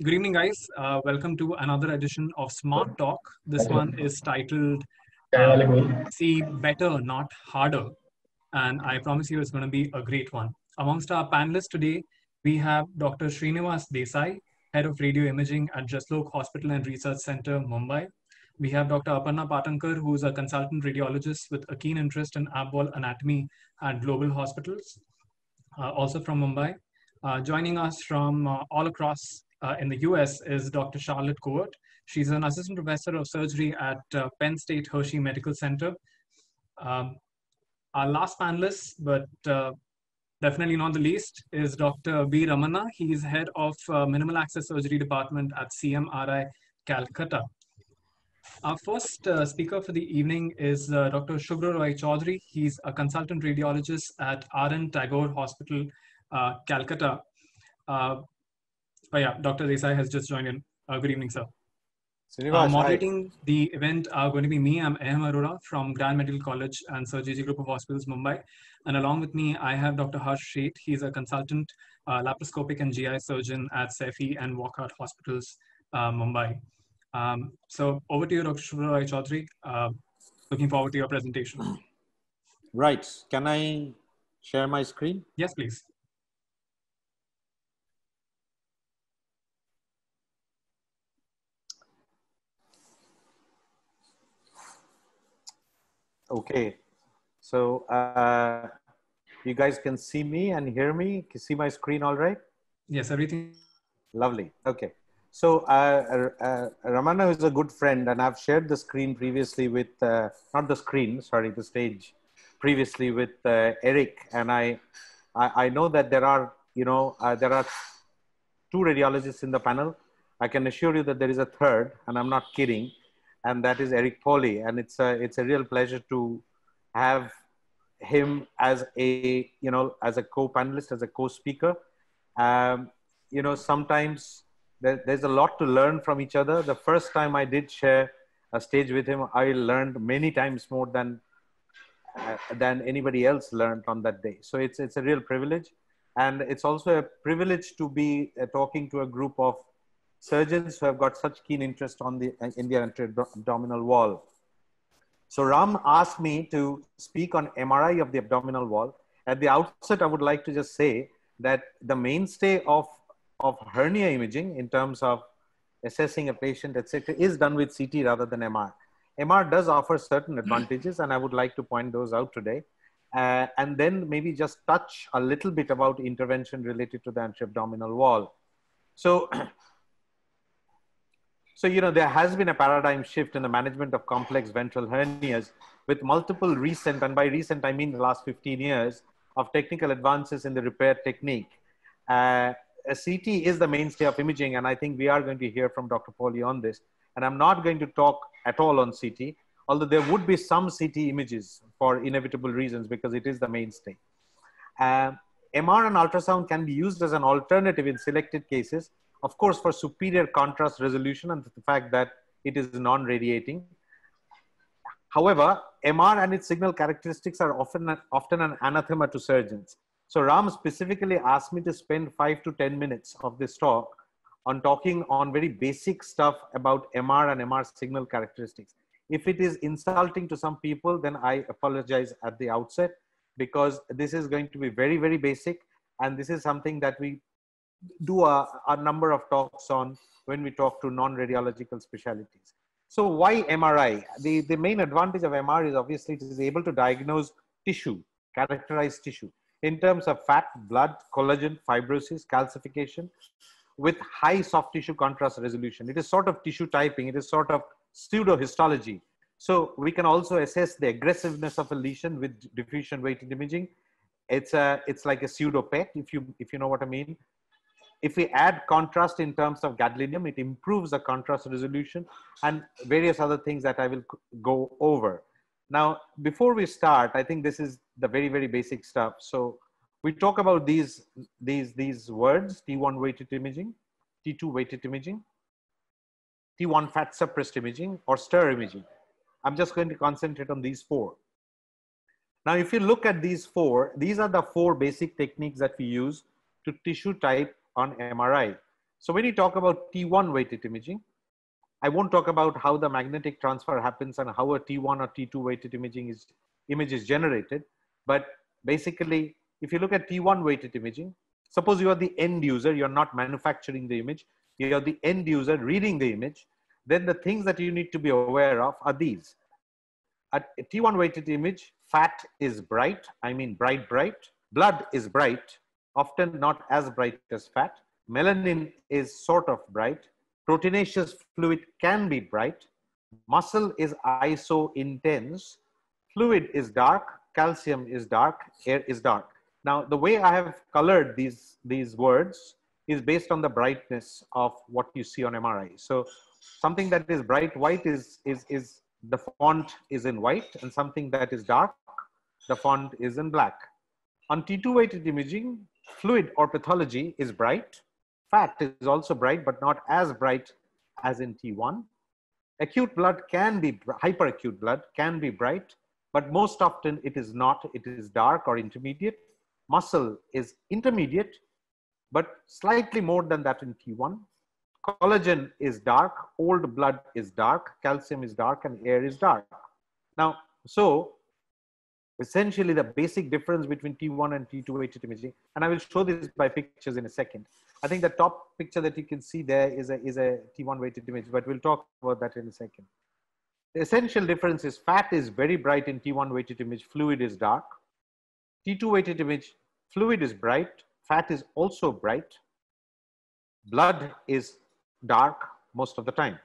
Good evening, guys. Uh, welcome to another edition of Smart Talk. This one is titled uh, See Better, Not Harder. And I promise you it's going to be a great one. Amongst our panelists today, we have Dr. Shrinivas Desai, Head of Radio Imaging at Jaslok Hospital and Research Center, Mumbai. We have Dr. Aparna Patankar, who is a consultant radiologist with a keen interest in ab wall anatomy at global hospitals, uh, also from Mumbai. Uh, joining us from uh, all across uh, in the US is Dr. Charlotte Covert. She's an assistant professor of surgery at uh, Penn State Hershey Medical Center. Um, our last panelist, but uh, definitely not the least, is Dr. B. Ramana. He's head of uh, minimal access surgery department at CMRI Calcutta. Our first uh, speaker for the evening is uh, Dr. Shuvro Roy Choudhury. He's a consultant radiologist at RN Tagore Hospital, Calcutta. Oh yeah, Dr. Desai has just joined in. Uh, good evening, sir. uh, moderating hi. the event are going to be me. I'm Eham Arora from Grant Medical College and Sir JJ Group of Hospitals, Mumbai. And along with me, I have Dr. Harsh Sheth. He's a consultant uh, laparoscopic and GI surgeon at Saifee and Wockhardt Hospitals, uh, Mumbai. Um, so over to you, Dr. Shuvro Choudhury. Uh, looking forward to your presentation. Right. Can I share my screen? Yes, please. Okay, so uh, you guys can see me and hear me. Can see my screen all right? Yes, everything. Lovely. Okay. So uh, uh, Ramana is a good friend, and I've shared the screen previously with uh, not the screen, sorry, the stage previously with uh, Eric, and I, I, I know that there are you know uh, there are two radiologists in the panel. I can assure you that there is a third, and I'm not kidding and that is Eric Pauli. And it's a, it's a real pleasure to have him as a, you know, as a co-panelist, as a co-speaker. Um, you know, sometimes there, there's a lot to learn from each other. The first time I did share a stage with him, I learned many times more than uh, than anybody else learned on that day. So it's it's a real privilege, and it's also a privilege to be uh, talking to a group of surgeons who have got such keen interest on the in the abdominal wall. So Ram asked me to speak on MRI of the abdominal wall. At the outset, I would like to just say that the mainstay of, of hernia imaging in terms of assessing a patient, etc., is done with CT rather than MR. MR does offer certain advantages, and I would like to point those out today. Uh, and then maybe just touch a little bit about intervention related to the anterior-abdominal wall. So so, you know, there has been a paradigm shift in the management of complex ventral hernias with multiple recent, and by recent, I mean the last 15 years of technical advances in the repair technique. Uh, a CT is the mainstay of imaging, and I think we are going to hear from Dr. Pauli on this. And I'm not going to talk at all on CT, although there would be some CT images for inevitable reasons because it is the mainstay. Uh, MR and ultrasound can be used as an alternative in selected cases of course, for superior contrast resolution and the fact that it is non-radiating. However, MR and its signal characteristics are often, often an anathema to surgeons. So Ram specifically asked me to spend five to 10 minutes of this talk on talking on very basic stuff about MR and MR signal characteristics. If it is insulting to some people, then I apologize at the outset because this is going to be very, very basic. And this is something that we do a, a number of talks on when we talk to non-radiological specialties. So why MRI? The, the main advantage of MR is obviously it is able to diagnose tissue, characterize tissue in terms of fat, blood, collagen, fibrosis, calcification with high soft tissue contrast resolution. It is sort of tissue typing. It is sort of pseudo histology. So we can also assess the aggressiveness of a lesion with diffusion weighted imaging. It's a, it's like a pseudo PET, if you, if you know what I mean. If we add contrast in terms of gadolinium, it improves the contrast resolution and various other things that I will go over. Now, before we start, I think this is the very, very basic stuff. So we talk about these, these, these words, T1 weighted imaging, T2 weighted imaging, T1 fat suppressed imaging, or stir imaging. I'm just going to concentrate on these four. Now, if you look at these four, these are the four basic techniques that we use to tissue type on MRI. So when you talk about T1 weighted imaging, I won't talk about how the magnetic transfer happens and how a T1 or T2 weighted imaging is image is generated. But basically, if you look at T1 weighted imaging, suppose you are the end user, you're not manufacturing the image, you're the end user reading the image, then the things that you need to be aware of are these. At a T1 weighted image, fat is bright, I mean bright, bright. Blood is bright, often not as bright as fat. Melanin is sort of bright. Proteinaceous fluid can be bright. Muscle is iso intense. Fluid is dark. Calcium is dark. Air is dark. Now, the way I have colored these, these words is based on the brightness of what you see on MRI. So something that is bright white is, is, is the font is in white and something that is dark, the font is in black. On T2 weighted imaging, fluid or pathology is bright. Fat is also bright, but not as bright as in T1. Acute blood can be, hyperacute blood can be bright, but most often it is not, it is dark or intermediate. Muscle is intermediate, but slightly more than that in T1. Collagen is dark, old blood is dark, calcium is dark, and air is dark. Now, so essentially the basic difference between T1 and T2 weighted imaging, and I will show this by pictures in a second. I think the top picture that you can see there is a, is a T1 weighted image, but we'll talk about that in a second. The essential difference is fat is very bright in T1 weighted image, fluid is dark. T2 weighted image, fluid is bright, fat is also bright. Blood is dark most of the time.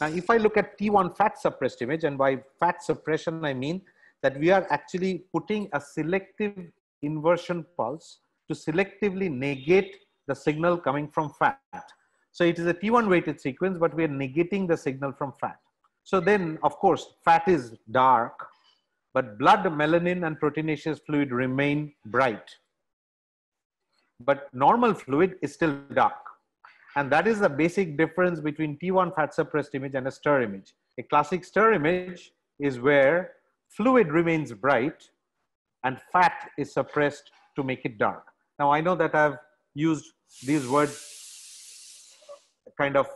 Now, if I look at T1 fat suppressed image, and by fat suppression, I mean that we are actually putting a selective inversion pulse to selectively negate the signal coming from fat. So it is a T1 weighted sequence, but we are negating the signal from fat. So then, of course, fat is dark, but blood, melanin, and proteinaceous fluid remain bright. But normal fluid is still dark. And that is the basic difference between T1 fat suppressed image and a stir image. A classic stir image is where fluid remains bright and fat is suppressed to make it dark. Now I know that I've used these words kind of,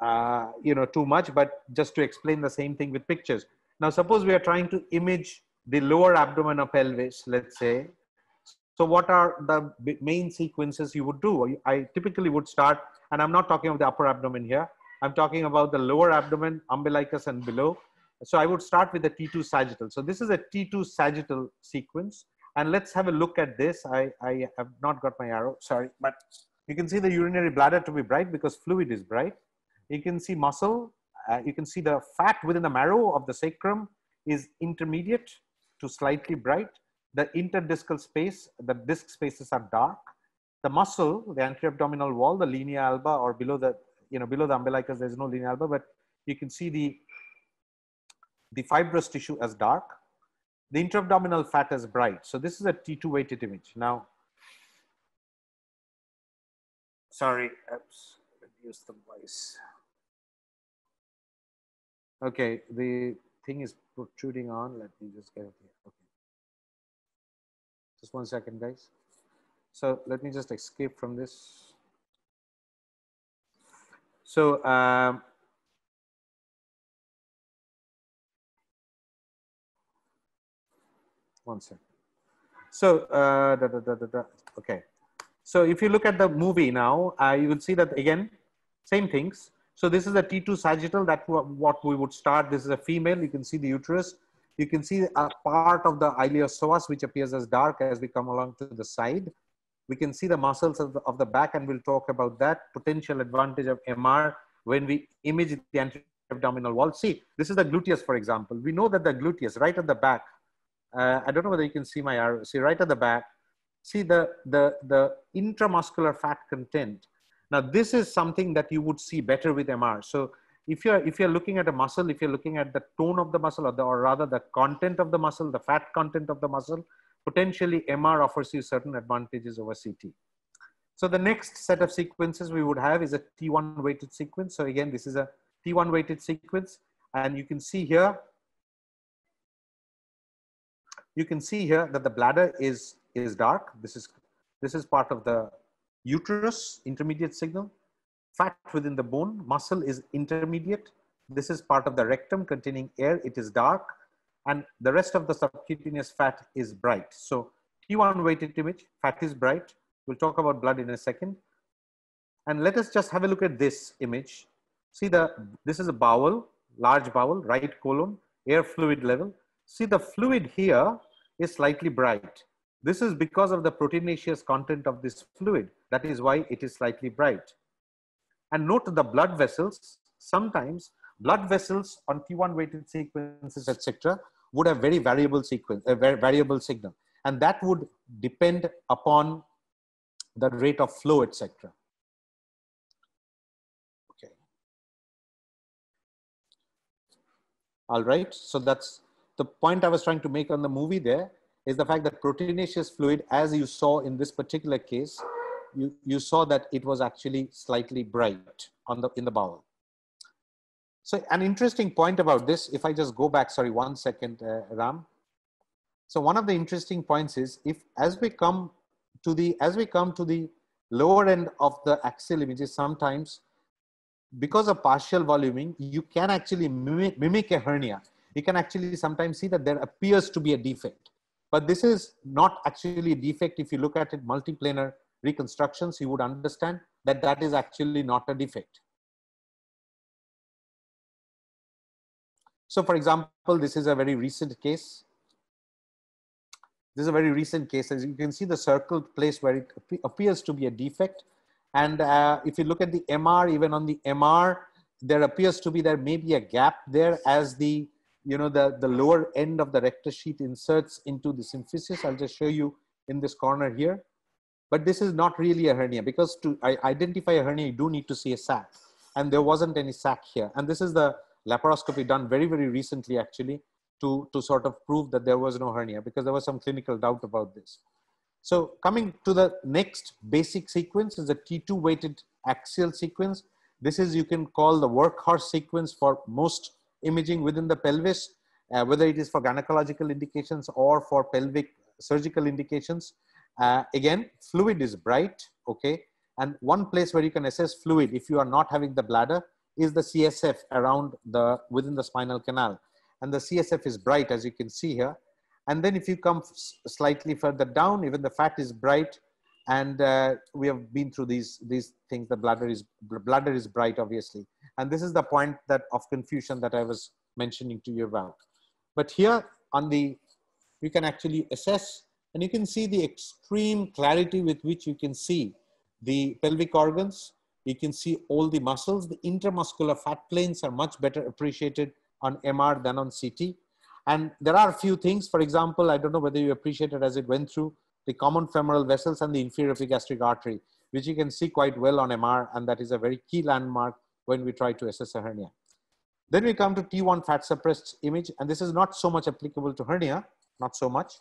uh, you know, too much, but just to explain the same thing with pictures. Now suppose we are trying to image the lower abdomen of pelvis, let's say. So what are the main sequences you would do? I typically would start, and I'm not talking about the upper abdomen here. I'm talking about the lower abdomen, umbilicus and below. So I would start with the T2 sagittal. So this is a T2 sagittal sequence. And let's have a look at this. I, I have not got my arrow, sorry, but you can see the urinary bladder to be bright because fluid is bright. You can see muscle. Uh, you can see the fat within the marrow of the sacrum is intermediate to slightly bright. The interdiscal space, the disc spaces are dark. The muscle, the anterior abdominal wall, the linea alba or below the, you know, below the umbilicus, there's no linea alba, but you can see the the fibrous tissue as dark, the intra-abdominal fat as bright. So this is a T2 weighted image. Now, sorry, oops, use the voice. Okay, the thing is protruding on. Let me just get it here. Okay. Just one second, guys. So let me just escape from this. So um, one second. So, uh, da, da, da, okay. So if you look at the movie now, uh, you will see that again, same things. So this is a T2 sagittal, that what we would start. This is a female, you can see the uterus. You can see a part of the iliopsoas, which appears as dark as we come along to the side. We can see the muscles of the, of the back and we'll talk about that potential advantage of MR when we image the anterior abdominal wall. See, this is the gluteus, for example. We know that the gluteus right at the back uh, I don't know whether you can see my arrow. See right at the back, see the, the, the intramuscular fat content. Now this is something that you would see better with MR. So if you're, if you're looking at a muscle, if you're looking at the tone of the muscle or, the, or rather the content of the muscle, the fat content of the muscle, potentially MR offers you certain advantages over CT. So the next set of sequences we would have is a T1 weighted sequence. So again, this is a T1 weighted sequence. And you can see here you can see here that the bladder is, is dark. This is, this is part of the uterus intermediate signal. fat within the bone. Muscle is intermediate. This is part of the rectum containing air. It is dark. And the rest of the subcutaneous fat is bright. So T1 weighted image, fat is bright. We'll talk about blood in a second. And let us just have a look at this image. See the, this is a bowel, large bowel, right colon, air fluid level. See the fluid here is slightly bright. This is because of the proteinaceous content of this fluid. That is why it is slightly bright. And note the blood vessels, sometimes blood vessels on T1 weighted sequences, etc., would have very variable sequence, a very variable signal. And that would depend upon the rate of flow, etc. Okay. All right. So that's the point I was trying to make on the movie there is the fact that proteinaceous fluid, as you saw in this particular case, you, you saw that it was actually slightly bright on the, in the bowel. So an interesting point about this, if I just go back, sorry, one second, uh, Ram. So one of the interesting points is if as we come to the, as we come to the lower end of the axial images, sometimes because of partial voluming, you can actually mimic, mimic a hernia. You can actually sometimes see that there appears to be a defect. But this is not actually a defect. If you look at it multiplanar reconstructions, you would understand that that is actually not a defect. So for example, this is a very recent case. This is a very recent case. As you can see the circled place where it appears to be a defect. And uh, if you look at the MR, even on the MR, there appears to be, there may be a gap there as the, you know, the, the lower end of the rectus sheath inserts into the symphysis. I'll just show you in this corner here. But this is not really a hernia because to identify a hernia, you do need to see a sac. And there wasn't any sac here. And this is the laparoscopy done very, very recently actually to, to sort of prove that there was no hernia because there was some clinical doubt about this. So coming to the next basic sequence is a T2 weighted axial sequence. This is you can call the workhorse sequence for most imaging within the pelvis, uh, whether it is for gynecological indications or for pelvic surgical indications. Uh, again, fluid is bright, okay? And one place where you can assess fluid if you are not having the bladder is the CSF around the, within the spinal canal. And the CSF is bright as you can see here. And then if you come slightly further down, even the fat is bright. And uh, we have been through these, these things. The bladder is, bladder is bright, obviously. And this is the point that of confusion that I was mentioning to you about. But here on the, you can actually assess and you can see the extreme clarity with which you can see the pelvic organs. You can see all the muscles. The intramuscular fat planes are much better appreciated on MR than on CT. And there are a few things, for example, I don't know whether you appreciated as it went through the common femoral vessels and the inferior epigastric artery, which you can see quite well on MR. And that is a very key landmark when we try to assess a hernia. Then we come to T1 fat suppressed image. And this is not so much applicable to hernia, not so much.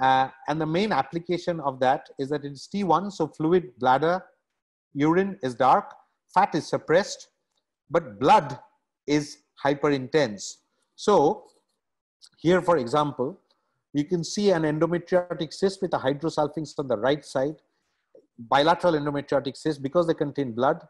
Uh, and the main application of that is that it's T1, so fluid, bladder, urine is dark, fat is suppressed, but blood is hyper intense. So here, for example, you can see an endometriotic cyst with a hydrosalpinx on the right side, bilateral endometriotic cyst, because they contain blood,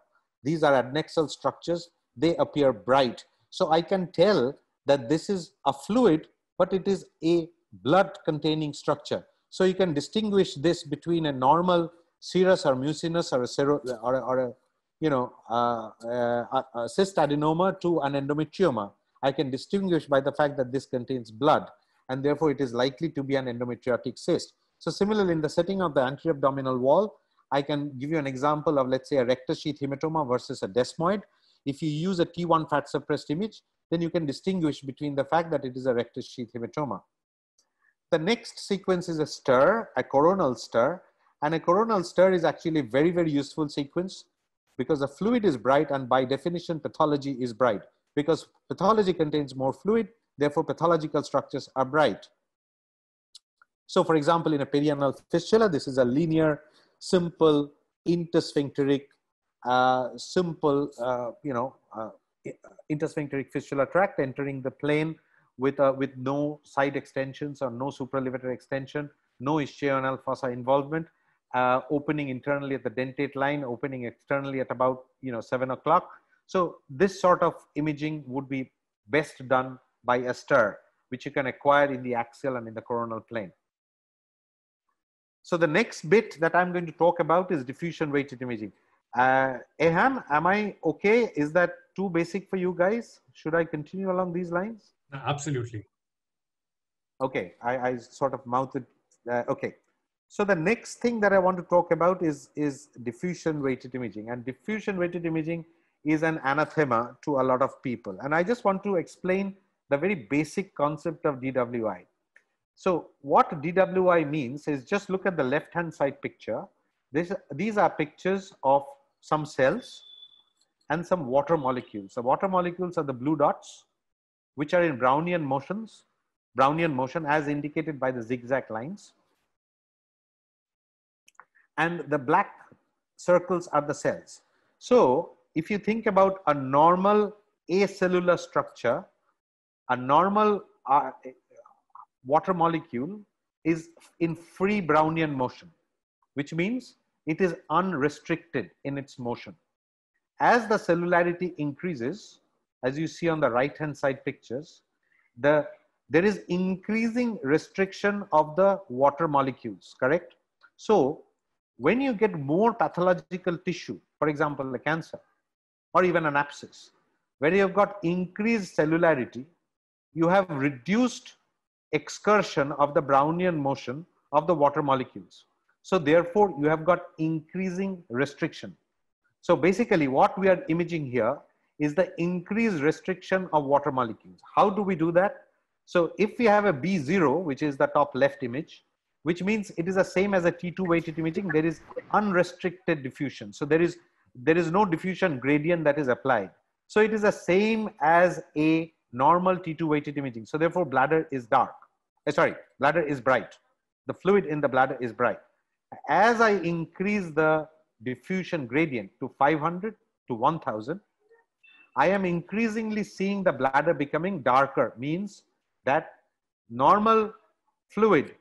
these are adnexal structures, they appear bright. So I can tell that this is a fluid, but it is a blood containing structure. So you can distinguish this between a normal serous or mucinous or a, sero, or, a, or a you know, uh, uh, a cyst adenoma to an endometrioma. I can distinguish by the fact that this contains blood and therefore it is likely to be an endometriotic cyst. So similarly, in the setting of the anterior abdominal wall, I can give you an example of, let's say, a rectus sheath hematoma versus a desmoid. If you use a T1 fat suppressed image, then you can distinguish between the fact that it is a rectus sheath hematoma. The next sequence is a stir, a coronal stir. And a coronal stir is actually a very, very useful sequence because the fluid is bright and by definition, pathology is bright. Because pathology contains more fluid, therefore pathological structures are bright. So for example, in a perianal fistula, this is a linear, simple, intersphincteric, uh, simple, uh, you know, uh, intersphincteric fistula tract entering the plane with, uh, with no side extensions or no supralevator extension, no ischial fossa involvement. uh, opening internally at the dentate line, opening externally at about you know seven o'clock. So this sort of imaging would be best done by a stir, which you can acquire in the axial and in the coronal plane. So the next bit that I'm going to talk about is diffusion weighted imaging. Uh, Eham, am I okay? Is that too basic for you guys? Should I continue along these lines? Absolutely. Okay, I, I sort of mouthed. Uh, okay, so the next thing that I want to talk about is is diffusion weighted imaging, and diffusion weighted imaging is an anathema to a lot of people. And I just want to explain the very basic concept of DWI. So what DWI means is just look at the left hand side picture. This, these are pictures of some cells and some water molecules. The water molecules are the blue dots, which are in Brownian motions, Brownian motion as indicated by the zigzag lines. And the black circles are the cells. So if you think about a normal acellular structure, a normal uh, water molecule is in free Brownian motion, which means it is unrestricted in its motion. As the cellularity increases, as you see on the right hand side pictures, the, there is increasing restriction of the water molecules, correct? So when you get more pathological tissue, for example, a cancer, or even an abscess, where you have got increased cellularity, you have reduced excursion of the Brownian motion of the water molecules. So therefore, you have got increasing restriction. So basically what we are imaging here is the increased restriction of water molecules. How do we do that? So if we have a B0, which is the top left image, which means it is the same as a T2 weighted imaging, there is unrestricted diffusion. So there is there is no diffusion gradient that is applied. So it is the same as a normal T2 weighted imaging. So therefore bladder is dark. Uh, sorry, bladder is bright. The fluid in the bladder is bright. As I increase the diffusion gradient to 500 to 1000, I am increasingly seeing the bladder becoming darker means that normal fluid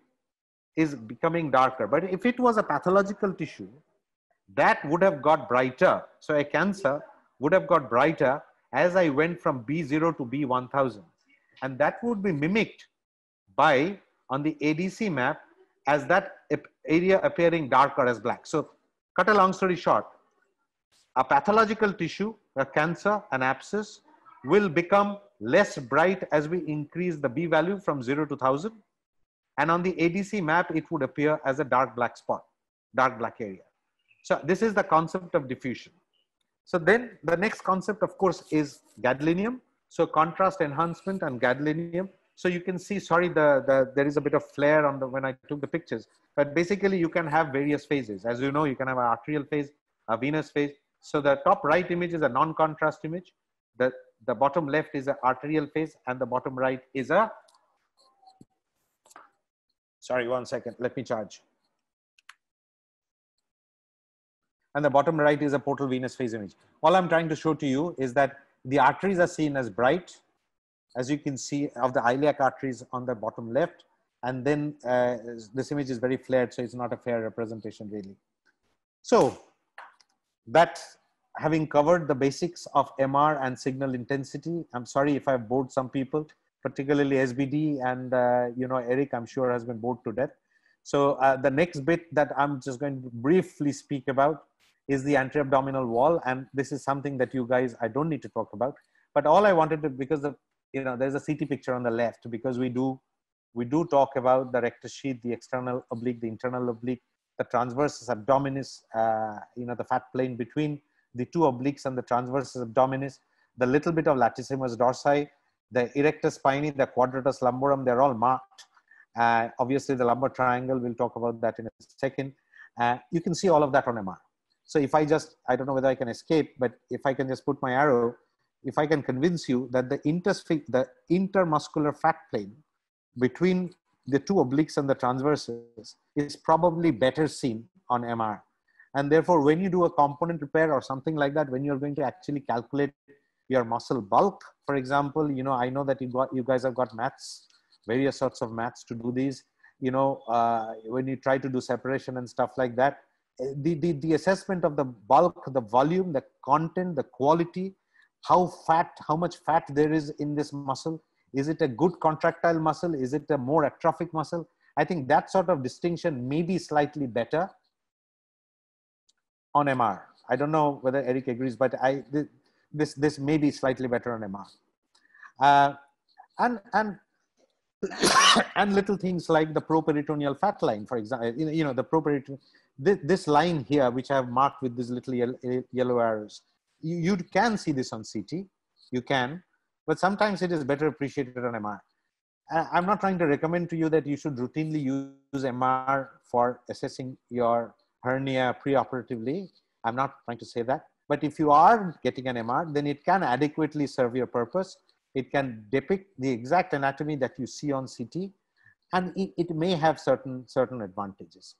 is becoming darker. But if it was a pathological tissue, that would have got brighter. So a cancer would have got brighter as I went from B0 to B1000. And that would be mimicked by on the ADC map as that area appearing darker as black. So cut a long story short, a pathological tissue, a cancer, an abscess will become less bright as we increase the B value from 0 to 1000. And on the ADC map, it would appear as a dark black spot, dark black area. So this is the concept of diffusion. So then the next concept, of course, is gadolinium. So contrast enhancement and gadolinium. So you can see, sorry, the, the, there is a bit of flare on the, when I took the pictures, but basically you can have various phases. As you know, you can have an arterial phase, a venous phase. So the top right image is a non-contrast image. The, the bottom left is an arterial phase and the bottom right is a, sorry, one second, let me charge. And the bottom right is a portal venous phase image. All I'm trying to show to you is that the arteries are seen as bright, as you can see of the iliac arteries on the bottom left. And then uh, this image is very flared, so it's not a fair representation really. So that having covered the basics of MR and signal intensity, I'm sorry if I've bored some people, particularly SBD and uh, you know Eric, I'm sure has been bored to death. So uh, the next bit that I'm just going to briefly speak about is the anti-abdominal wall. And this is something that you guys, I don't need to talk about, but all I wanted to, because of, you know, there's a CT picture on the left because we do, we do talk about the rectus sheath, the external oblique, the internal oblique, the transversus abdominis, uh, you know, the fat plane between the two obliques and the transversus abdominis, the little bit of latissimus dorsi, the erector spinae, the quadratus lumborum, they're all marked. Uh, obviously, the lumbar triangle, we'll talk about that in a second. Uh, you can see all of that on MR. So if I just, I don't know whether I can escape, but if I can just put my arrow, if I can convince you that the, the intermuscular fat plane between the two obliques and the transverses is probably better seen on MR. And therefore, when you do a component repair or something like that, when you're going to actually calculate your muscle bulk, for example, you know, I know that you got, you guys have got maths, various sorts of maths to do these. you know, uh, when you try to do separation and stuff like that, the, the, the assessment of the bulk, the volume, the content, the quality, how fat, how much fat there is in this muscle. Is it a good contractile muscle? Is it a more atrophic muscle? I think that sort of distinction may be slightly better on MR. I don't know whether Eric agrees, but I, this, this may be slightly better on MR. Uh, and, and and little things like the properitoneal fat line, for example, you know, the properitoneal, this, line here, which I have marked with these little yellow, arrows, you, you, can see this on CT, you can, but sometimes it is better appreciated on MR. I'm not trying to recommend to you that you should routinely use MR for assessing your hernia preoperatively. I'm not trying to say that. But if you are getting an MR, then it can adequately serve your purpose it can depict the exact anatomy that you see on CT, and it may have certain, certain advantages.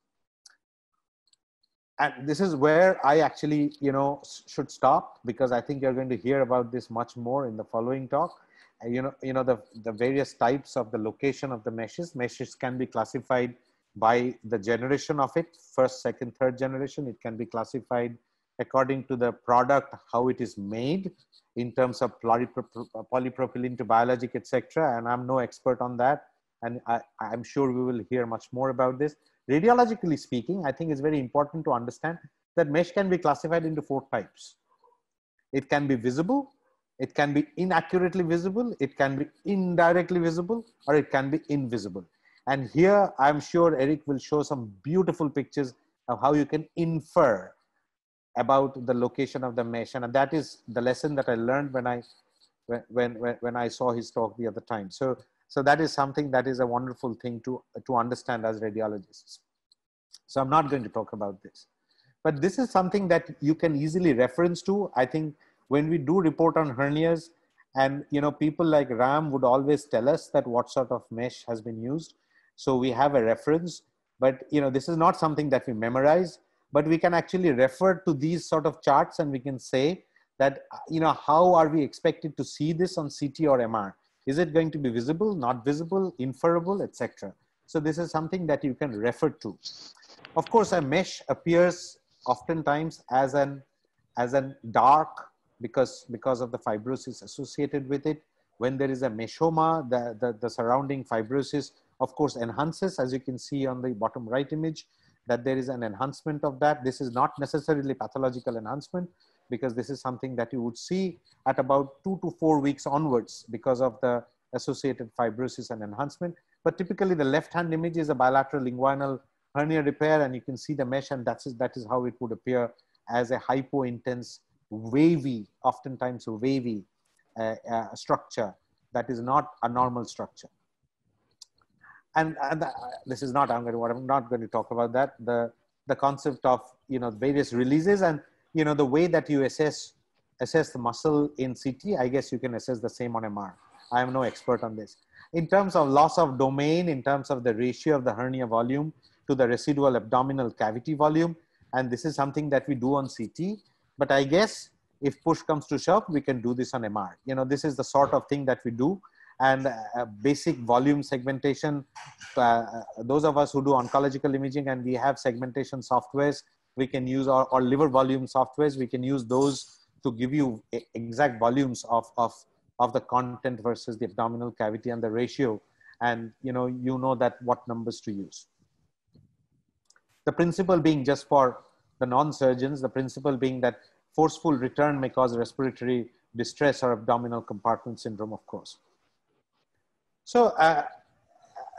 And this is where I actually, you know, should stop because I think you're going to hear about this much more in the following talk. You know, you know the, the various types of the location of the meshes. Meshes can be classified by the generation of it, first, second, third generation. It can be classified according to the product, how it is made in terms of polypropylene to biologic, etc. And I'm no expert on that. And I, I'm sure we will hear much more about this. Radiologically speaking, I think it's very important to understand that mesh can be classified into four types. It can be visible, it can be inaccurately visible, it can be indirectly visible, or it can be invisible. And here, I'm sure Eric will show some beautiful pictures of how you can infer about the location of the mesh and that is the lesson that i learned when i when when, when i saw his talk the other time so so that is something that is a wonderful thing to to understand as radiologists. So i'm not going to talk about this. But this is something that you can easily reference to. I think when we do report on hernias and you know people like ram would always tell us that what sort of mesh has been used. So we have a reference but you know this is not something that we memorize but we can actually refer to these sort of charts and we can say that you know how are we expected to see this on ct or mr is it going to be visible not visible inferable etc so this is something that you can refer to. Of course a mesh appears oftentimes as an as an dark because because of the fibrosis associated with it. When there is a meshoma the, the, the surrounding fibrosis of course enhances as you can see on the bottom right image that there is an enhancement of that. This is not necessarily pathological enhancement because this is something that you would see at about two to four weeks onwards because of the associated fibrosis and enhancement. But typically the left-hand image is a bilateral inguinal hernia repair and you can see the mesh and that's, that is how it would appear as a hypo-intense wavy, oftentimes a wavy uh, uh, structure that is not a normal structure and, and uh, this is not I'm going to I'm not going to talk about that the the concept of you know various releases and you know the way that you assess assess the muscle in CT I guess you can assess the same on MR I am no expert on this in terms of loss of domain in terms of the ratio of the hernia volume to the residual abdominal cavity volume and this is something that we do on CT but I guess if push comes to shove we can do this on MR you know this is the sort of thing that we do and uh, basic volume segmentation. Uh, those of us who do oncological imaging and we have segmentation softwares, we can use our, our liver volume softwares, we can use those to give you exact volumes of, of, of the content versus the abdominal cavity and the ratio. And you know, you know that what numbers to use. The principle being just for the non-surgeons, the principle being that forceful return may cause respiratory distress or abdominal compartment syndrome, of course. So uh,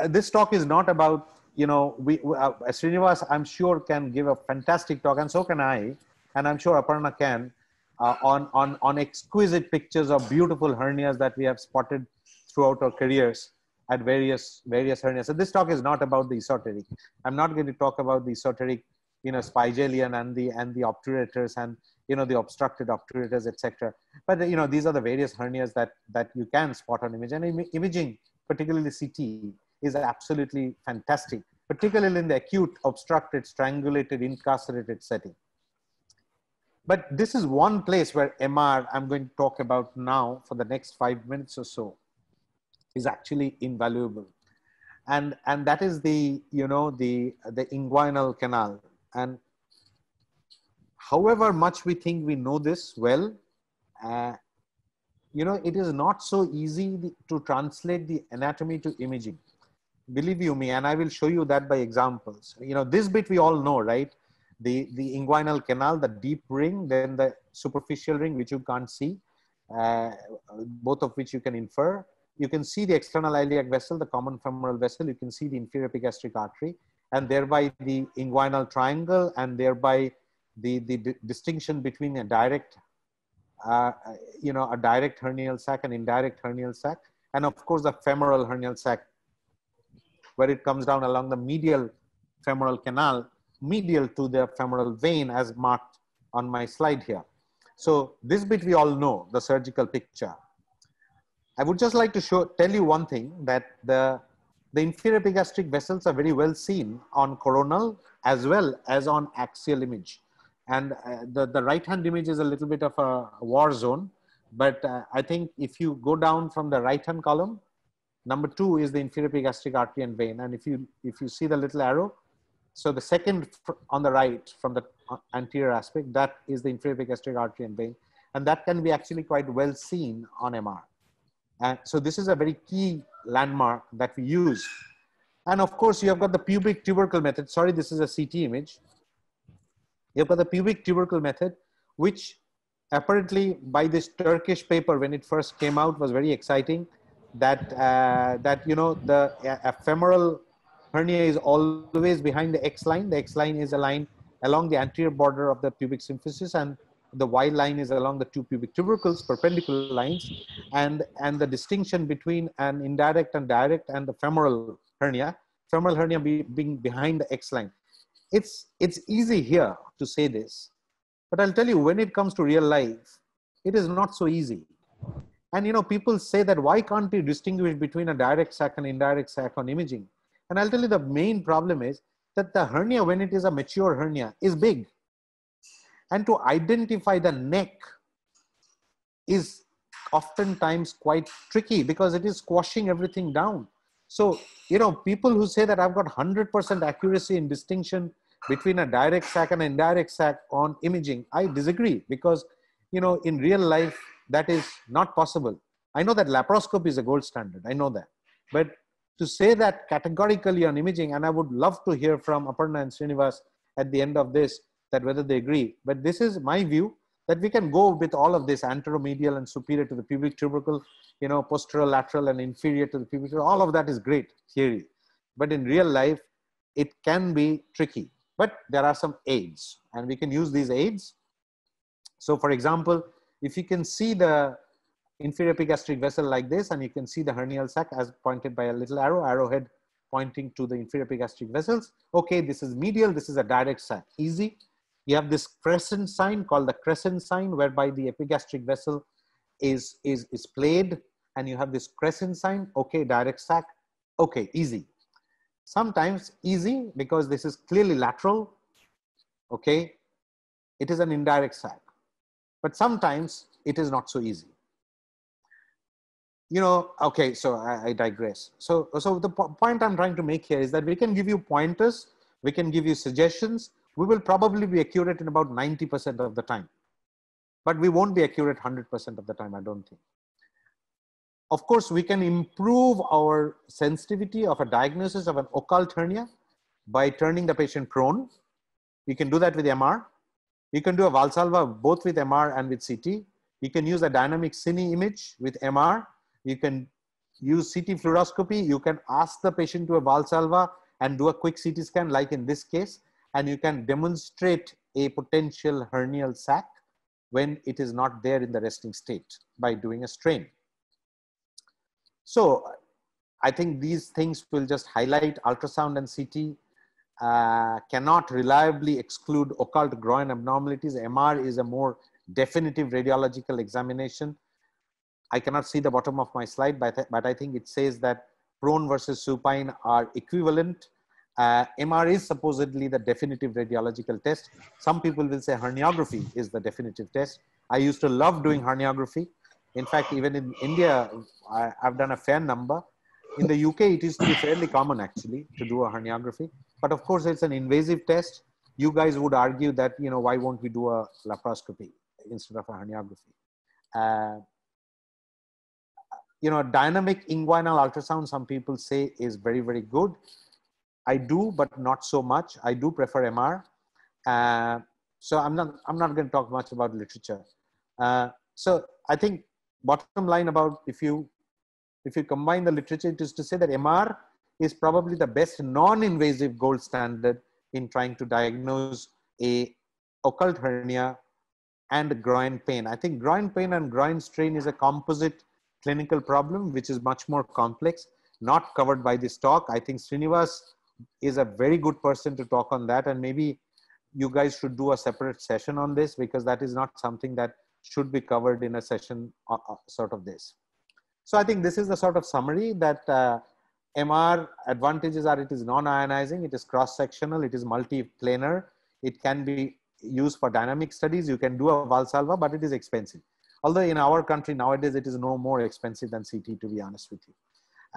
uh, this talk is not about, you know, we, uh, Shrinivas, I'm sure can give a fantastic talk and so can I, and I'm sure Aparna can, uh, on, on, on exquisite pictures of beautiful hernias that we have spotted throughout our careers at various, various hernias. So this talk is not about the esoteric. I'm not going to talk about the esoteric, you know, spigelian and the, and the obturators and, you know, the obstructed obturators, etc. But, you know, these are the various hernias that, that you can spot on image and Im imaging particularly CT, is absolutely fantastic, particularly in the acute, obstructed, strangulated, incarcerated setting. But this is one place where MR, I'm going to talk about now for the next five minutes or so, is actually invaluable. and and that is the you know the the inguinal canal and however much we think we know this well uh, you know it is not so easy to translate the anatomy to imaging believe you me and i will show you that by examples. You know this bit we all know right? The the inguinal canal the deep ring then the superficial ring which you can't see uh, both of which you can infer. You can see the external iliac vessel, the common femoral vessel, you can see the inferior epigastric artery, and thereby the inguinal triangle, and thereby the, the distinction between a direct, uh, you know, a direct hernial sac and indirect hernial sac, and of course the femoral hernial sac, where it comes down along the medial femoral canal, medial to the femoral vein as marked on my slide here. So this bit we all know, the surgical picture. I would just like to show, tell you one thing that the, the inferior epigastric vessels are very well seen on coronal as well as on axial image. And uh, the, the right hand image is a little bit of a war zone. But uh, I think if you go down from the right hand column, number two is the inferior epigastric artery and vein. And if you, if you see the little arrow, so the second on the right from the uh, anterior aspect, that is the inferior epigastric artery and vein. And that can be actually quite well seen on MR. And so this is a very key landmark that we use. And of course, you have got the pubic tubercle method. Sorry, this is a CT image. You've got the pubic tubercle method, which apparently by this Turkish paper, when it first came out, was very exciting. That, uh, that you know, the femoral hernia is always behind the X line. The X line is a line along the anterior border of the pubic symphysis and the Y line is along the two pubic tubercles, perpendicular lines, and, and the distinction between an indirect and direct and the femoral hernia, femoral hernia be, being behind the X line. It's, it's easy here to say this, but I'll tell you when it comes to real life, it is not so easy. And you know, people say that why can't you distinguish between a direct sac and indirect sac on imaging? And I'll tell you the main problem is that the hernia, when it is a mature hernia, is big and to identify the neck is oftentimes quite tricky because it is squashing everything down. So, you know, people who say that I've got 100% accuracy in distinction between a direct sac and an indirect sac on imaging, I disagree because, you know, in real life, that is not possible. I know that laparoscopy is a gold standard. I know that. But to say that categorically on imaging, and I would love to hear from Aparna and Shrinivas at the end of this, that whether they agree. But this is my view that we can go with all of this anteromedial and superior to the pubic tubercle, you know, posterolateral and inferior to the pubic tubercle. All of that is great theory. But in real life, it can be tricky. But there are some aids and we can use these aids. So for example, if you can see the inferior epigastric vessel like this and you can see the hernial sac as pointed by a little arrow, arrowhead pointing to the inferior epigastric vessels. Okay, this is medial, this is a direct sac, easy you have this crescent sign called the crescent sign whereby the epigastric vessel is, is, is played and you have this crescent sign, okay, direct sac, okay, easy. Sometimes easy because this is clearly lateral, okay, it is an indirect sac. But sometimes it is not so easy. You know, okay, so I, I digress. So, so the po point I'm trying to make here is that we can give you pointers, we can give you suggestions, we will probably be accurate in about 90% of the time. But we won't be accurate 100% of the time, I don't think. Of course, we can improve our sensitivity of a diagnosis of an occult hernia by turning the patient prone. You can do that with MR. You can do a Valsalva both with MR and with CT. You can use a dynamic cine image with MR. You can use CT fluoroscopy. You can ask the patient to a Valsalva and do a quick CT scan like in this case and you can demonstrate a potential hernial sac when it is not there in the resting state by doing a strain. So I think these things will just highlight ultrasound and CT uh, cannot reliably exclude occult groin abnormalities. MR is a more definitive radiological examination. I cannot see the bottom of my slide, but, but I think it says that prone versus supine are equivalent uh, MR is supposedly the definitive radiological test. Some people will say herniography is the definitive test. I used to love doing herniography. In fact, even in India, I, have done a fair number. In the UK, it is fairly common actually to do a herniography, but of course it's an invasive test. You guys would argue that you know why won't we do a laparoscopy instead of a herniography? Uh, you know, dynamic inguinal ultrasound, some people say is very, very good. I do, but not so much. I do prefer MR. Uh, so I'm not, I'm not going to talk much about literature. Uh, so I think bottom line about if you, if you combine the literature, it is to say that MR is probably the best non-invasive gold standard in trying to diagnose a occult hernia and groin pain. I think groin pain and groin strain is a composite clinical problem, which is much more complex, not covered by this talk. I think Shrinivas is a very good person to talk on that. And maybe you guys should do a separate session on this because that is not something that should be covered in a session uh, uh sort of this. So I think this is the sort of summary that uh, MR advantages are it is non-ionizing, it is cross-sectional, it is multi-planar, it can be used for dynamic studies. You can do a Valsalva, but it is expensive. Although in our country nowadays, it is no more expensive than CT, to be honest with you.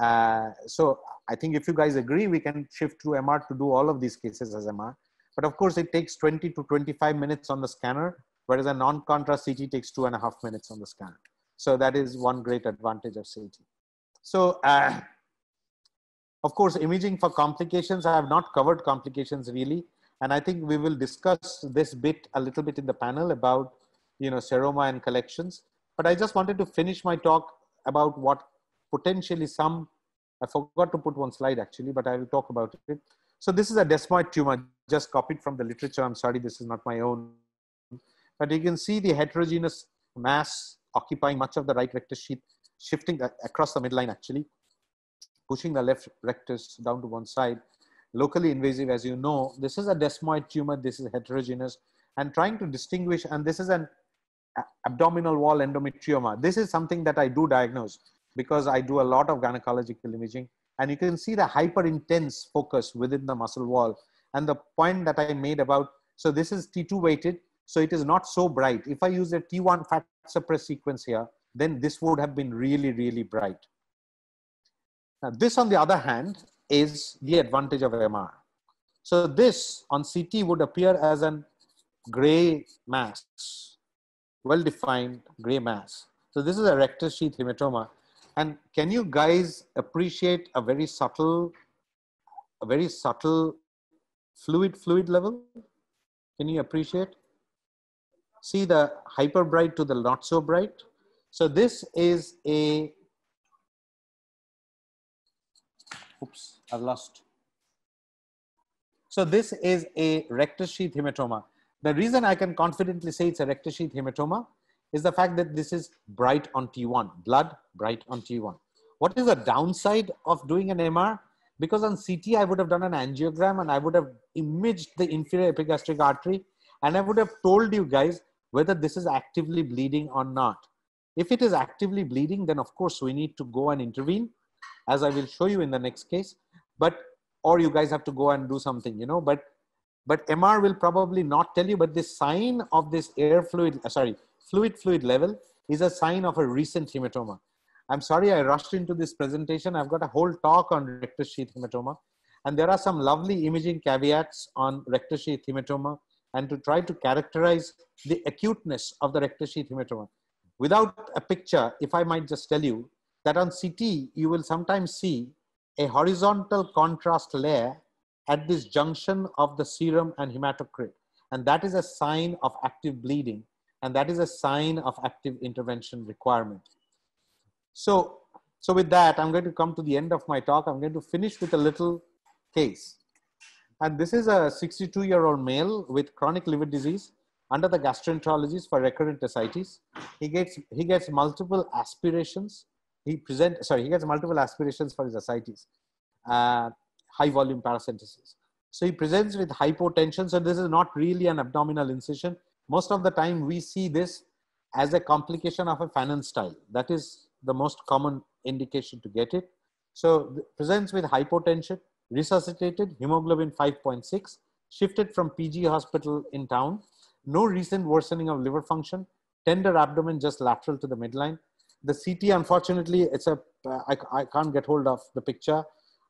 Uh, so I think if you guys agree, we can shift to MR to do all of these cases as MR. But of course, it takes 20 to 25 minutes on the scanner, whereas a non-contrast CT takes two and a half minutes on the scanner. So that is one great advantage of CT. So, uh, of course, imaging for complications, I have not covered complications really. And I think we will discuss this bit a little bit in the panel about you know, seroma and collections. But I just wanted to finish my talk about what potentially some, I forgot to put one slide actually, but I will talk about it. So this is a desmoid tumor, just copied from the literature. I'm sorry, this is not my own. But you can see the heterogeneous mass occupying much of the right rectus sheath, shifting across the midline actually, pushing the left rectus down to one side. Locally invasive, as you know, this is a desmoid tumor. This is heterogeneous and trying to distinguish, and this is an abdominal wall endometrioma. This is something that I do diagnose because I do a lot of gynecological imaging and you can see the hyper intense focus within the muscle wall. And the point that I made about, so this is T2 weighted, so it is not so bright. If I use a T1 fat suppress sequence here, then this would have been really, really bright. Now this on the other hand is the advantage of MR. So this on CT would appear as an gray mass well-defined gray mass. So this is a rectus sheath hematoma. And can you guys appreciate a very subtle, a very subtle fluid fluid level? Can you appreciate? See the hyper bright to the not so bright. So this is a, oops, I've lost. So this is a rectus sheath hematoma. The reason I can confidently say it's a rectus sheath hematoma is the fact that this is bright on T1, blood bright on T1. What is the downside of doing an MR? Because on CT, I would have done an angiogram and I would have imaged the inferior epigastric artery and I would have told you guys whether this is actively bleeding or not. If it is actively bleeding, then of course we need to go and intervene, as I will show you in the next case. But or you guys have to go and do something, you know. But but MR will probably not tell you, but the sign of this air fluid, uh, sorry, fluid fluid level is a sign of a recent hematoma. I'm sorry I rushed into this presentation. I've got a whole talk on rectus sheath hematoma. And there are some lovely imaging caveats on rectus sheath hematoma and to try to characterize the acuteness of the rectus sheath hematoma. Without a picture, if I might just tell you that on CT, you will sometimes see a horizontal contrast layer at this junction of the serum and hematocrit. And that is a sign of active bleeding. And that is a sign of active intervention requirement. So, so with that, I'm going to come to the end of my talk. I'm going to finish with a little case. And this is a 62 year old male with chronic liver disease under the gastroenterologist for recurrent ascites. He gets, he gets multiple aspirations. He present, sorry, he gets multiple aspirations for his ascites. Uh, high volume paracentesis. So he presents with hypotension. So this is not really an abdominal incision. Most of the time we see this as a complication of a Pfannenstiel. That is the most common indication to get it. So presents with hypotension, resuscitated, hemoglobin 5.6, shifted from PG hospital in town, no recent worsening of liver function, tender abdomen just lateral to the midline. The CT, unfortunately, it's a I, can't get hold of the picture,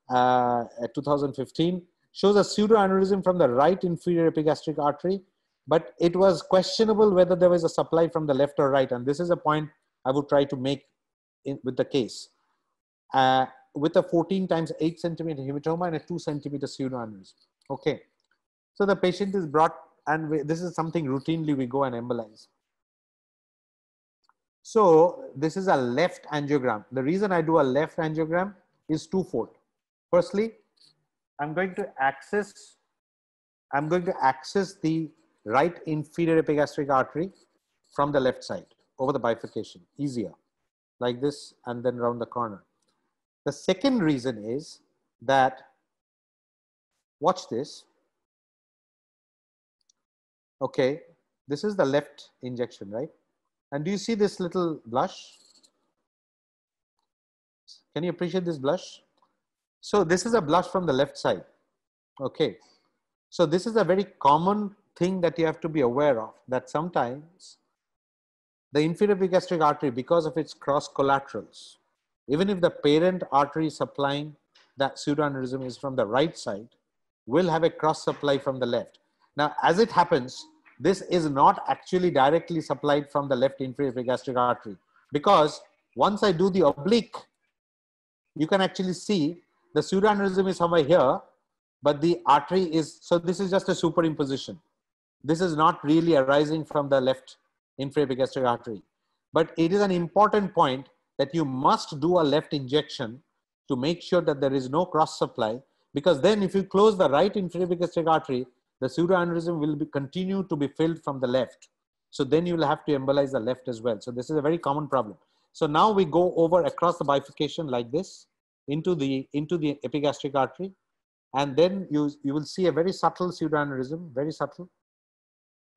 uh, 2015, shows a pseudoaneurysm from the right inferior epigastric artery, but it was questionable whether there was a supply from the left or right. And this is a point I would try to make in, with the case. Uh, with a 14 times 8 centimeter hematoma and a 2 centimeter pseudoaneurysm. Okay. So the patient is brought, and we, this is something routinely we go and embolize. So this is a left angiogram. The reason I do a left angiogram is twofold. Firstly, I'm going to access, I'm going to access the right inferior epigastric artery from the left side over the bifurcation, easier, like this, and then round the corner. The second reason is that, watch this. Okay, this is the left injection, right? And do you see this little blush? Can you appreciate this blush? So this is a blush from the left side. Okay. So this is a very common thing that you have to be aware of that sometimes the inferior epigastric artery, because of its cross collaterals, even if the parent artery supplying that pseudoaneurysm is from the right side, will have a cross supply from the left. Now, as it happens, this is not actually directly supplied from the left inferior epigastric artery because once I do the oblique, you can actually see the pseudoaneurysm is somewhere here, but the artery is, so this is just a superimposition. This is not really arising from the left inferior epigastric artery. But it is an important point that you must do a left injection to make sure that there is no cross supply because then if you close the right inferior artery, the pseudoaneurysm will be, continue to be filled from the left. So then you will have to embolize the left as well. So this is a very common problem. So now we go over across the bifurcation like this into the, into the epigastric artery. And then you, you will see a very subtle pseudoaneurysm, very subtle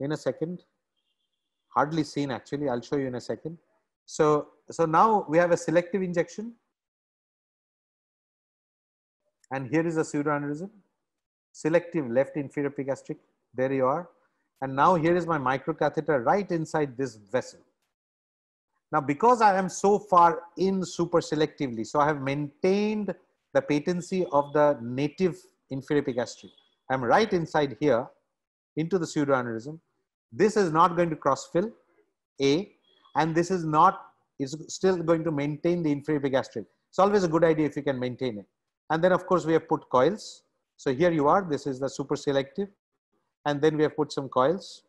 in a second. Hardly seen actually, I'll show you in a second. So, so now we have a selective injection. And here is a pseudoaneurysm. Selective left inferior epigastric. There you are. And now here is my microcatheter right inside this vessel. Now, because I am so far in super selectively, so I have maintained the patency of the native inferior epigastric. I'm right inside here into the pseudoaneurysm. This is not going to cross fill A and this is not is still going to maintain the inferior epigastric. It's always a good idea if you can maintain it. And then of course we have put coils. So here you are, this is the super selective. And then we have put some coils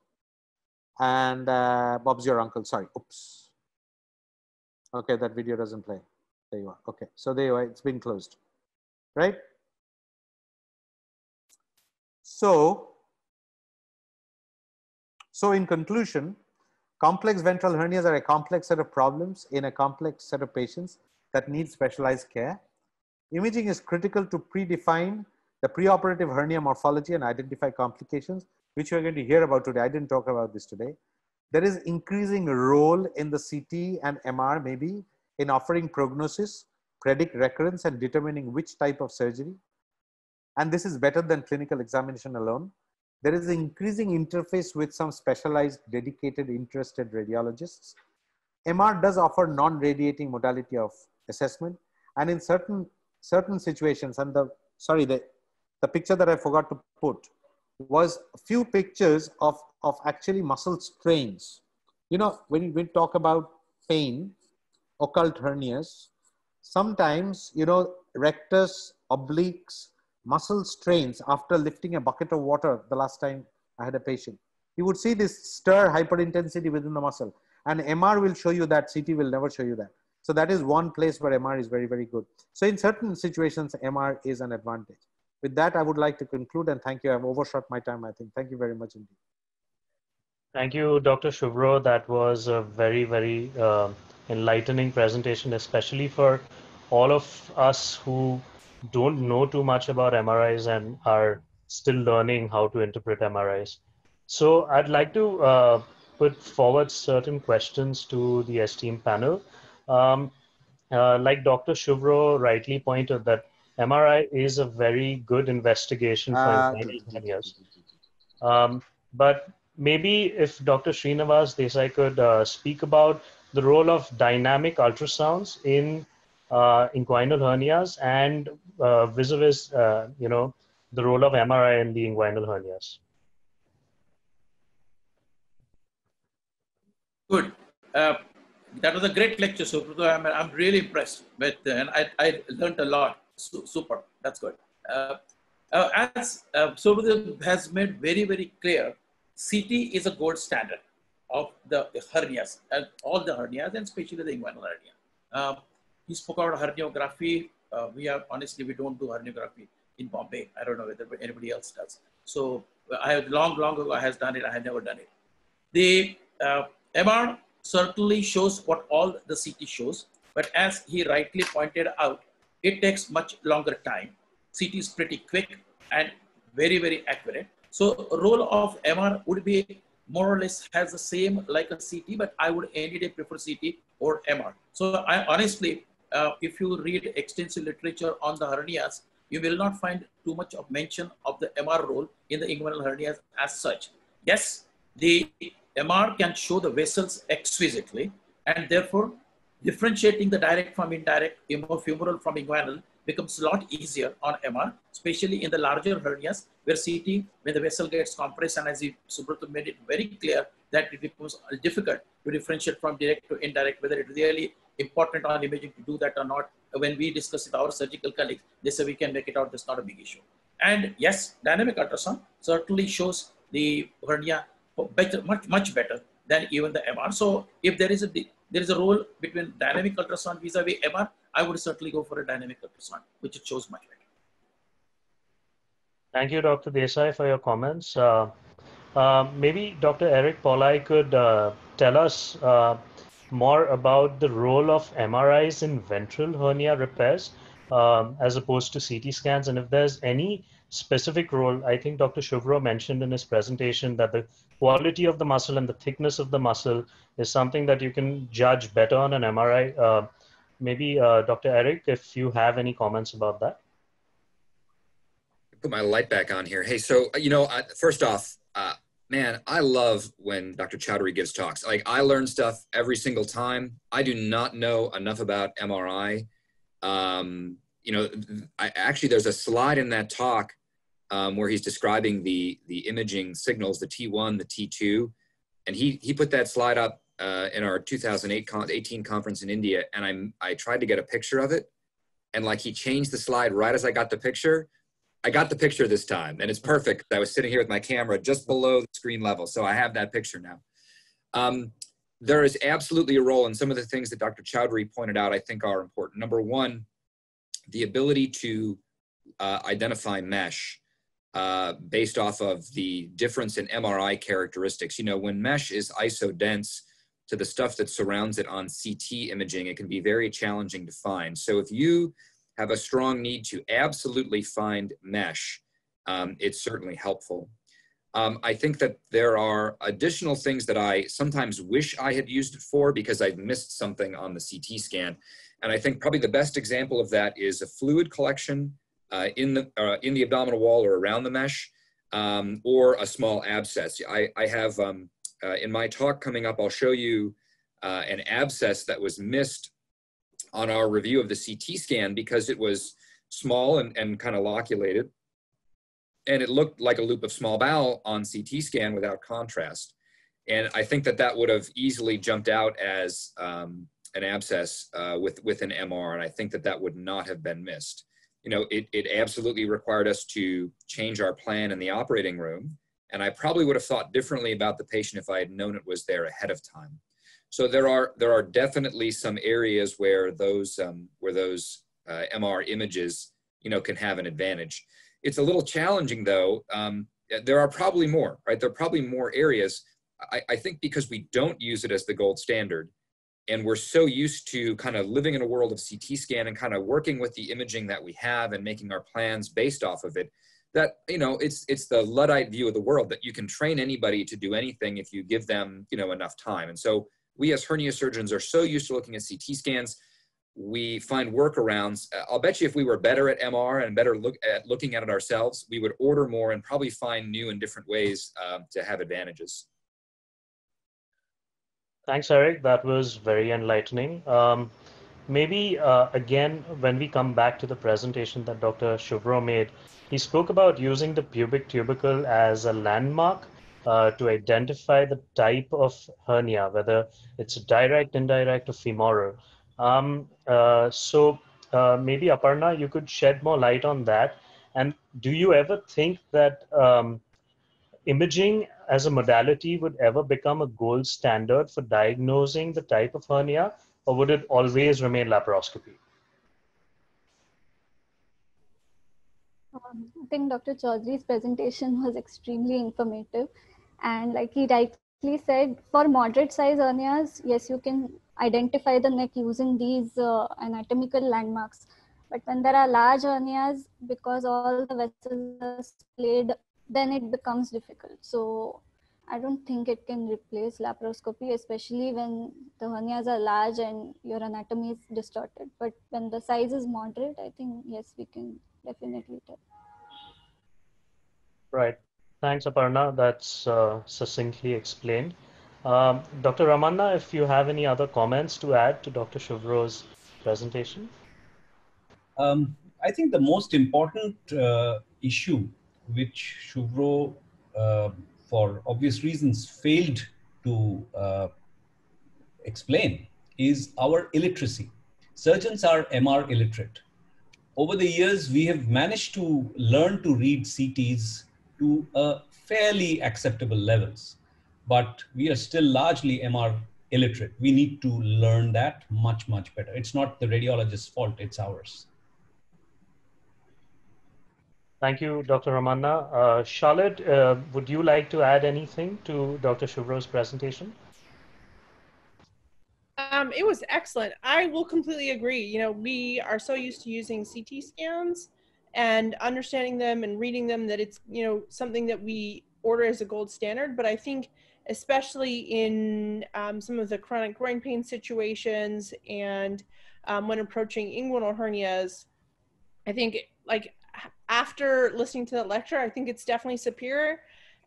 and uh, Bob's your uncle, sorry, oops. Okay, that video doesn't play. There you are, okay. So there you are, it's been closed, right? So, so in conclusion, Complex ventral hernias are a complex set of problems in a complex set of patients that need specialized care. Imaging is critical to predefine the preoperative hernia morphology and identify complications, which we're going to hear about today. I didn't talk about this today. There is increasing role in the CT and MR maybe in offering prognosis, predict recurrence and determining which type of surgery. And this is better than clinical examination alone there is increasing interface with some specialized, dedicated, interested radiologists. MR does offer non-radiating modality of assessment. And in certain, certain situations, and the, sorry, the, the picture that I forgot to put was a few pictures of, of actually muscle strains. You know, when we talk about pain, occult hernias, sometimes, you know, rectus, obliques, muscle strains after lifting a bucket of water the last time I had a patient. You would see this STIR hyperintensity within the muscle. And MR will show you that, CT will never show you that. So that is one place where MR is very, very good. So in certain situations, MR is an advantage. With that, I would like to conclude and thank you. I've overshot my time, I think. Thank you very much indeed. Thank you, Dr. Shuvro. That was a very, very uh, enlightening presentation, especially for all of us who don't know too much about MRIs and are still learning how to interpret MRIs. So I'd like to uh, put forward certain questions to the esteemed panel. Um, uh, like Dr. Shuvro rightly pointed that MRI is a very good investigation for uh, hernias. Um, but maybe if Dr. Shrinivas Desai could uh, speak about the role of dynamic ultrasounds in uh, inguinal hernias and uh, vis-a-vis, uh, you know, the role of MRI in the inguinal hernias. Good. Uh, that was a great lecture, Subrata. I'm, I'm really impressed with, uh, and I, I learned a lot. super. That's good. Uh, uh, as uh, Subrata has made very, very clear, CT is a gold standard of the hernias, and all the hernias, and especially the inguinal hernia. He spoke about herniography. Uh, we are honestly, we don't do herniography in Bombay. I don't know whether anybody else does. So I have long, long ago I has done it. I have never done it. The uh, MR certainly shows what all the CT shows, but as he rightly pointed out, it takes much longer time. CT is pretty quick and very, very accurate. So role of MR would be more or less has the same like a CT, but I would any day prefer CT or MR. So I honestly, uh, if you read extensive literature on the hernias, you will not find too much of mention of the MR role in the inguinal hernias as such. Yes, the MR can show the vessels exquisitely, and therefore differentiating the direct from indirect, femoral from inguinal becomes a lot easier on MR, especially in the larger hernias where CT, when the vessel gets compressed, and as Subrata made it very clear that it becomes difficult to differentiate from direct to indirect, whether it really important on imaging to do that or not. When we discuss with our surgical colleagues, they say we can make it out, that's not a big issue. And yes, dynamic ultrasound certainly shows the hernia better, much, much better than even the MR. So if there is a there is a role between dynamic ultrasound vis-a-vis MR, I would certainly go for a dynamic ultrasound, which it shows much better. Thank you, Dr. Desai, for your comments. Uh, uh, maybe Dr. Eric Pauli could uh, tell us uh, more about the role of MRIs in ventral hernia repairs um, as opposed to CT scans, and if there's any specific role. I think Dr. Shuvro mentioned in his presentation that the quality of the muscle and the thickness of the muscle is something that you can judge better on an MRI. Uh, maybe uh, Dr. Eric, if you have any comments about that. Put my light back on here. Hey, so you know, first off, uh, man, I love when Dr. Choudhury gives talks. Like I learn stuff every single time. I do not know enough about MRI. Um, you know, I, actually, there's a slide in that talk um, where he's describing the the imaging signals, the T1, the T2, and he he put that slide up uh, in our 2018 conference in India, and I I tried to get a picture of it, and like he changed the slide right as I got the picture. I got the picture this time, and it's perfect. I was sitting here with my camera just below the screen level, so I have that picture now. Um, there is absolutely a role, and some of the things that Dr. Choudhury pointed out, I think, are important. Number one, the ability to uh, identify mesh uh, based off of the difference in MRI characteristics. You know, when mesh is isodense to the stuff that surrounds it on CT imaging, it can be very challenging to find. So if you have a strong need to absolutely find mesh, um, it's certainly helpful. Um, I think that there are additional things that I sometimes wish I had used it for because I've missed something on the CT scan. And I think probably the best example of that is a fluid collection uh, in, the, uh, in the abdominal wall or around the mesh, um, or a small abscess. I, I have, um, uh, in my talk coming up, I'll show you uh, an abscess that was missed on our review of the CT scan because it was small and, and kind of loculated. And it looked like a loop of small bowel on CT scan without contrast. And I think that that would have easily jumped out as um, an abscess uh, with, with an MR, and I think that that would not have been missed. You know, it, it absolutely required us to change our plan in the operating room, and I probably would have thought differently about the patient if I had known it was there ahead of time. So there are there are definitely some areas where those um, where those uh, MR images you know can have an advantage. It's a little challenging though. Um, there are probably more, right? There are probably more areas. I, I think because we don't use it as the gold standard, and we're so used to kind of living in a world of CT scan and kind of working with the imaging that we have and making our plans based off of it that you know it's it's the luddite view of the world that you can train anybody to do anything if you give them you know enough time and so we as hernia surgeons are so used to looking at ct scans we find workarounds i'll bet you if we were better at mr and better look at looking at it ourselves we would order more and probably find new and different ways um, to have advantages Thanks, Eric. That was very enlightening. Um, maybe uh, again, when we come back to the presentation that Dr. Shuvro made, he spoke about using the pubic tubercle as a landmark uh, to identify the type of hernia, whether it's direct, indirect, or femoral. Um, uh, so uh, maybe Aparna, you could shed more light on that. And do you ever think that um, imaging as a modality would ever become a gold standard for diagnosing the type of hernia, or would it always remain laparoscopy? Um, I think Dr. Choudhury's presentation was extremely informative. And like he rightly said, for moderate size hernias, yes, you can identify the neck using these uh, anatomical landmarks. But when there are large hernias, because all the vessels are splayed, then it becomes difficult. So I don't think it can replace laparoscopy, especially when the hernias are large and your anatomy is distorted. But when the size is moderate, I think, yes, we can definitely tell. Right. Thanks, Aparna. That's uh, succinctly explained. Um, Dr. Ramana, if you have any other comments to add to Dr. Shuvro's presentation. Um, I think the most important uh, issue which Shuvro, uh, for obvious reasons, failed to uh, explain is our illiteracy. Surgeons are MR illiterate. Over the years, we have managed to learn to read CTs to a fairly acceptable levels, but we are still largely MR illiterate. We need to learn that much, much better. It's not the radiologist's fault, it's ours. Thank you, Dr. Ramana. Uh, Charlotte, uh, would you like to add anything to Dr. Shuvro's presentation? Um, it was excellent. I will completely agree. You know, we are so used to using CT scans and understanding them and reading them that it's, you know, something that we order as a gold standard. But I think, especially in um, some of the chronic groin pain situations and um, when approaching inguinal hernias, I think like after listening to that lecture, I think it's definitely superior.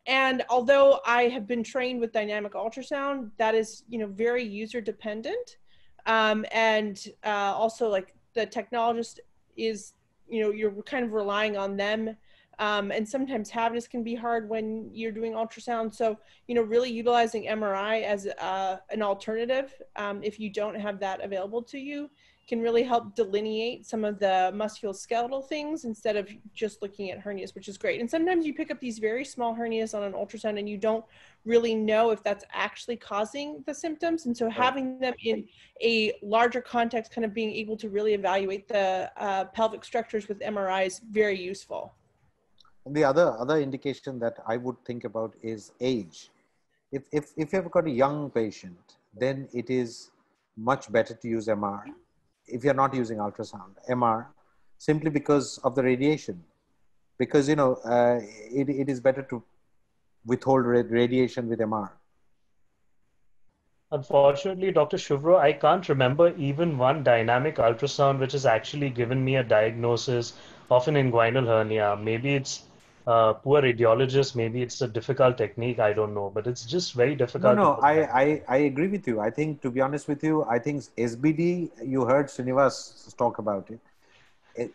And although I have been trained with dynamic ultrasound, that is, you know, very user dependent. Um, and uh, also like the technologist is, you know, you're kind of relying on them. Um, and sometimes haviness can be hard when you're doing ultrasound. So, you know, really utilizing MRI as uh, an alternative um, if you don't have that available to you can really help delineate some of the musculoskeletal things instead of just looking at hernias, which is great. And sometimes you pick up these very small hernias on an ultrasound and you don't really know if that's actually causing the symptoms. And so having them in a larger context, kind of being able to really evaluate the uh, pelvic structures with MRI is very useful. The other other indication that I would think about is age. If, if, if you've got a young patient, then it is much better to use MR if you're not using ultrasound, MR, simply because of the radiation. Because, you know, uh, it, it is better to withhold radiation with MR. Unfortunately, Dr. Shuvro, I can't remember even one dynamic ultrasound which has actually given me a diagnosis of an inguinal hernia. Maybe it's uh, poor radiologist, maybe it's a difficult technique, I don't know, but it's just very difficult. No, no, I, I, I agree with you. I think, to be honest with you, I think SBD, you heard Shrinivas talk about it.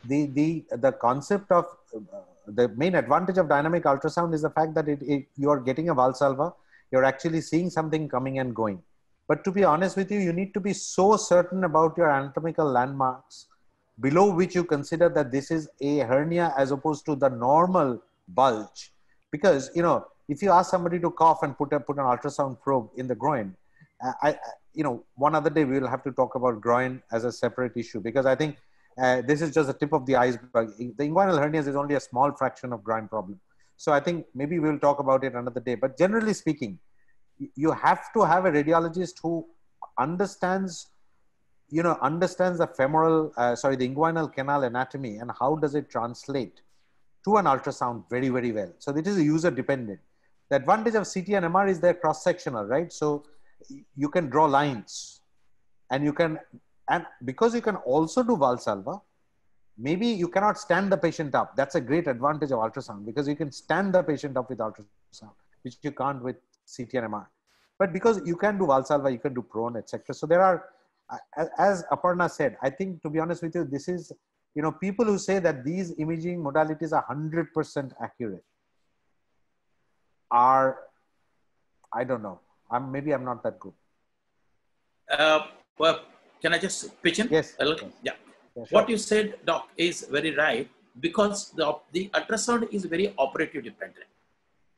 The, the, the concept of uh, the main advantage of dynamic ultrasound is the fact that it, it, you are getting a valsalva, you're actually seeing something coming and going. But to be honest with you, you need to be so certain about your anatomical landmarks below which you consider that this is a hernia as opposed to the normal bulge. Because you know if you ask somebody to cough and put a, put an ultrasound probe in the groin uh, I, you know one other day we will have to talk about groin as a separate issue. Because i think uh, this is just the tip of the iceberg. The inguinal hernias is only a small fraction of groin problem. So i think maybe we'll talk about it another day. But generally speaking you have to have a radiologist who understands you know understands the femoral uh, sorry the inguinal canal anatomy and how does it translate to an ultrasound very, very well. So this is user dependent. The advantage of CT and MR is they're cross sectional, right? So you can draw lines and you can, and because you can also do Valsalva, maybe you cannot stand the patient up. That's a great advantage of ultrasound because you can stand the patient up with ultrasound, which you can't with CT and MR. But because you can do Valsalva, you can do prone, etc. So there are as Aparna said, I think to be honest with you, this is, you know, people who say that these imaging modalities are 100% accurate are, I don't know. I'm maybe I'm not that good. Uh, well, can I just pitch in? Yes. Yeah. Yeah, sure. What you said, Doc, is very right because the, the ultrasound is very operative dependent.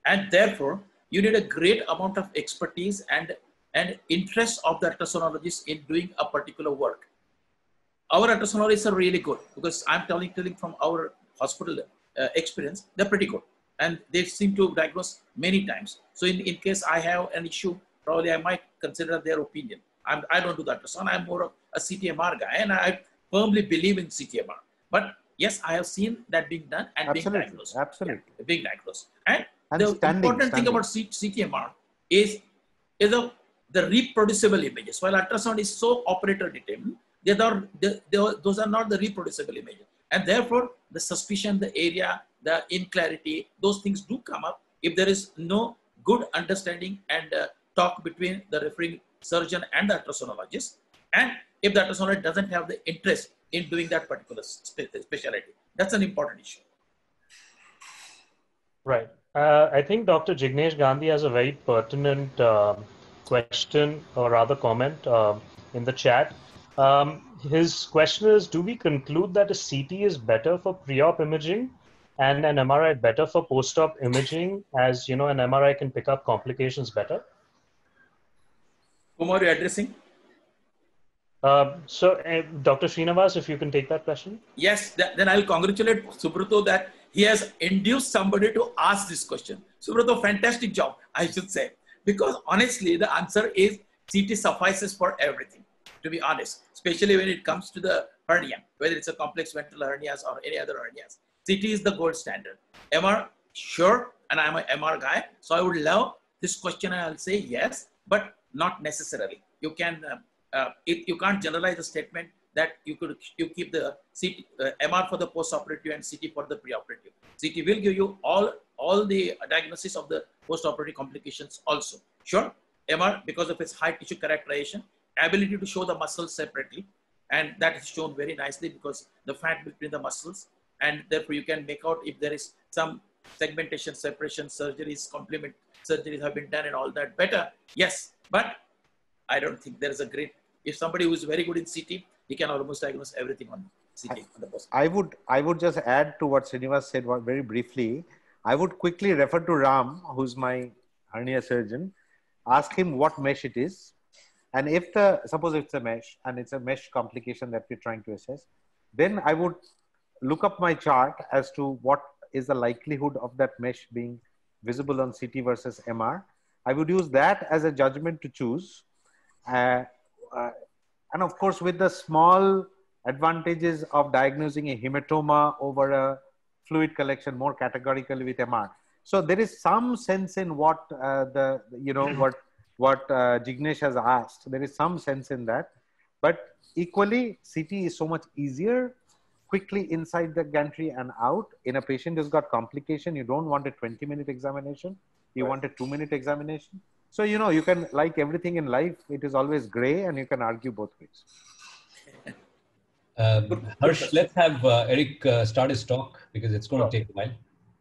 And therefore, you need a great amount of expertise and, and interest of the ultrasonologist in doing a particular work. Our ultrasonologists are really good because I'm telling, telling from our hospital uh, experience, they're pretty good. And they seem to diagnose many times. So in, in case I have an issue, probably I might consider their opinion. I'm, I do not do the ultrasound. I'm more of a CTMR guy and I firmly believe in CTMR. But yes, I have seen that being done and absolutely, being diagnosed. Absolutely. Yeah, being diagnosed. And, and the standing, important standing. thing about C CTMR is, is the, the reproducible images. While ultrasound is so operator determined, they are, they, they those are not the reproducible images. And therefore, the suspicion, the area, the inclarity, those things do come up if there is no good understanding and uh, talk between the referring surgeon and the ultrasonologist. And if the ultrasonologist doesn't have the interest in doing that particular specialty, that's an important issue. Right. Uh, I think Dr. Jignesh Gandhi has a very pertinent uh, question or rather comment uh, in the chat. Um, his question is, do we conclude that a CT is better for pre-op imaging and an MRI better for post-op imaging as, you know, an MRI can pick up complications better? Whom are you addressing? Uh, so, uh, Dr. Shrinivas, if you can take that question. Yes, th then I'll congratulate Subrato that he has induced somebody to ask this question. Subrato, fantastic job, I should say. Because honestly, the answer is CT suffices for everything, to be honest, especially when it comes to the hernia, whether it's a complex ventral hernias or any other hernias. CT is the gold standard. MR, sure, and I'm an MR guy, so I would love this question and I'll say yes, but not necessarily. You can, uh, uh, it, you can't generalize the statement that you could you keep the CT, uh, MR for the post-operative and CT for the pre-operative. CT will give you all all the diagnosis of the post-operative complications also. Sure, MR because of its high tissue characterization, ability to show the muscles separately, and that is shown very nicely because the fat between the muscles, and therefore you can make out if there is some segmentation, separation, surgeries, complement surgeries have been done and all that better. Yes, but I don't think there is a great, if somebody who is very good in CT, he can almost diagnose everything on CT. On the post. I would, I would just add to what Shrinivas said very briefly. I would quickly refer to Ram, who's my hernia surgeon, ask him what mesh it is. And if the, suppose it's a mesh and it's a mesh complication that we're trying to assess, then I would look up my chart as to what is the likelihood of that mesh being visible on CT versus MR. I would use that as a judgment to choose. Uh, uh, and of course, with the small advantages of diagnosing a hematoma over a fluid collection more categorically with MR. So there is some sense in what uh, the, you know, what, what uh, Jignesh has asked. There is some sense in that. But equally, CT is so much easier quickly inside the gantry and out. In a patient who's got complication, you don't want a 20 minute examination. You right. want a two minute examination. So, you know, you can, like everything in life, it is always gray and you can argue both ways. Uh, Harsh, let's have uh, Eric uh, start his talk because it's going to take a while.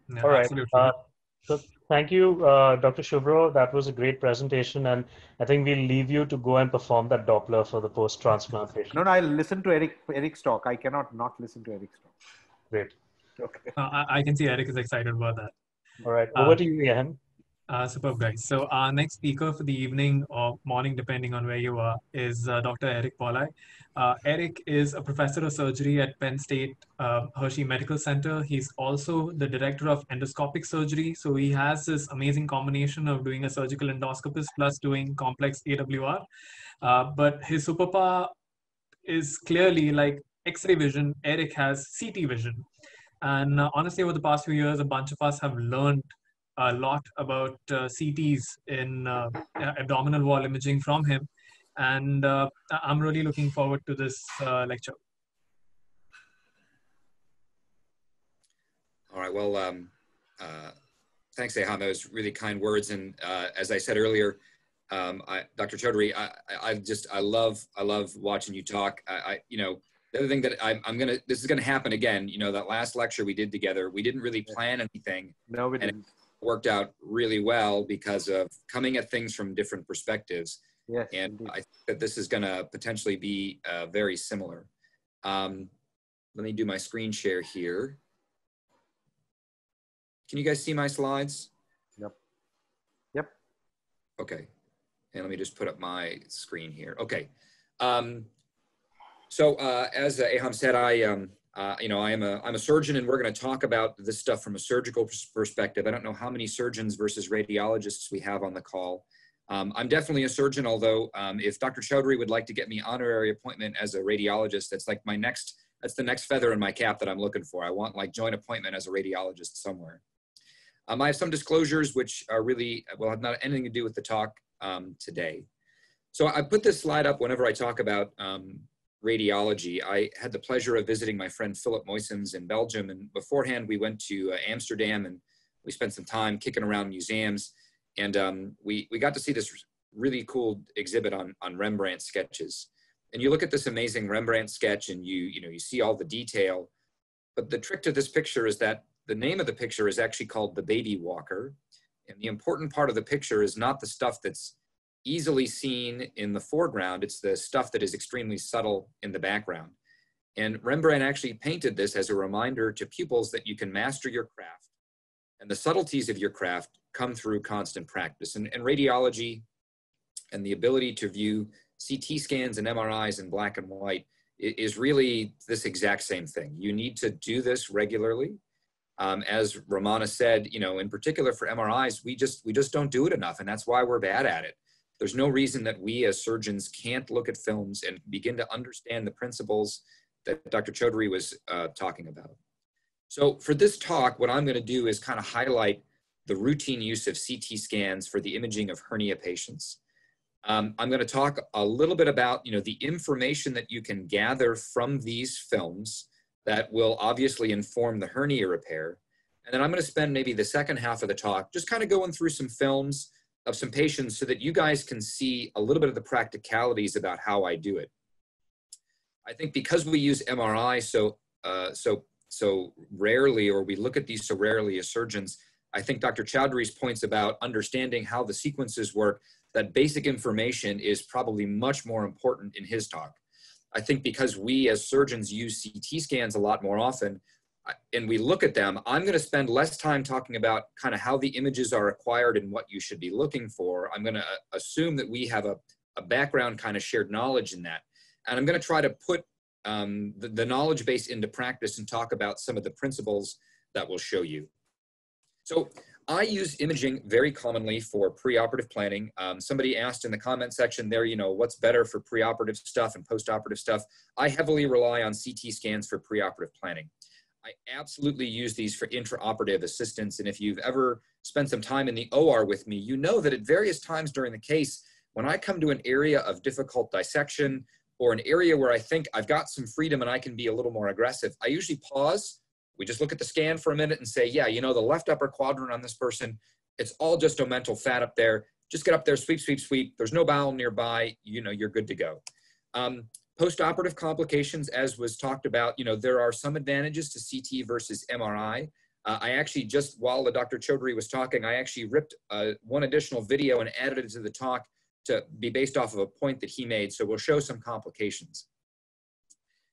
Yeah, All right. Uh, so thank you, uh, Dr. Shuvro. That was a great presentation. And I think we'll leave you to go and perform that Doppler for the post-transplant patient. No, no, I'll listen to Eric, Eric's talk. I cannot not listen to Eric's talk. Great. Okay. I, I, can see Eric is excited about that. All right. Over to you, Eham. Uh, superb, guys. So our next speaker for the evening or morning, depending on where you are, is uh, Dr. Eric Pauli. Uh, Eric is a professor of surgery at Penn State uh, Hershey Medical Center. He's also the director of endoscopic surgery. So he has this amazing combination of doing a surgical endoscopist plus doing complex AWR. Uh, but his superpower is clearly like X-ray vision. Eric has CT vision. And uh, honestly, over the past few years, a bunch of us have learned a lot about uh, CTs in uh, abdominal wall imaging from him. And uh, I'm really looking forward to this uh, lecture. All right. Well, um, uh, thanks, Eham. Those really kind words. And uh, as I said earlier, um, I, Dr. Choudhury, I, I, I, just, I love, I love watching you talk. I, I you know, the other thing that I, I'm gonna, this is gonna happen again. You know, that last lecture we did together, we didn't really plan anything. No, we didn't. Worked out really well because of coming at things from different perspectives. Yes, and indeed. I think that this is gonna potentially be uh, very similar. Um, let me do my screen share here. Can you guys see my slides? Yep. Yep. Okay. And let me just put up my screen here. Okay. Um, so uh, as uh, Eham said, I, um, uh, you know, I am a, I'm a surgeon and we're going to talk about this stuff from a surgical perspective. I don't know how many surgeons versus radiologists we have on the call. Um, I'm definitely a surgeon, although um, if Dr. Choudhury would like to get me honorary appointment as a radiologist, that's like my next, that's the next feather in my cap that I'm looking for. I want like joint appointment as a radiologist somewhere. Um, I have some disclosures which are really, well, have not anything to do with the talk um, today. So I put this slide up whenever I talk about um, radiology. I had the pleasure of visiting my friend Filip Muysoms in Belgium, and beforehand we went to uh, Amsterdam and we spent some time kicking around museums, and um, we, we got to see this really cool exhibit on, on Rembrandt sketches. And you look at this amazing Rembrandt sketch and you, you know, you see all the detail, but the trick to this picture is that the name of the picture is actually called the baby walker. And the important part of the picture is not the stuff that's easily seen in the foreground, it's the stuff that is extremely subtle in the background. And Rembrandt actually painted this as a reminder to pupils that you can master your craft and the subtleties of your craft come through constant practice. And, and radiology and the ability to view CT scans and MRIs in black and white is really this exact same thing. You need to do this regularly um, as Ramana said, you know, in particular for MRIs, we just we just don't do it enough, and that's why we're bad at it. There's no reason that we as surgeons can't look at films and begin to understand the principles that Dr. Choudhury was uh, talking about. So for this talk, what I'm going to do is kind of highlight the routine use of CT scans for the imaging of hernia patients. Um, I'm going to talk a little bit about, you know, the information that you can gather from these films that will obviously inform the hernia repair. And then I'm going to spend maybe the second half of the talk just kind of going through some films of some patients so that you guys can see a little bit of the practicalities about how I do it. I think because we use MRI so uh, so so rarely, or we look at these so rarely as surgeons, I think Dr. Choudhury's points about understanding how the sequences work, that basic information is probably much more important in his talk. I think because we as surgeons use CT scans a lot more often and we look at them, I'm going to spend less time talking about kind of how the images are acquired and what you should be looking for. I'm going to uh, assume that we have a, a background kind of shared knowledge in that. And I'm going to try to put um, the, the knowledge base into practice and talk about some of the principles that will show you. So I use imaging very commonly for preoperative planning. Um, somebody asked in the comment section there, you know, what's better for preoperative stuff and postoperative stuff? I heavily rely on CT scans for preoperative planning. I absolutely use these for intraoperative assistance. And if you've ever spent some time in the OR with me, you know that at various times during the case, when I come to an area of difficult dissection or an area where I think I've got some freedom and I can be a little more aggressive, I usually pause we just look at the scan for a minute and say, yeah, you know, the left upper quadrant on this person, it's all just omental fat up there. Just get up there, sweep, sweep, sweep. There's no bowel nearby. You know, you're good to go. Um, postoperative complications, as was talked about, you know, there are some advantages to CT versus MRI. Uh, I actually just, while the Dr. Choudhury was talking, I actually ripped uh, one additional video and added it to the talk to be based off of a point that he made. So we'll show some complications.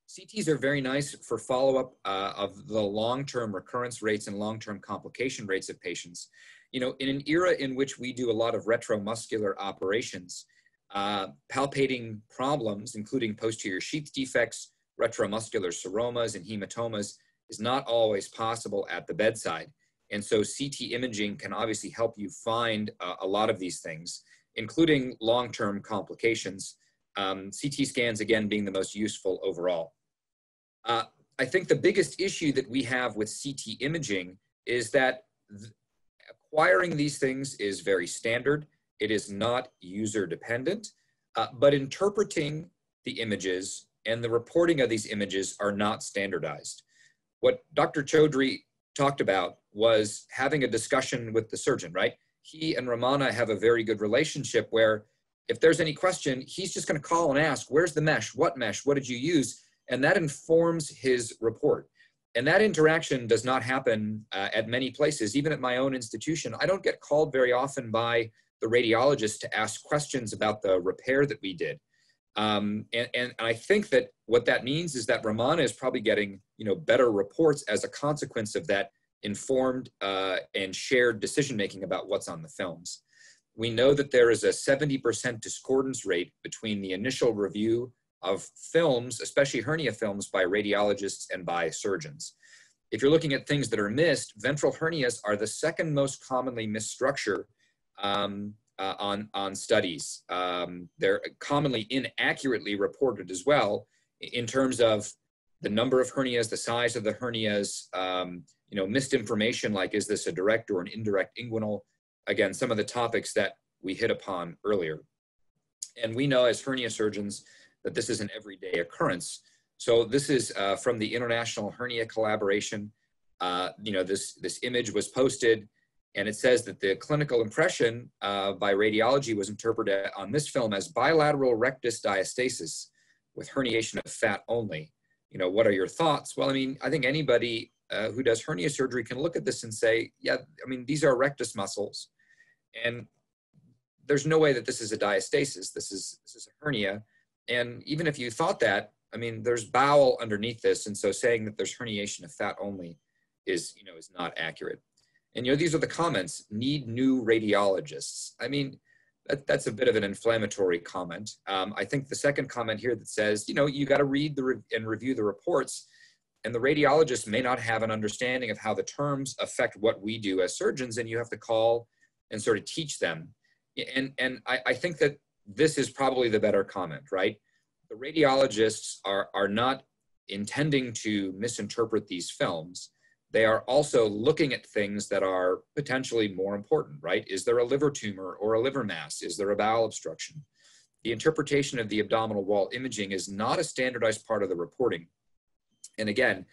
CTs are very nice for follow-up uh, of the long-term recurrence rates and long-term complication rates of patients. You know, in an era in which we do a lot of retromuscular operations, uh, palpating problems, including posterior sheath defects, retromuscular seromas, and hematomas, is not always possible at the bedside. And so CT imaging can obviously help you find uh, a lot of these things, including long-term complications, um, CT scans, again, being the most useful overall. Uh, I think the biggest issue that we have with CT imaging is that th acquiring these things is very standard. It is not user dependent, uh, but interpreting the images and the reporting of these images are not standardized. What Dr. Choudhury talked about was having a discussion with the surgeon, right? he and Ramana have a very good relationship where if there's any question, he's just going to call and ask, where's the mesh? What mesh? What did you use? And that informs his report. And that interaction does not happen uh, at many places, even at my own institution. I don't get called very often by the radiologist to ask questions about the repair that we did. Um, and, and I think that what that means is that Ramana is probably getting you know better reports as a consequence of that informed uh, and shared decision making about what's on the films. We know that there is a 70% discordance rate between the initial review of films, especially hernia films, by radiologists and by surgeons. If you're looking at things that are missed, ventral hernias are the second most commonly missed structure um, uh, on, on studies. Um, they're commonly inaccurately reported as well in terms of the number of hernias, the size of the hernias, um, you know, missed information like is this a direct or an indirect inguinal? Again, some of the topics that we hit upon earlier. And we know as hernia surgeons that this is an everyday occurrence. So this is uh, from the International Hernia Collaboration. Uh, you know, this, this image was posted and it says that the clinical impression uh, by radiology was interpreted on this film as bilateral rectus diastasis with herniation of fat only. You know, what are your thoughts? Well, I mean, I think anybody uh, who does hernia surgery can look at this and say, yeah, I mean, these are rectus muscles. And there's no way that this is a diastasis. This is, this is a hernia. And even if you thought that, I mean, there's bowel underneath this. And so saying that there's herniation of fat only is, you know, is not accurate. And, you know, these are the comments, need new radiologists. I mean, that, that's a bit of an inflammatory comment. Um, I think the second comment here that says, you know, you got to read the re and review the reports, and the radiologist may not have an understanding of how the terms affect what we do as surgeons, and you have to call and sort of teach them. And, and I, I think that this is probably the better comment, right? The radiologists are, are not intending to misinterpret these films they are also looking at things that are potentially more important, right? Is there a liver tumor or a liver mass? Is there a bowel obstruction? The interpretation of the abdominal wall imaging is not a standardized part of the reporting. And again,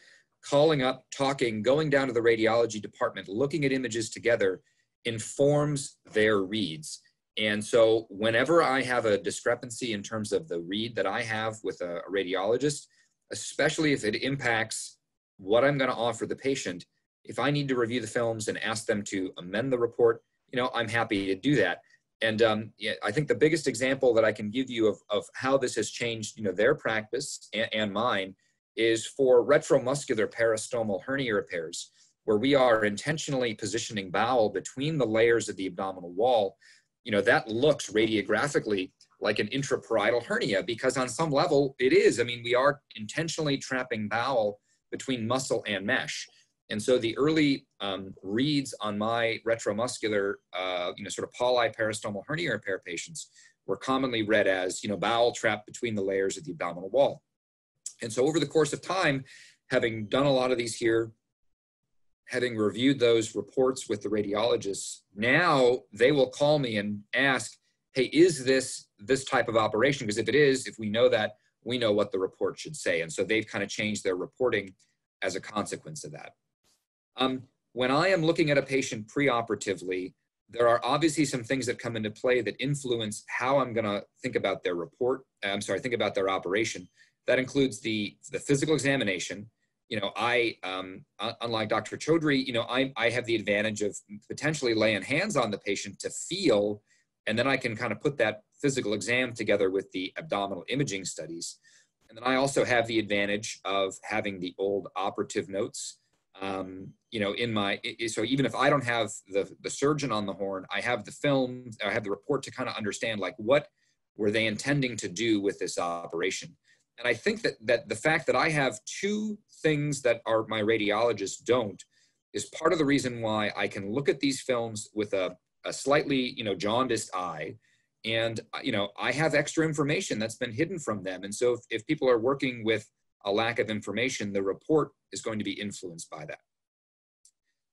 calling up, talking, going down to the radiology department, looking at images together informs their reads. And so whenever I have a discrepancy in terms of the read that I have with a, radiologist, especially if it impacts what I'm going to offer the patient. If I need to review the films and ask them to amend the report, you know, I'm happy to do that. And um, yeah, I think the biggest example that I can give you of, of how this has changed, you know, their practice and, and mine is for retromuscular peristomal hernia repairs, where we are intentionally positioning bowel between the layers of the abdominal wall. You know, that looks radiographically like an intraparietal hernia because on some level it is. I mean, we are intentionally trapping bowel between muscle and mesh. And so the early um, reads on my retromuscular, uh, you know, sort of polyperistomal hernia repair patients were commonly read as, you know, bowel trapped between the layers of the abdominal wall. And so over the course of time, having done a lot of these here, having reviewed those reports with the radiologists, now they will call me and ask, hey, is this this type of operation? Because if it is, if we know that, we know what the report should say. And so they've kind of changed their reporting as a consequence of that. Um, when I am looking at a patient preoperatively, there are obviously some things that come into play that influence how I'm going to think about their report. I'm sorry, think about their operation. That includes the the physical examination. You know, I um, unlike Dr. Choudhury, you know, I I have the advantage of potentially laying hands on the patient to feel, and then I can kind of put that physical exam together with the abdominal imaging studies. And then I also have the advantage of having the old operative notes, um, you know, in my, so even if I don't have the, the surgeon on the horn, I have the film, I have the report to kind of understand like what were they intending to do with this operation. And I think that, that the fact that I have two things that are my radiologists don't is part of the reason why I can look at these films with a, a slightly, you know, jaundiced eye. And uh, you know i have extra information that's been hidden from them. And so if, if people are working with a lack of information the report is going to be influenced by that.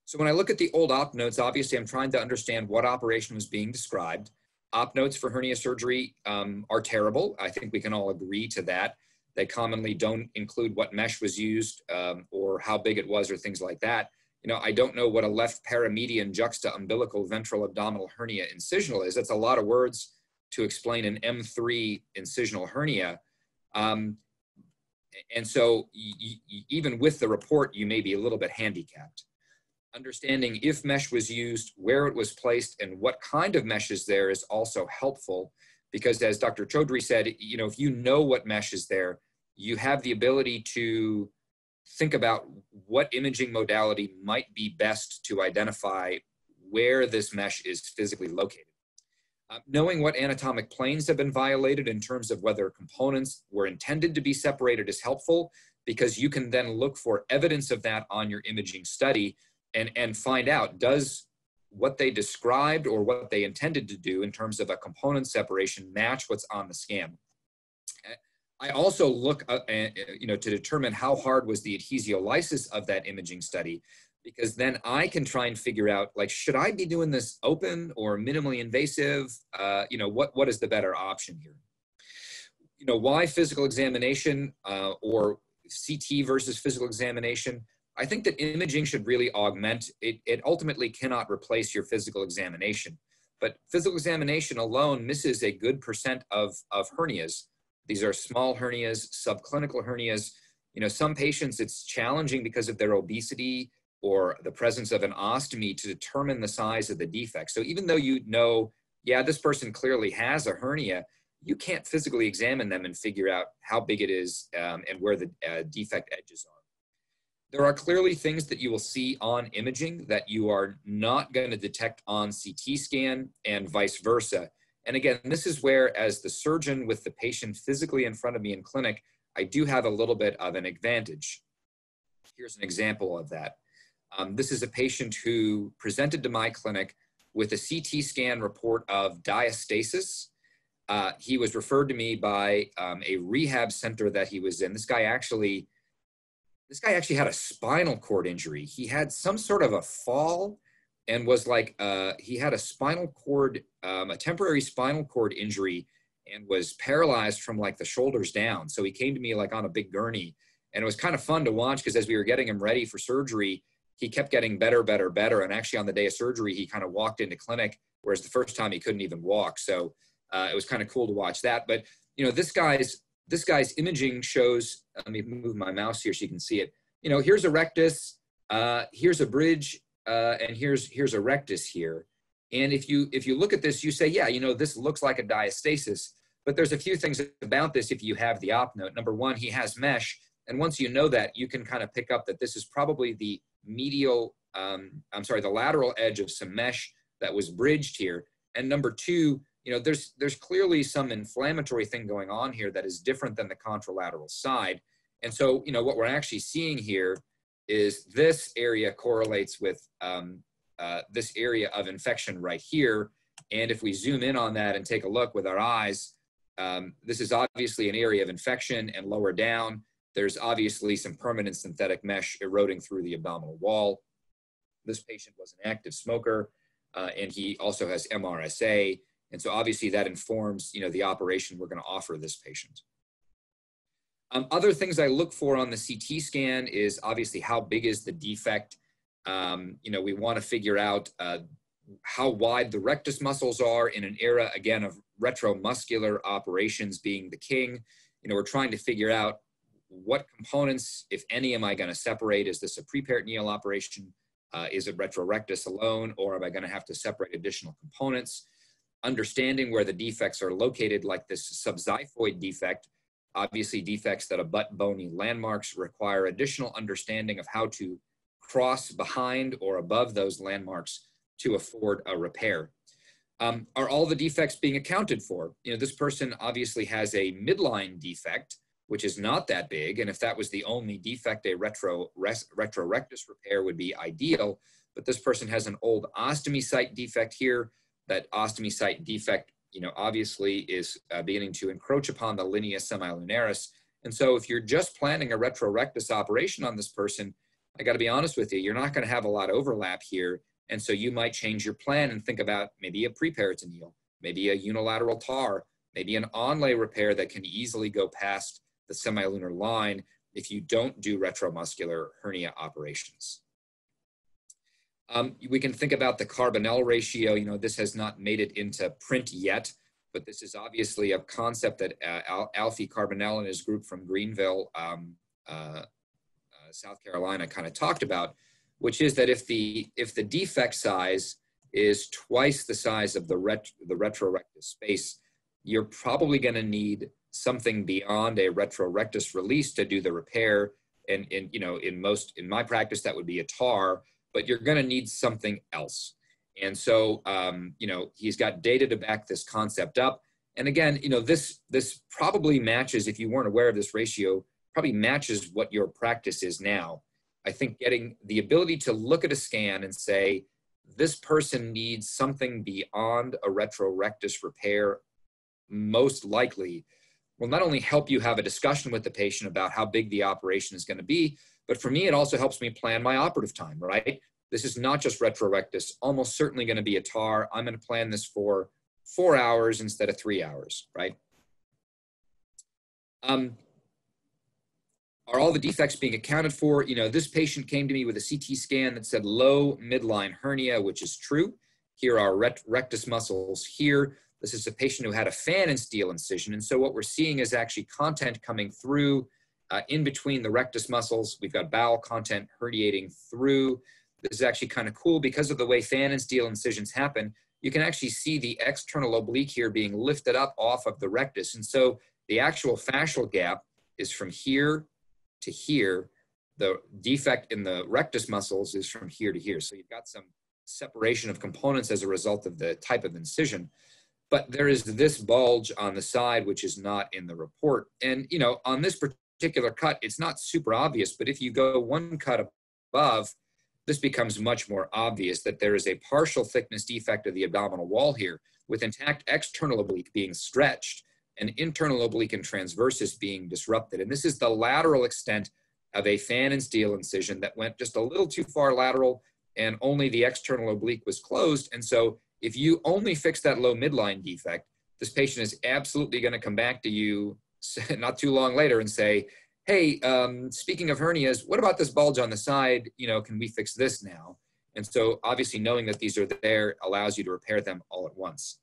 So when i look at the old op notes obviously i'm trying to understand what operation was being described. Op notes for hernia surgery um, are terrible. I think we can all agree to that. They commonly don't include what mesh was used um, or how big it was or things like that you know, I don't know what a left paramedian juxta umbilical ventral abdominal hernia incisional is. That's a lot of words to explain an M3 incisional hernia. Um, and so even with the report, you may be a little bit handicapped. Understanding if mesh was used, where it was placed, and what kind of mesh is there is also helpful because as Dr. Choudhury said, you know, if you know what mesh is there, you have the ability to think about what imaging modality might be best to identify where this mesh is physically located. Uh, knowing what anatomic planes have been violated in terms of whether components were intended to be separated is helpful because you can then look for evidence of that on your imaging study and, and find out does what they described or what they intended to do in terms of a component separation match what's on the scan. I also look, uh, uh, you know, to determine how hard was the adhesiolysis of that imaging study, because then I can try and figure out, like, should I be doing this open or minimally invasive? Uh, you know, what what is the better option here? You know, why physical examination uh, or CT versus physical examination? I think that imaging should really augment. It, it ultimately cannot replace your physical examination, but physical examination alone misses a good percent of of hernias these are small hernias, subclinical hernias. You know, some patients, it's challenging because of their obesity or the presence of an ostomy to determine the size of the defect. So even though you know, yeah, this person clearly has a hernia, you can't physically examine them and figure out how big it is um, and where the uh, defect edges are. There are clearly things that you will see on imaging that you are not going to detect on CT scan and vice versa. And again, this is where, as the surgeon with the patient physically in front of me in clinic, I do have a little bit of an advantage. Here's an example of that. Um, this is a patient who presented to my clinic with a CT scan report of diastasis. Uh, he was referred to me by um, a rehab center that he was in. This guy actually, this guy actually had a spinal cord injury. He had some sort of a fall and was like uh, he had a spinal cord, um, a temporary spinal cord injury, and was paralyzed from like the shoulders down. So he came to me like on a big gurney, and it was kind of fun to watch because as we were getting him ready for surgery, he kept getting better, better, better. And actually, on the day of surgery, he kind of walked into clinic, whereas the first time he couldn't even walk. So uh, it was kind of cool to watch that. But you know, this guy's this guy's imaging shows. Let me move my mouse here so you can see it. You know, here's a rectus. Uh, here's a bridge uh, and here's here's a rectus here. And if you if you look at this, you say, yeah, you know, this looks like a diastasis. But there's a few things about this if you have the op note. Number one, he has mesh, and once you know that, you can kind of pick up that this is probably the medial, um, I'm sorry, the lateral edge of some mesh that was bridged here. And number two, you know, there's there's clearly some inflammatory thing going on here that is different than the contralateral side. And so, you know, what we're actually seeing here is this area correlates with um, uh, this area of infection right here. And if we zoom in on that and take a look with our eyes, um, this is obviously an area of infection and lower down. There's obviously some permanent synthetic mesh eroding through the abdominal wall. This patient was an active smoker uh, and he also has MRSA. And so obviously that informs, you know, the operation we're gonna offer this patient. Um, other things I look for on the CT scan is obviously how big is the defect. Um, you know, we want to figure out uh, how wide the rectus muscles are in an era, again, of retromuscular operations being the king. You know, we're trying to figure out what components, if any, am I going to separate? Is this a preperitoneal operation? Uh, is it retrorectus alone, or am I going to have to separate additional components? Understanding where the defects are located, like this subxiphoid defect, Obviously, defects that abut bony landmarks require additional understanding of how to cross behind or above those landmarks to afford a repair. Um, are all the defects being accounted for? You know, this person obviously has a midline defect, which is not that big. And if that was the only defect, a retro, res, retrorectus repair would be ideal. But this person has an old ostomy site defect here. That ostomy site defect you know, obviously is uh, beginning to encroach upon the linea semilunaris. And so if you're just planning a retrorectus operation on this person, I got to be honest with you, you're not going to have a lot of overlap here. And so you might change your plan and think about maybe a preperitoneal, maybe a unilateral TAR, maybe an onlay repair that can easily go past the semilunar line if you don't do retromuscular hernia operations. Um, we can think about the Carbonell ratio. You know, this has not made it into print yet, but this is obviously a concept that uh, Al Alfie Carbonell and his group from Greenville, um, uh, uh, South Carolina, kind of talked about, which is that if the if the defect size is twice the size of the ret the retrorectus space, you're probably going to need something beyond a retrorectus release to do the repair. And in you know, in most in my practice, that would be a TAR, but you're going to need something else. And so, um, you know, he's got data to back this concept up. And again, you know, this this probably matches. If you weren't aware of this ratio, probably matches what your practice is now. I think getting the ability to look at a scan and say, this person needs something beyond a retrorectus repair, most likely will not only help you have a discussion with the patient about how big the operation is going to be, but for me, it also helps me plan my operative time, right? This is not just retrorectus, almost certainly going to be a TAR. I'm going to plan this for four hours instead of three hours, right? Um, are all the defects being accounted for? You know, this patient came to me with a CT scan that said low midline hernia, which is true. Here are rectus muscles here. This is a patient who had a Pfannenstiel incision. And so what we're seeing is actually content coming through uh, in between the rectus muscles. We've got bowel content herniating through. This is actually kind of cool because of the way Pfannenstiel incisions happen. You can actually see the external oblique here being lifted up off of the rectus. And so the actual fascial gap is from here to here. The defect in the rectus muscles is from here to here. So you've got some separation of components as a result of the type of incision but there is this bulge on the side which is not in the report and you know on this particular cut it's not super obvious but if you go one cut above this becomes much more obvious that there is a partial thickness defect of the abdominal wall here with intact external oblique being stretched and internal oblique and transversus being disrupted. And this is the lateral extent of a Pfannenstiel incision that went just a little too far lateral and only the external oblique was closed. And so if you only fix that low midline defect, this patient is absolutely going to come back to you not too long later and say, hey, um, speaking of hernias, what about this bulge on the side? You know, can we fix this now? And so obviously knowing that these are there allows you to repair them all at once.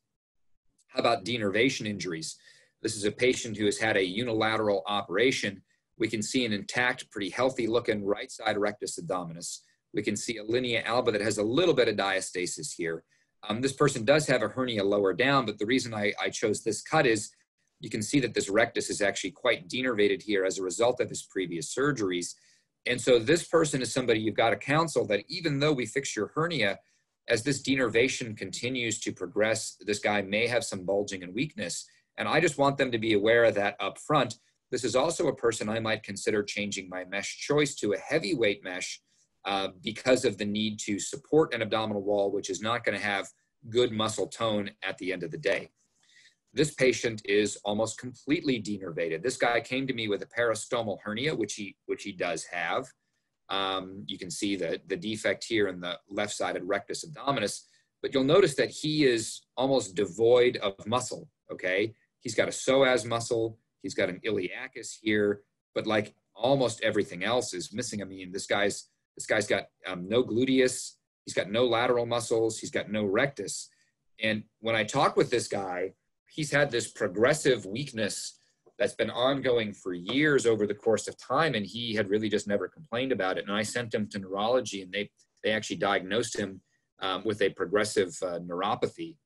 How about denervation injuries? This is a patient who has had a unilateral operation. We can see an intact, pretty healthy looking right side rectus abdominis. We can see a linea alba that has a little bit of diastasis here. Um, this person does have a hernia lower down, but the reason I, I chose this cut is you can see that this rectus is actually quite denervated here as a result of his previous surgeries. And so this person is somebody you've got to counsel that even though we fix your hernia, as this denervation continues to progress, this guy may have some bulging and weakness. And I just want them to be aware of that up front. This is also a person I might consider changing my mesh choice to a heavyweight mesh uh, because of the need to support an abdominal wall, which is not going to have good muscle tone at the end of the day. This patient is almost completely denervated. This guy came to me with a peristomal hernia, which he, which he does have. Um, you can see the, the defect here in the left-sided rectus abdominis, but you'll notice that he is almost devoid of muscle, okay? He's got a psoas muscle, he's got an iliacus here, but like almost everything else is missing. I mean, this guy's this guy's got um, no gluteus. He's got no lateral muscles. He's got no rectus. And when I talk with this guy, he's had this progressive weakness that's been ongoing for years over the course of time. And he had really just never complained about it. And I sent him to neurology and they, they actually diagnosed him um, with a progressive uh, neuropathy.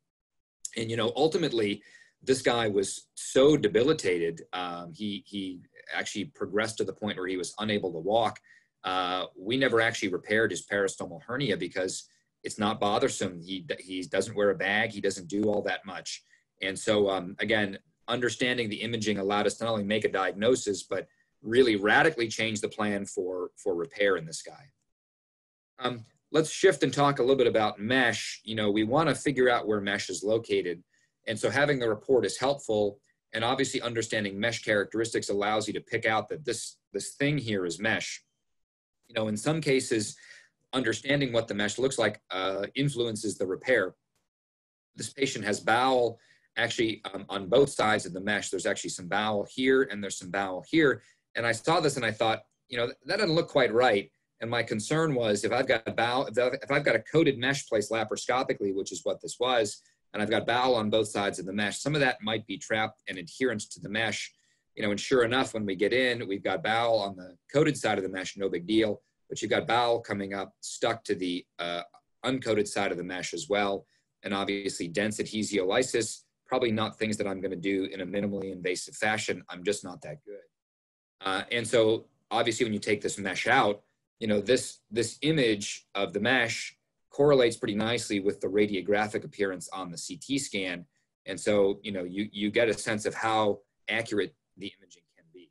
And, you know, ultimately, this guy was so debilitated. Um, he, he actually progressed to the point where he was unable to walk uh, we never actually repaired his peristomal hernia because it's not bothersome. He, he doesn't wear a bag. He doesn't do all that much. And so, um, again, understanding the imaging allowed us to not only make a diagnosis, but really radically change the plan for, for repair in this guy. Um, let's shift and talk a little bit about mesh. You know, we want to figure out where mesh is located. And so having the report is helpful. And obviously understanding mesh characteristics allows you to pick out that this, this thing here is mesh you know, in some cases, understanding what the mesh looks like uh, influences the repair. This patient has bowel actually um, on both sides of the mesh. There's actually some bowel here and there's some bowel here. And I saw this and I thought, you know, that doesn't look quite right. And my concern was if I've got a bowel, if I've got a coated mesh placed laparoscopically, which is what this was, and I've got bowel on both sides of the mesh, some of that might be trapped and adherence to the mesh. You know, and sure enough, when we get in, we've got bowel on the coated side of the mesh, no big deal. But you've got bowel coming up stuck to the uh, uncoated side of the mesh as well. And obviously dense adhesiolysis, probably not things that I'm gonna do in a minimally invasive fashion. I'm just not that good. Uh, and so obviously when you take this mesh out, you know, this, this image of the mesh correlates pretty nicely with the radiographic appearance on the CT scan. And so, you know, you, you get a sense of how accurate the imaging can be.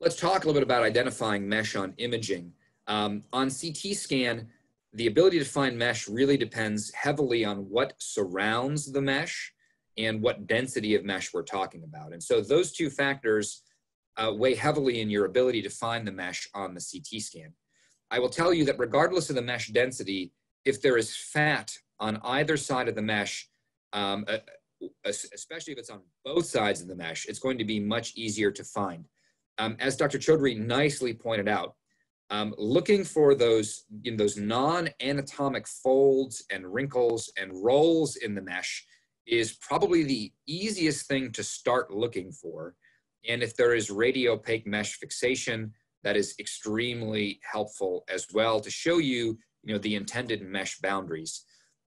Let's talk a little bit about identifying mesh on imaging. Um, on CT scan, the ability to find mesh really depends heavily on what surrounds the mesh and what density of mesh we're talking about. And so those two factors uh, weigh heavily in your ability to find the mesh on the CT scan. I will tell you that regardless of the mesh density, if there is fat on either side of the mesh, um, uh, especially if it's on both sides of the mesh, it's going to be much easier to find. Um, as Dr. Choudhury nicely pointed out, um, looking for those, you know, those non-anatomic folds and wrinkles and rolls in the mesh is probably the easiest thing to start looking for and if there is radiopaque mesh fixation, that is extremely helpful as well to show you, you know, the intended mesh boundaries.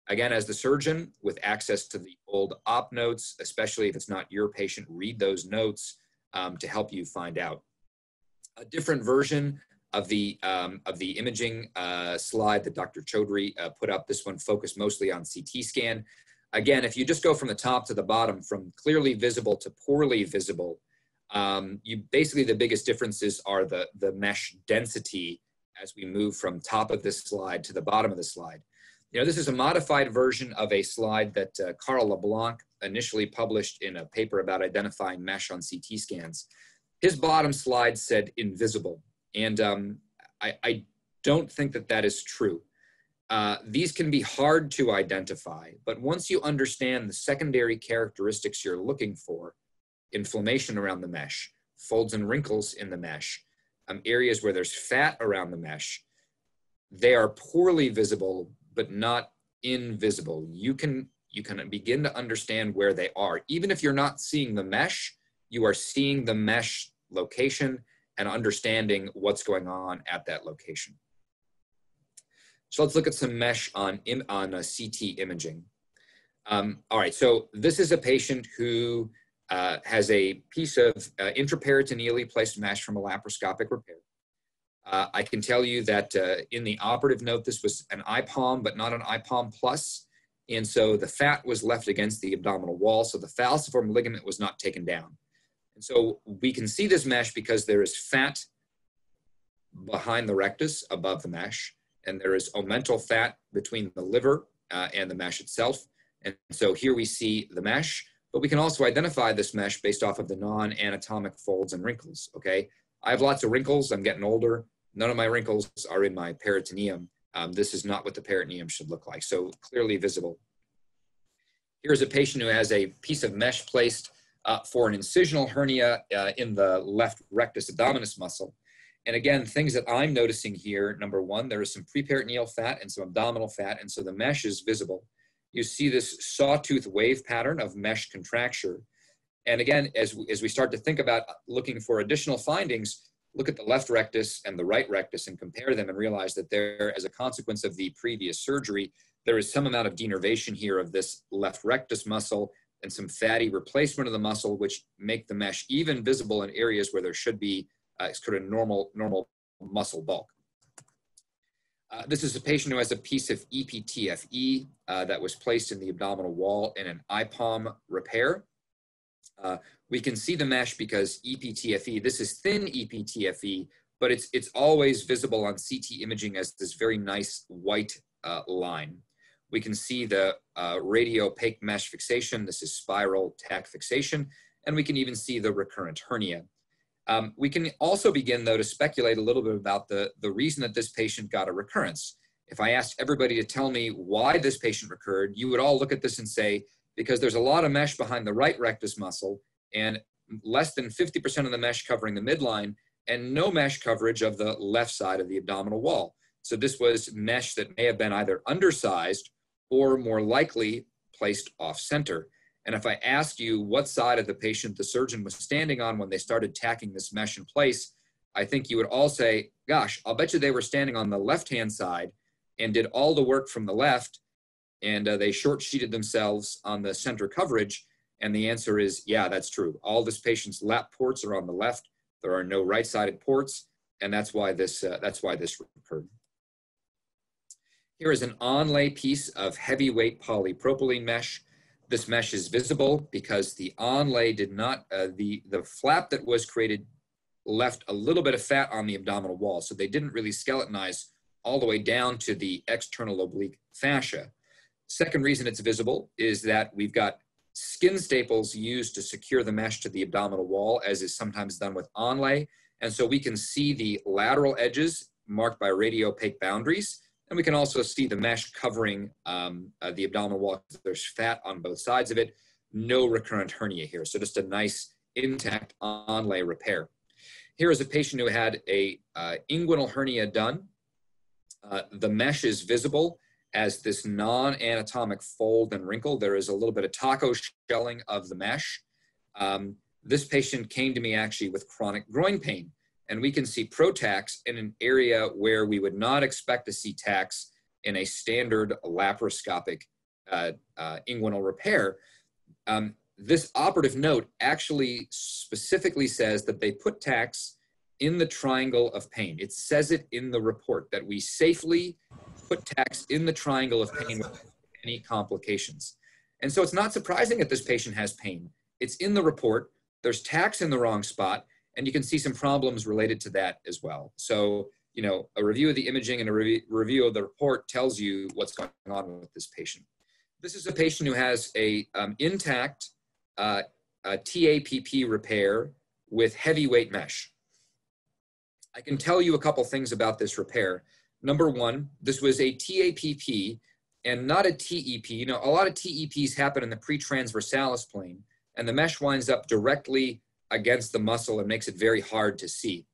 Again, as the surgeon with access to the old op notes, especially if it's not your patient, read those notes um, to help you find out. A different version of the, um, of the imaging uh, slide that Dr. Choudhury uh, put up, this one focused mostly on CT scan. Again, if you just go from the top to the bottom, from clearly visible to poorly visible, um, you basically the biggest differences are the, the mesh density as we move from top of this slide to the bottom of the slide. You know, this is a modified version of a slide that uh, Karl LeBlanc initially published in a paper about identifying mesh on CT scans. His bottom slide said invisible, and um, I, I, don't think that that is true. Uh, these can be hard to identify, but once you understand the secondary characteristics you're looking for, inflammation around the mesh, folds and wrinkles in the mesh, um, areas where there's fat around the mesh, they are poorly visible, but not invisible. You can, you can begin to understand where they are. Even if you're not seeing the mesh, you are seeing the mesh location and understanding what's going on at that location. So let's look at some mesh on, on a CT imaging. Um, all right, so this is a patient who uh, has a piece of uh, intraperitoneally placed mesh from a laparoscopic repair. Uh, I can tell you that uh, in the operative note, this was an IPOM, but not an IPOM plus. And so the fat was left against the abdominal wall. So the falciform ligament was not taken down. And so we can see this mesh because there is fat behind the rectus above the mesh. And there is omental fat between the liver uh, and the mesh itself. And so here we see the mesh but we can also identify this mesh based off of the non-anatomic folds and wrinkles, okay? I have lots of wrinkles, I'm getting older. None of my wrinkles are in my peritoneum. Um, this is not what the peritoneum should look like, so clearly visible. Here's a patient who has a piece of mesh placed uh, for an incisional hernia uh, in the left rectus abdominis muscle. And again, things that I'm noticing here, number one, there is some preperitoneal fat and some abdominal fat, and so the mesh is visible you see this sawtooth wave pattern of mesh contracture. And again, as, as we start to think about looking for additional findings, look at the left rectus and the right rectus and compare them and realize that there, as a consequence of the previous surgery, there is some amount of denervation here of this left rectus muscle and some fatty replacement of the muscle, which make the mesh even visible in areas where there should be uh, sort of normal, normal muscle bulk. Uh, this is a patient who has a piece of EPTFE uh, that was placed in the abdominal wall in an IPOM repair. Uh, we can see the mesh because EPTFE, this is thin EPTFE, but it's, it's always visible on CT imaging as this very nice white uh, line. We can see the uh, radiopaque mesh fixation. This is spiral tack fixation. And we can even see the recurrent hernia. Um, we can also begin, though, to speculate a little bit about the, the reason that this patient got a recurrence. If I asked everybody to tell me why this patient recurred, you would all look at this and say, because there's a lot of mesh behind the right rectus muscle and less than 50% of the mesh covering the midline, and no mesh coverage of the left side of the abdominal wall. So this was mesh that may have been either undersized or more likely placed off center. And if I asked you what side of the patient the surgeon was standing on when they started tacking this mesh in place, I think you would all say, gosh, I'll bet you they were standing on the left-hand side and did all the work from the left and uh, they short sheeted themselves on the center coverage. And the answer is, yeah, that's true. All this patient's lap ports are on the left. There are no right-sided ports, and that's why this, uh, that's why this occurred. Here is an onlay piece of heavyweight polypropylene mesh. This mesh is visible because the onlay did not, uh, the, the flap that was created left a little bit of fat on the abdominal wall. So they didn't really skeletonize all the way down to the external oblique fascia. Second reason it's visible is that we've got skin staples used to secure the mesh to the abdominal wall, as is sometimes done with onlay. And so we can see the lateral edges marked by radiopaque boundaries. And we can also see the mesh covering um, uh, the abdominal wall. There's fat on both sides of it. No recurrent hernia here. So just a nice intact onlay repair. Here is a patient who had a uh, inguinal hernia done. Uh, the mesh is visible as this non-anatomic fold and wrinkle. There is a little bit of taco shelling of the mesh. Um, this patient came to me actually with chronic groin pain, and we can see ProTacks in an area where we would not expect to see tacks in a standard laparoscopic uh, uh, inguinal repair. Um, this operative note actually specifically says that they put tacks in the triangle of pain. It says it in the report that we safely put tacks in the triangle of pain without any complications. And so it's not surprising that this patient has pain. It's in the report, there's tacks in the wrong spot, and you can see some problems related to that as well. So, you know, a review of the imaging and a re review of the report tells you what's going on with this patient. This is a patient who has a um, intact uh, a TAPP repair with heavyweight mesh. I can tell you a couple things about this repair. Number one, this was a TAPP and not a TEP. You know, a lot of TEPs happen in the pretransversalis plane, and the mesh winds up directly against the muscle and makes it very hard to see.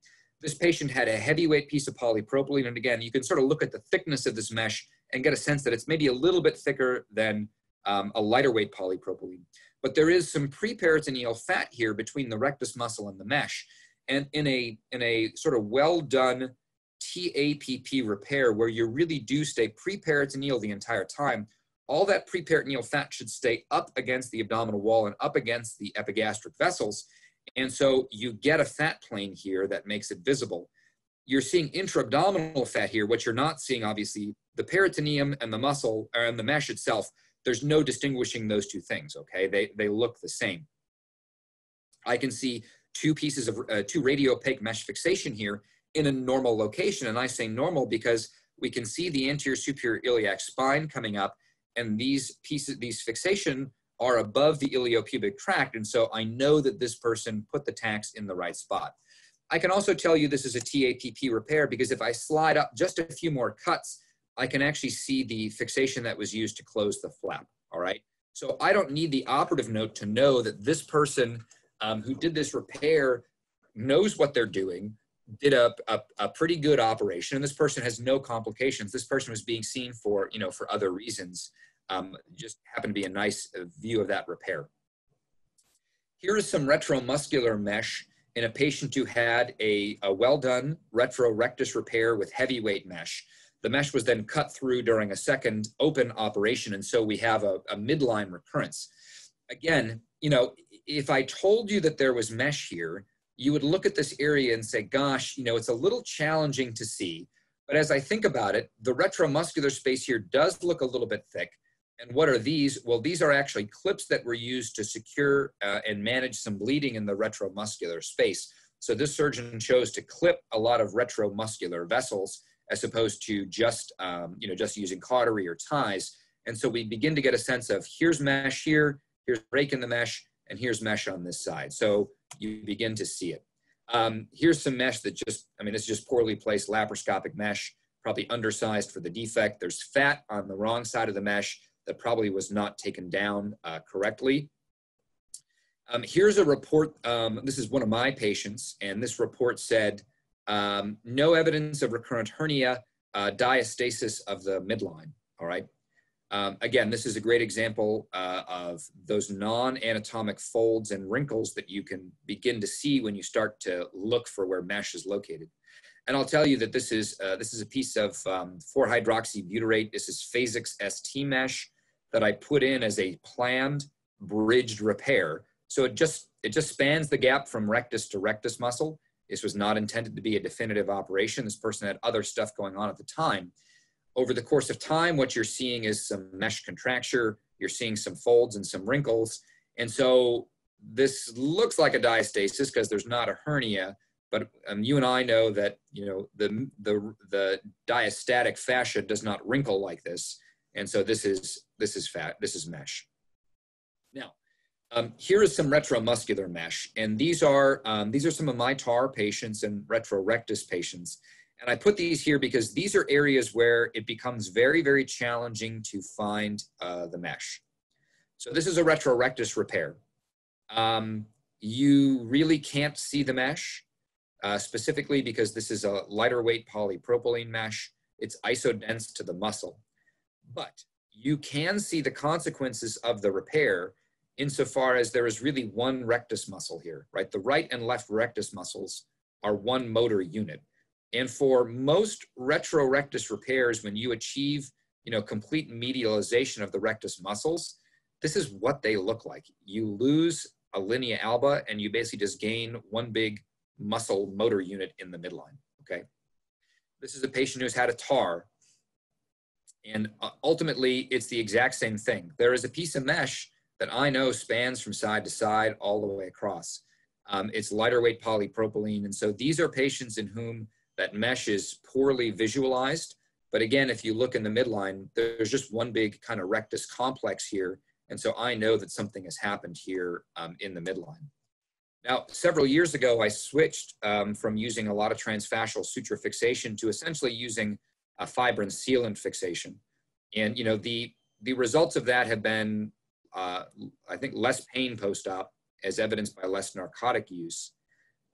This patient had a heavyweight piece of polypropylene, and again, you can sort of look at the thickness of this mesh and get a sense that it's maybe a little bit thicker than um, a lighter weight polypropylene. But there is some preperitoneal fat here between the rectus muscle and the mesh. And in a, in a sort of well done TAPP repair where you really do stay preperitoneal the entire time, all that preperitoneal fat should stay up against the abdominal wall and up against the epigastric vessels. And so you get a fat plane here that makes it visible. You're seeing intra-abdominal fat here. What you're not seeing, obviously, the peritoneum and the muscle, and the mesh itself, there's no distinguishing those two things, okay? They, they look the same. I can see two pieces of, uh, two radiopaque mesh fixation here, in a normal location. And I say normal because we can see the anterior superior iliac spine coming up and these pieces, these fixation are above the iliopubic tract. And so I know that this person put the tacks in the right spot. I can also tell you this is a TAPP repair because if I slide up just a few more cuts, I can actually see the fixation that was used to close the flap, all right? So I don't need the operative note to know that this person um, who did this repair knows what they're doing, did a, a, a, pretty good operation and this person has no complications this person was being seen for you know for other reasons um, just happened to be a nice view of that repair here is some retromuscular mesh in a patient who had a, a well done retrorectus repair with heavyweight mesh the mesh was then cut through during a second open operation and so we have a, a midline recurrence again you know if i told you that there was mesh here you would look at this area and say, gosh, you know, it's a little challenging to see. But as I think about it, the retromuscular space here does look a little bit thick. And what are these? Well, these are actually clips that were used to secure uh, and manage some bleeding in the retromuscular space. So this surgeon chose to clip a lot of retromuscular vessels as opposed to just, um, you know, just using cautery or ties. And so we begin to get a sense of here's mesh here, here's break in the mesh, and here's mesh on this side. So you begin to see it. Um, here's some mesh that just, I mean, it's just poorly placed laparoscopic mesh, probably undersized for the defect. There's fat on the wrong side of the mesh that probably was not taken down uh, correctly. Um, here's a report. Um, this is one of my patients, and this report said um, no evidence of recurrent hernia, uh, diastasis of the midline. All right. Um, again, this is a great example uh, of those non-anatomic folds and wrinkles that you can begin to see when you start to look for where mesh is located. And I'll tell you that this is, uh, this is a piece of um, 4-hydroxybutyrate. This is Phasix ST mesh that I put in as a planned bridged repair. So it just, it just spans the gap from rectus to rectus muscle. This was not intended to be a definitive operation. This person had other stuff going on at the time over the course of time, what you're seeing is some mesh contracture, you're seeing some folds and some wrinkles. And so this looks like a diastasis because there's not a hernia, but um, you and I know that, you know, the, the, the diastatic fascia does not wrinkle like this. And so this is, this is fat, this is mesh. Now, um, here is some retromuscular mesh. And these are, um, these are some of my TAR patients and retrorectus patients. And I put these here because these are areas where it becomes very, very challenging to find uh, the mesh. So this is a retrorectus repair. Um, you really can't see the mesh, uh, specifically because this is a lighter weight polypropylene mesh. It's isodense to the muscle. But you can see the consequences of the repair insofar as there is really one rectus muscle here, right? The right and left rectus muscles are one motor unit. And for most retrorectus repairs, when you achieve, you know, complete medialization of the rectus muscles, this is what they look like. You lose a linea alba and you basically just gain one big muscle motor unit in the midline, okay? This is a patient who's had a TAR and uh, ultimately it's the exact same thing. There is a piece of mesh that I know spans from side to side all the way across. Um, it's lighter weight polypropylene. And so these are patients in whom that mesh is poorly visualized. But again, if you look in the midline, there's just one big kind of rectus complex here. And so I know that something has happened here um, in the midline. Now, several years ago, I switched um, from using a lot of transfascial suture fixation to essentially using a fibrin sealant fixation. And, you know, the, the results of that have been, uh, I think, less pain post-op as evidenced by less narcotic use.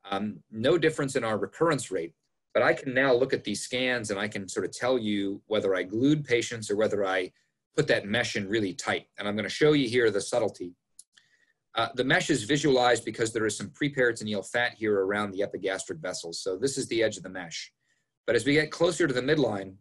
Um, no difference in our recurrence rate. But I can now look at these scans and I can sort of tell you whether I glued patients or whether I put that mesh in really tight. And I'm going to show you here the subtlety. Uh, the mesh is visualized because there is some preperitoneal fat here around the epigastric vessels. So this is the edge of the mesh. But as we get closer to the midline,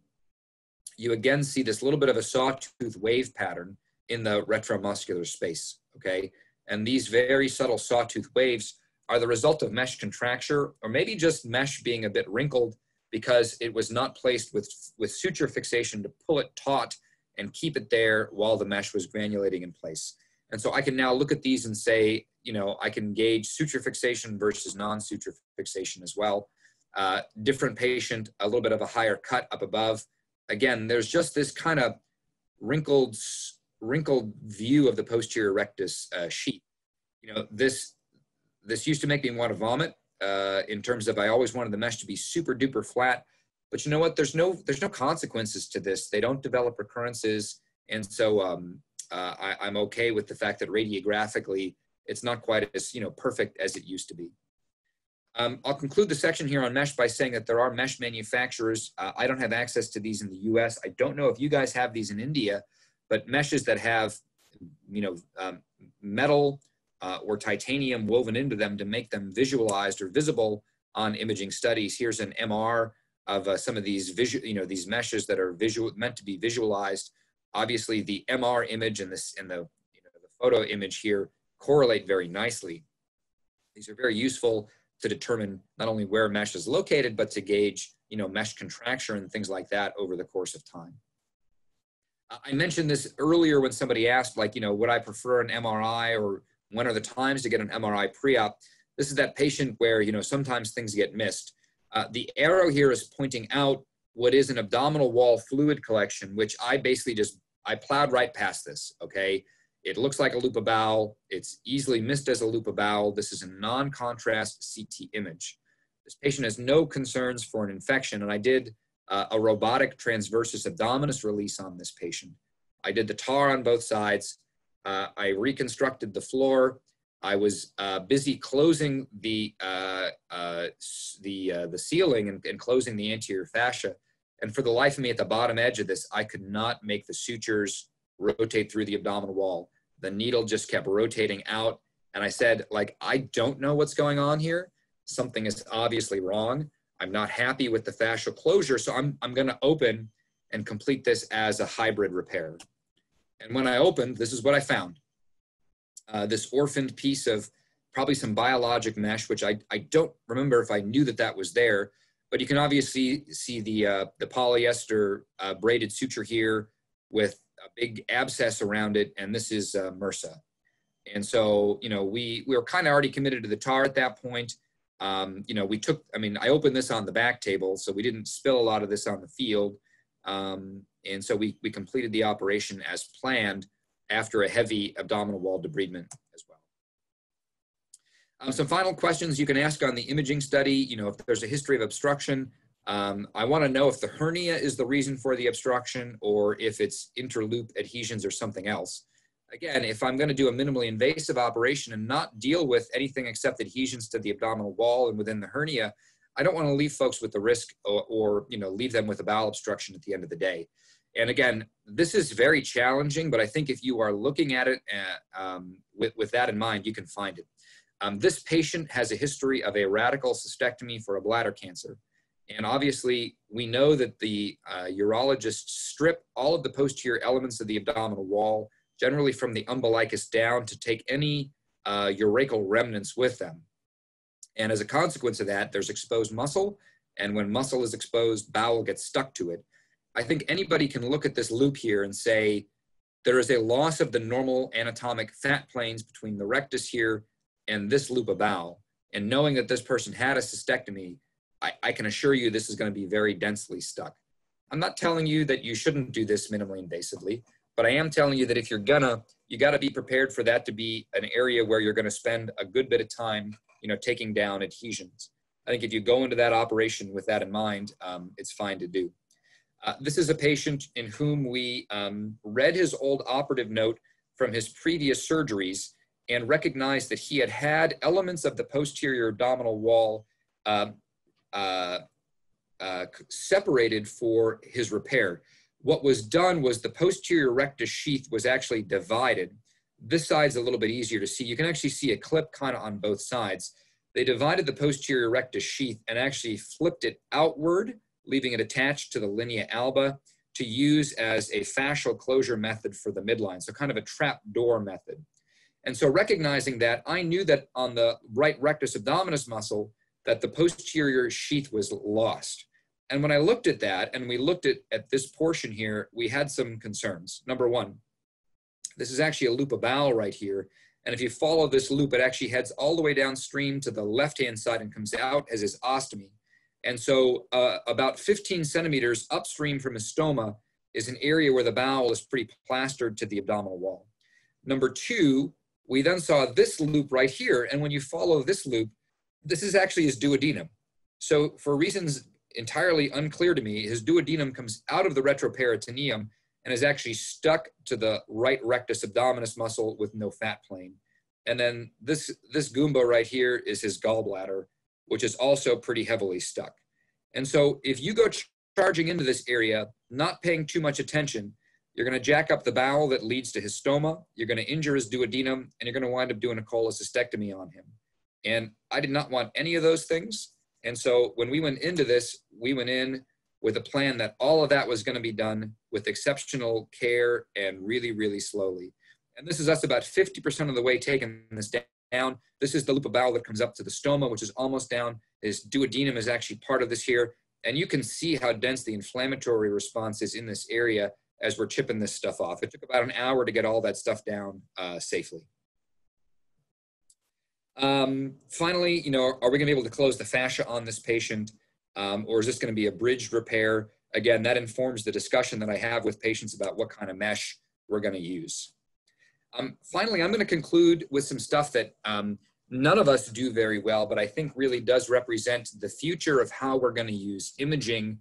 you again see this little bit of a sawtooth wave pattern in the retromuscular space, okay? And these very subtle sawtooth waves are the result of mesh contracture or maybe just mesh being a bit wrinkled because it was not placed with, with suture fixation to pull it taut and keep it there while the mesh was granulating in place. And so I can now look at these and say, you know, I can gauge suture fixation versus non-suture fixation as well. Uh, different patient, a little bit of a higher cut up above. Again, there's just this kind of wrinkled, wrinkled view of the posterior rectus uh, sheet. You know, this this used to make me want to vomit uh, in terms of I always wanted the mesh to be super duper flat. But you know what? There's no there's no consequences to this. They don't develop recurrences, and so um, uh, I, I'm okay with the fact that radiographically it's not quite as you know perfect as it used to be. Um, I'll conclude the section here on mesh by saying that there are mesh manufacturers. Uh, I don't have access to these in the U.S. I don't know if you guys have these in India, but meshes that have you know um, metal uh, or titanium woven into them to make them visualized or visible on imaging studies. Here's an MR of uh, some of these visual, you know, these meshes that are visual meant to be visualized. Obviously, the MR image and this and the, you know, the photo image here correlate very nicely. These are very useful to determine not only where mesh is located, but to gauge, you know, mesh contraction and things like that over the course of time. I mentioned this earlier when somebody asked, like, you know, would I prefer an MRI or when are the times to get an MRI pre-op? This is that patient where, you know, sometimes things get missed. Uh, the arrow here is pointing out what is an abdominal wall fluid collection, which I basically just, I plowed right past this, okay? It looks like a loop of bowel. It's easily missed as a loop of bowel. This is a non-contrast CT image. This patient has no concerns for an infection, and I did uh, a robotic transversus abdominis release on this patient. I did the TAR on both sides. Uh, I reconstructed the floor. I was uh, busy closing the uh, uh, the uh, the ceiling and, and, closing the anterior fascia, and for the life of me, at the bottom edge of this, I could not make the sutures rotate through the abdominal wall. The needle just kept rotating out, and I said, like, I don't know what's going on here. Something is obviously wrong. I'm not happy with the fascial closure, so I'm I'm going to open and complete this as a hybrid repair. And when I opened, this is what I found uh, this orphaned piece of probably some biologic mesh, which I, I don't remember if I knew that that was there, but you can obviously see the, uh, the polyester uh, braided suture here with a big abscess around it, and this is uh, MRSA. And so, you know, we, we were kind of already committed to the TAR at that point. Um, you know, we took, I mean, I opened this on the back table, so we didn't spill a lot of this on the field. Um, and so we, we completed the operation as planned after a heavy abdominal wall debridement as well. Um, some final questions you can ask on the imaging study. You know, if there's a history of obstruction, um, I want to know if the hernia is the reason for the obstruction or if it's interloop adhesions or something else. Again, if I'm going to do a minimally invasive operation and not deal with anything except adhesions to the abdominal wall and within the hernia, I don't want to leave folks with the risk or, or you know leave them with a bowel obstruction at the end of the day. And again, this is very challenging, but I think if you are looking at it uh, um, with, with that in mind, you can find it. Um, this patient has a history of a radical cystectomy for a bladder cancer. And obviously, we know that the uh, urologists strip all of the posterior elements of the abdominal wall, generally from the umbilicus down, to take any uh, urachal remnants with them. And as a consequence of that, there's exposed muscle. And when muscle is exposed, bowel gets stuck to it. I think anybody can look at this loop here and say there is a loss of the normal anatomic fat planes between the rectus here and this loop of bowel. And knowing that this person had a cystectomy, I, I can assure you this is going to be very densely stuck. I'm not telling you that you shouldn't do this minimally invasively, but I am telling you that if you're gonna, you got to be prepared for that to be an area where you're going to spend a good bit of time, you know, taking down adhesions. I think if you go into that operation with that in mind, um, it's fine to do. Uh, this is a patient in whom we um, read his old operative note from his previous surgeries and recognized that he had had elements of the posterior abdominal wall uh, uh, uh, separated for his repair. What was done was the posterior rectus sheath was actually divided. This side's a little bit easier to see. You can actually see a clip kind of on both sides. They divided the posterior rectus sheath and actually flipped it outward leaving it attached to the linea alba to use as a fascial closure method for the midline, so kind of a trap door method. And so recognizing that, I knew that on the right rectus abdominis muscle, that the posterior sheath was lost. And when I looked at that, and we looked at, at this portion here, we had some concerns. Number one, this is actually a loop of bowel right here. And if you follow this loop, it actually heads all the way downstream to the left-hand side and comes out as his ostomy. And so uh, about 15 centimeters upstream from his stoma is an area where the bowel is pretty plastered to the abdominal wall. Number two, we then saw this loop right here. And when you follow this loop, this is actually his duodenum. So for reasons entirely unclear to me, his duodenum comes out of the retroperitoneum and is actually stuck to the right rectus abdominis muscle with no fat plane. And then this, this Goomba right here is his gallbladder which is also pretty heavily stuck. And so if you go ch- charging into this area, not paying too much attention, you're going to jack up the bowel that leads to his stoma, you're going to injure his duodenum, and you're going to wind up doing a cholecystectomy on him. And I did not want any of those things. And so when we went into this, we went in with a plan that all of that was going to be done with exceptional care and really, really slowly. And this is us about 50% of the way taking this down. This is the loop of bowel that comes up to the stoma, which is almost down. His duodenum is actually part of this here. And you can see how dense the inflammatory response is in this area as we're chipping this stuff off. It took about an hour to get all that stuff down uh, safely. Um, finally, you know, are we gonna be able to close the fascia on this patient um, or is this gonna be a bridged repair? Again, that informs the discussion that I have with patients about what kind of mesh we're gonna use. Um, finally, I'm going to conclude with some stuff that um, none of us do very well, but I think really does represent the future of how we're going to use imaging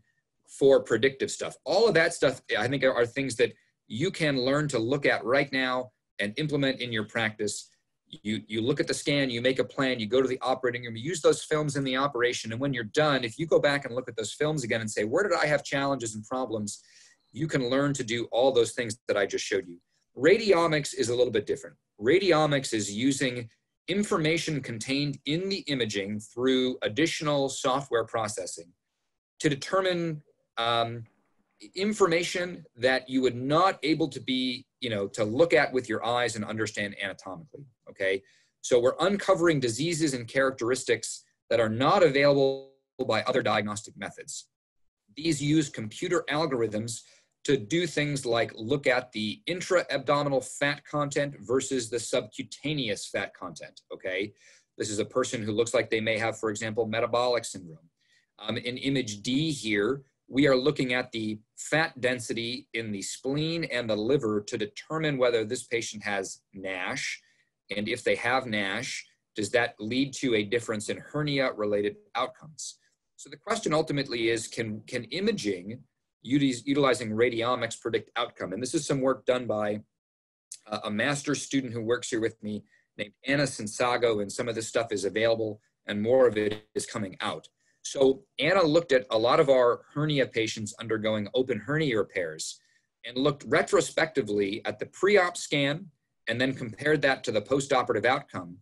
for predictive stuff. All of that stuff, I think, are things that you can learn to look at right now and implement in your practice. you, you look at the scan, you make a plan, you go to the operating room, you use those films in the operation. And when you're done, if you go back and look at those films again and say, where did I have challenges and problems? You can learn to do all those things that I just showed you. Radiomics is a little bit different. Radiomics is using information contained in the imaging through additional software processing to determine um, information that you would not able to be, you know, to look at with your eyes and understand anatomically, okay? So we're uncovering diseases and characteristics that are not available by other diagnostic methods. These use computer algorithms to do things like look at the intra-abdominal fat content versus the subcutaneous fat content, okay? This is a person who looks like they may have, for example, metabolic syndrome. Um, in image D here, we are looking at the fat density in the spleen and the liver to determine whether this patient has NASH. And if they have NASH, does that lead to a difference in hernia related outcomes? So the question ultimately is, can, can imaging utilizing radiomics predict outcome? And this is some work done by a master's student who works here with me named Anna Sinsago, and some of this stuff is available and more of it is coming out. So Anna looked at a lot of our hernia patients undergoing open hernia repairs and looked retrospectively at the pre-op scan and then compared that to the post-operative outcome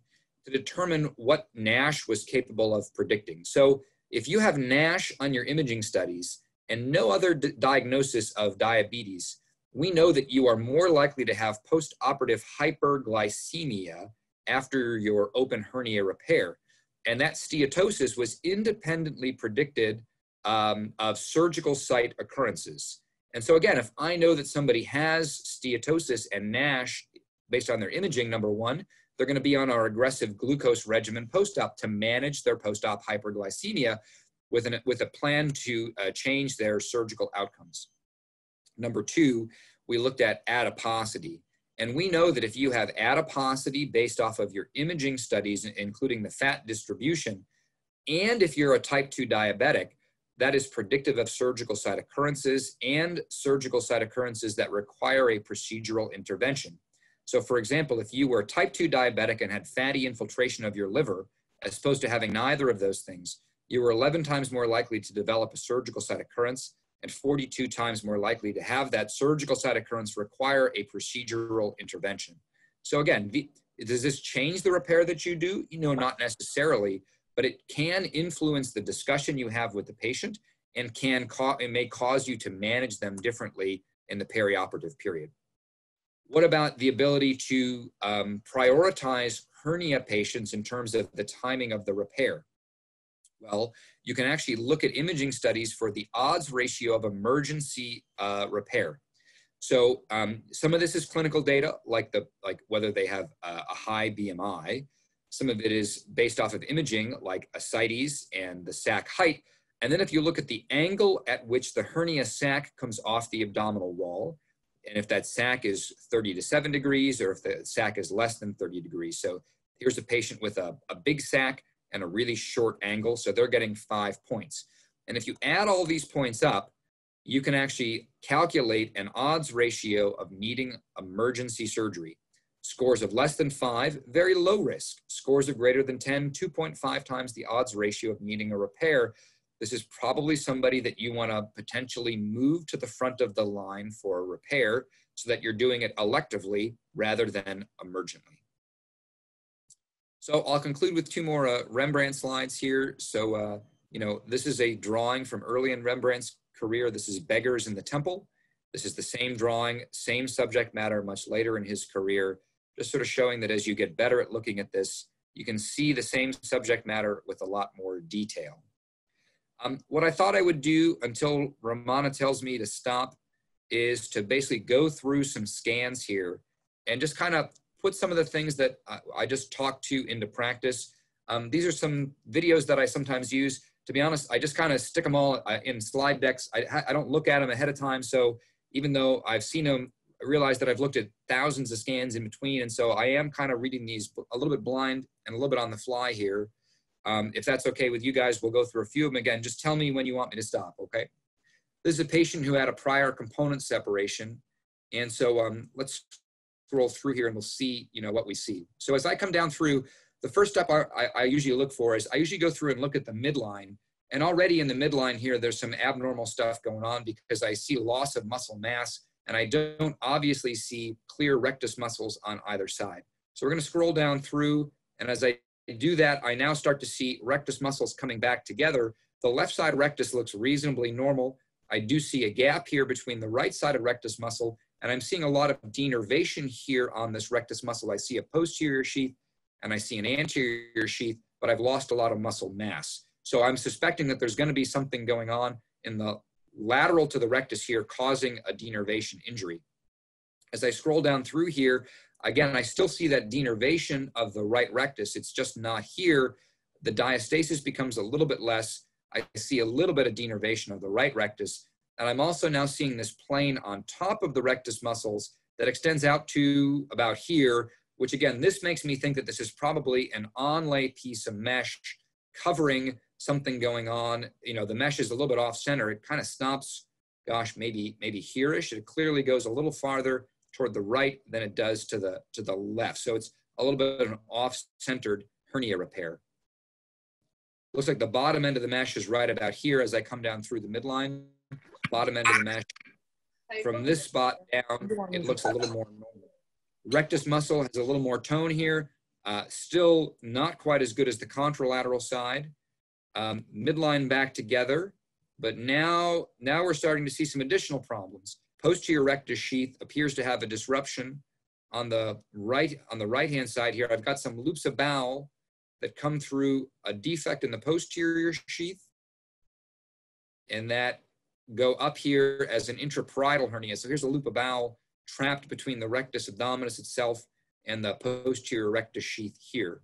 to determine what NASH was capable of predicting. So if you have NASH on your imaging studies and no other diagnosis of diabetes, we know that you are more likely to have post-operative hyperglycemia after your open hernia repair and that steatosis was independently predicted um, of surgical site occurrences. And so again, if I know that somebody has steatosis and NASH based on their imaging, number one, they're going to be on our aggressive glucose regimen post-op to manage their post-op hyperglycemia with, an, with a plan to uh, change their surgical outcomes. Number two, we looked at adiposity. And we know that if you have adiposity based off of your imaging studies, including the fat distribution, and if you're a type 2 diabetic, that is predictive of surgical site occurrences and surgical site occurrences that require a procedural intervention. So, for example, if you were a type 2 diabetic and had fatty infiltration of your liver, as opposed to having neither of those things, you were 11 times more likely to develop a surgical site occurrence and 42 times more likely to have that surgical site occurrence require a procedural intervention. So again, does this change the repair that you do? You know, not necessarily, but it can influence the discussion you have with the patient and can it may cause you to manage them differently in the perioperative period. What about the ability to um, prioritize hernia patients in terms of the timing of the repair? Well, you can actually look at imaging studies for the odds ratio of emergency uh, repair. So um, some of this is clinical data, like the like whether they have a, a high BMI. Some of it is based off of imaging, like ascites and the sac height. And then if you look at the angle at which the hernia sac comes off the abdominal wall, and if that sac is 30 to 7 degrees, or if the sac is less than 30 degrees. So here's a patient with a, a big sac and a really short angle. So they're getting five points. And if you add all these points up, you can actually calculate an odds ratio of needing emergency surgery. Scores of less than five, very low risk. Scores of greater than 10, 2.5 times the odds ratio of needing a repair. This is probably somebody that you want to potentially move to the front of the line for a repair so that you're doing it electively rather than emergently. So I'll conclude with two more uh, Rembrandt slides here. So, uh, you know, this is a drawing from early in Rembrandt's career. This is Beggars in the Temple. This is the same drawing, same subject matter much later in his career, just sort of showing that as you get better at looking at this, you can see the same subject matter with a lot more detail. Um, what I thought I would do until Ramana tells me to stop is to basically go through some scans here and just kind of put some of the things that I, I just talked to into practice. Um, these are some videos that I sometimes use. To be honest, I just kind of stick them all uh, in slide decks. I, I don't look at them ahead of time. So even though I've seen them, I realize that I've looked at thousands of scans in between. And so I am kind of reading these a little bit blind and a little bit on the fly here. Um, if that's okay with you guys, we'll go through a few of them again. Just tell me when you want me to stop, okay? This is a patient who had a prior component separation. And so um, let's scroll through here and we'll see, you know, what we see. So as I come down through, the first step I, I, usually look for is I usually go through and look at the midline. And already in the midline here, there's some abnormal stuff going on because I see loss of muscle mass and I don't obviously see clear rectus muscles on either side. So we're gonna scroll down through and as I do that, I now start to see rectus muscles coming back together. The left side rectus looks reasonably normal. I do see a gap here between the right side of rectus muscle, and I'm seeing a lot of denervation here on this rectus muscle. I see a posterior sheath and I see an anterior sheath, but I've lost a lot of muscle mass. So I'm suspecting that there's gonna be something going on in the lateral to the rectus here causing a denervation injury. As I scroll down through here, Again, I still see that denervation of the right rectus. It's just not here. The diastasis becomes a little bit less. I see a little bit of denervation of the right rectus. And I'm also now seeing this plane on top of the rectus muscles that extends out to about here, which again, this makes me think that this is probably an onlay piece of mesh covering something going on. You know, the mesh is a little bit off center. It kind of stops, gosh, maybe, maybe here-ish. It clearly goes a little farther toward the right than it does to the, to the left. So it's a little bit of an off-centered hernia repair. Looks like the bottom end of the mesh is right about here as I come down through the midline. Bottom end of the mesh. From this spot down, it looks a little more normal. Rectus muscle has a little more tone here. Uh, still not quite as good as the contralateral side. Um, midline back together, but now, now we're starting to see some additional problems. Posterior rectus sheath appears to have a disruption on the right on the right hand side here. I've got some loops of bowel that come through a defect in the posterior sheath and that go up here as an intraparietal hernia. So here's a loop of bowel trapped between the rectus abdominis itself and the posterior rectus sheath here.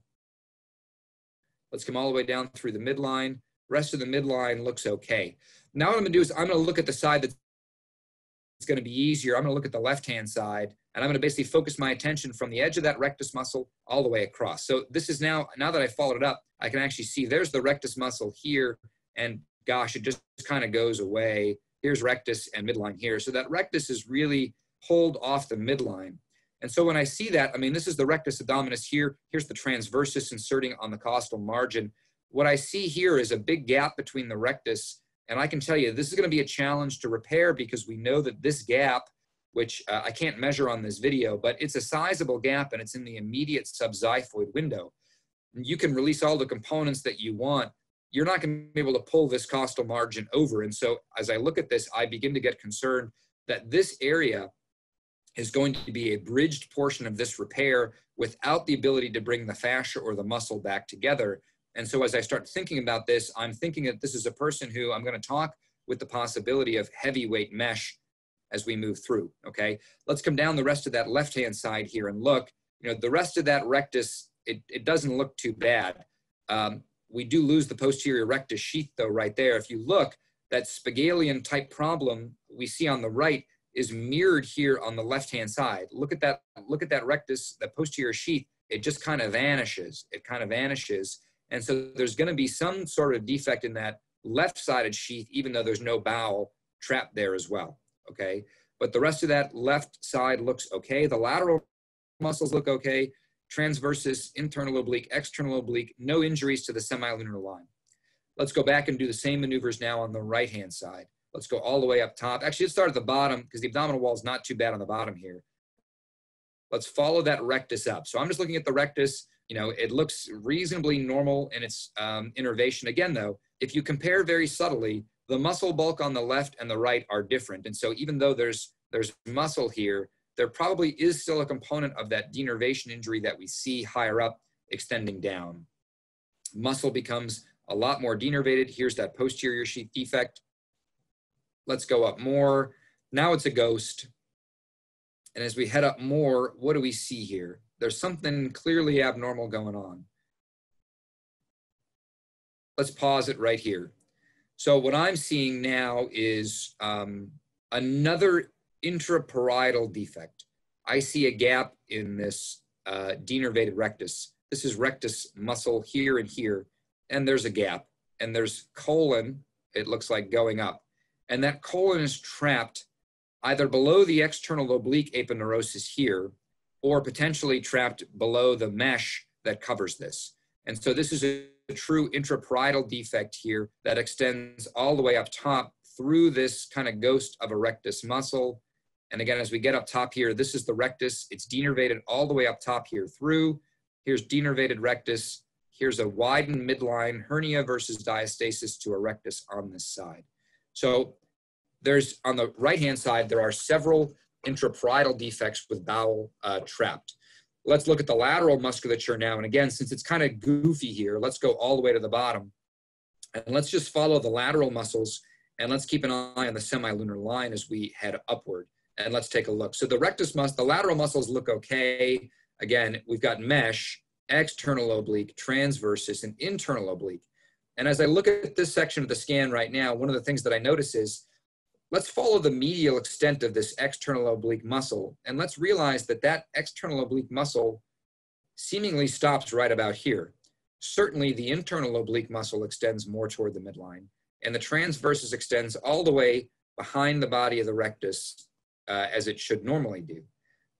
Let's come all the way down through the midline. Rest of the midline looks okay. Now what I'm gonna do is I'm gonna look at the side that's going to be easier. I'm going to look at the left-hand side and I'm going to basically focus my attention from the edge of that rectus muscle all the way across. So this is now, now that I followed it up, I can actually see there's the rectus muscle here and gosh, it just kind of goes away. Here's rectus and midline here. So that rectus is really pulled off the midline. And so when I see that, I mean, this is the rectus abdominis here. Here's the transversus inserting on the costal margin. What I see here is a big gap between the rectus and I can tell you, this is going to be a challenge to repair because we know that this gap, which uh, I can't measure on this video, but it's a sizable gap and it's in the immediate subxiphoid window. You can release all the components that you want. You're not going to be able to pull this costal margin over. And so as I look at this, I begin to get concerned that this area is going to be a bridged portion of this repair without the ability to bring the fascia or the muscle back together. And so as I start thinking about this, I'm thinking that this is a person who I'm going to talk with the possibility of heavyweight mesh as we move through, okay? Let's come down the rest of that left-hand side here and look. You know, the rest of that rectus, it, it doesn't look too bad. Um, we do lose the posterior rectus sheath though right there. If you look, that Spigelian type problem we see on the right is mirrored here on the left-hand side. Look at that, look at that rectus, that posterior sheath, it just kind of vanishes. It kind of vanishes. And so there's going to be some sort of defect in that left-sided sheath, even though there's no bowel trapped there as well, okay? But the rest of that left side looks okay. The lateral muscles look okay. Transversus, internal oblique, external oblique, no injuries to the semilunar line. Let's go back and do the same maneuvers now on the right-hand side. Let's go all the way up top. Actually, let's start at the bottom because the abdominal wall is not too bad on the bottom here. Let's follow that rectus up. So I'm just looking at the rectus you know, it looks reasonably normal in its um, innervation. Again, though, if you compare very subtly, the muscle bulk on the left and the right are different. And so even though there's, there's muscle here, there probably is still a component of that denervation injury that we see higher up extending down. Muscle becomes a lot more denervated. Here's that posterior sheath defect. Let's go up more. Now it's a ghost. And as we head up more, what do we see here? There's something clearly abnormal going on. Let's pause it right here. So what I'm seeing now is um, another intraparietal defect. I see a gap in this uh, denervated rectus. This is rectus muscle here and here, and there's a gap. And there's colon, it looks like going up. And that colon is trapped either below the external oblique aponeurosis here or potentially trapped below the mesh that covers this. And so this is a, true intraparietal defect here that extends all the way up top through this kind of ghost of a rectus muscle. And again, as we get up top here, this is the rectus. It's denervated all the way up top here through. Here's denervated rectus. Here's a widened midline hernia versus diastasis to a rectus on this side. So there's on the right-hand side, there are several intraparietal defects with bowel uh, trapped. Let's look at the lateral musculature now. And again, since it's kind of goofy here, let's go all the way to the bottom. And let's just follow the lateral muscles and let's keep an eye on the semilunar line as we head upward. And let's take a look. So the rectus muscle, the lateral muscles look okay. Again, we've got mesh, external oblique, transversus, and internal oblique. And as I look at this section of the scan right now, one of the things that I notice is let's follow the medial extent of this external oblique muscle. And let's realize that that external oblique muscle seemingly stops right about here. Certainly the internal oblique muscle extends more toward the midline and the transversus extends all the way behind the body of the rectus uh, as it should normally do.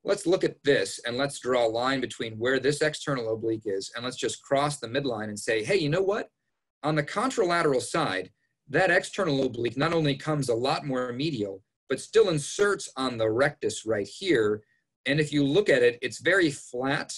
Let's look at this and let's draw a line between where this external oblique is and let's just cross the midline and say, hey, you know what? On the contralateral side, that external oblique not only comes a lot more medial, but still inserts on the rectus right here. And if you look at it, it's very flat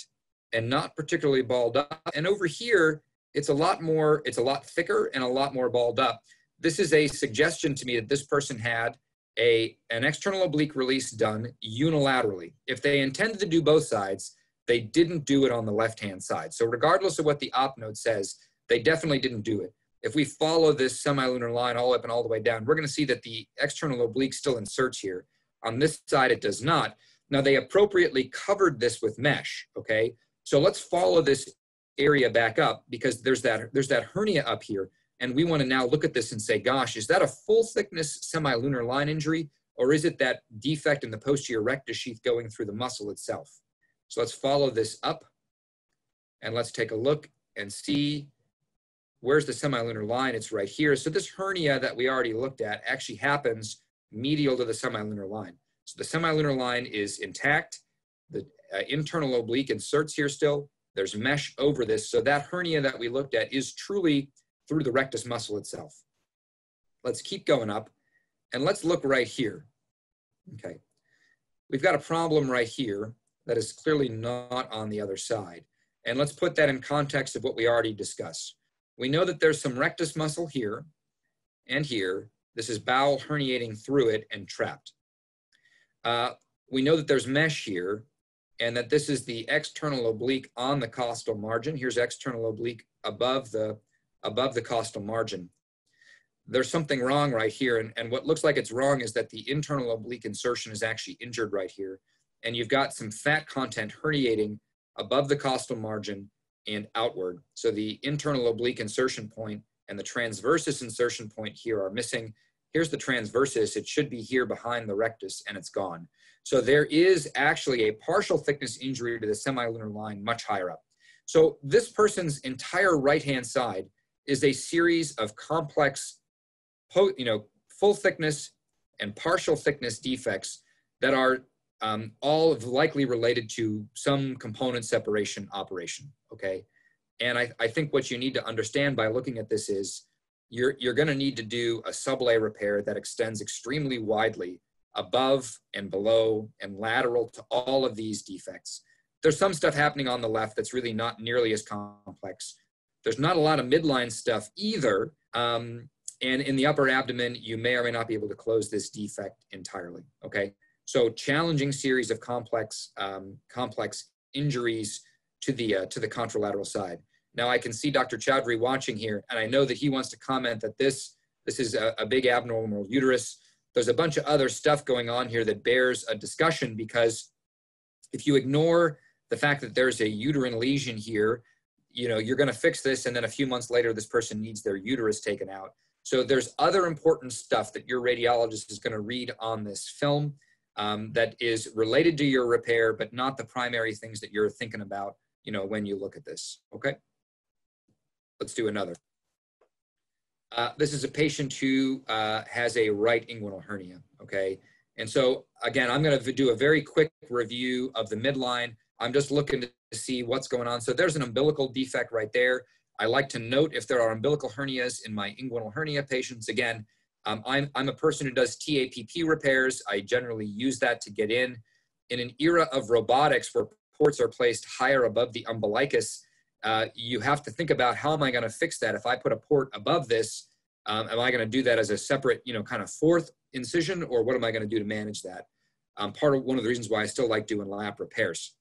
and not particularly balled up. And over here, it's a lot more, it's a lot thicker and a lot more balled up. This is a suggestion to me that this person had a, an external oblique release done unilaterally. If they intended to do both sides, they didn't do it on the left-hand side. So regardless of what the op note says, they definitely didn't do it if we follow this semilunar line all up and all the way down, we're going to see that the external oblique still inserts here. On this side, it does not. Now, they appropriately covered this with mesh, okay? So let's follow this area back up because there's that, there's that hernia up here. And we want to now look at this and say, gosh, is that a full thickness semilunar line injury? Or is it that defect in the posterior rectus sheath going through the muscle itself? So let's follow this up and let's take a look and see Where's the semilunar line? It's right here. So this hernia that we already looked at actually happens medial to the semilunar line. So the semilunar line is intact. The uh, internal oblique inserts here still. There's mesh over this. So that hernia that we looked at is truly through the rectus muscle itself. Let's keep going up and let's look right here. Okay. We've got a problem right here that is clearly not on the other side. And let's put that in context of what we already discussed. We know that there's some rectus muscle here and here. This is bowel herniating through it and trapped. Uh, we know that there's mesh here and that this is the external oblique on the costal margin. Here's external oblique above the, above the costal margin. There's something wrong right here. And, and what looks like it's wrong is that the internal oblique insertion is actually injured right here. And you've got some fat content herniating above the costal margin and outward. So the internal oblique insertion point and the transversus insertion point here are missing. Here's the transversus. It should be here behind the rectus and it's gone. So there is actually a partial thickness injury to the semilunar line much higher up. So this person's entire right-hand side is a series of complex, you know, full thickness and partial thickness defects that are um, all likely related to some component separation operation, okay? And I, I think what you need to understand by looking at this is you're, you're gonna need to do a sublay repair that extends extremely widely above and below and lateral to all of these defects. There's some stuff happening on the left that's really not nearly as complex. There's not a lot of midline stuff either. Um, and in the upper abdomen, you may or may not be able to close this defect entirely, okay? So challenging series of complex, um, complex injuries to the, uh, to the contralateral side. Now I can see Dr. Choudhury watching here, and I know that he wants to comment that this, this is a, a big abnormal uterus. There's a bunch of other stuff going on here that bears a discussion because if you ignore the fact that there's a uterine lesion here, you know, you're going to fix this, and then a few months later, this person needs their uterus taken out. So there's other important stuff that your radiologist is going to read on this film um, that is related to your repair, but not the primary things that you're thinking about, you know, when you look at this, okay? Let's do another. Uh, this is a patient who uh, has a right inguinal hernia, okay? And so again, I'm going to do a very quick review of the midline. I'm just looking to see what's going on. So there's an umbilical defect right there. I like to note if there are umbilical hernias in my inguinal hernia patients. Again, um, I'm, I'm a person who does TAPP repairs. I generally use that to get in. In an era of robotics where ports are placed higher above the umbilicus, uh, you have to think about how am I going to fix that? If I put a port above this, um, am I going to do that as a separate, you know, kind of fourth incision, or what am I going to do to manage that? Um, part of one of the reasons why I still like doing lap repairs.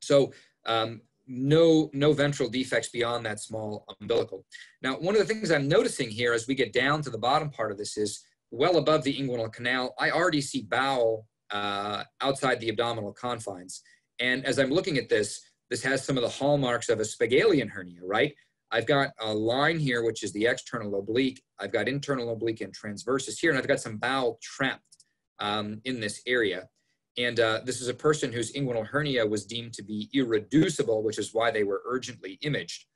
So um, no, no ventral defects beyond that small umbilical. Now, one of the things I'm noticing here as we get down to the bottom part of this is well above the inguinal canal, I already see bowel uh, outside the abdominal confines. And as I'm looking at this, this has some of the hallmarks of a Spigelian hernia, right? I've got a line here, which is the external oblique. I've got internal oblique and transversus here, and I've got some bowel trapped um, in this area. And uh, this is a person whose inguinal hernia was deemed to be irreducible, which is why they were urgently imaged.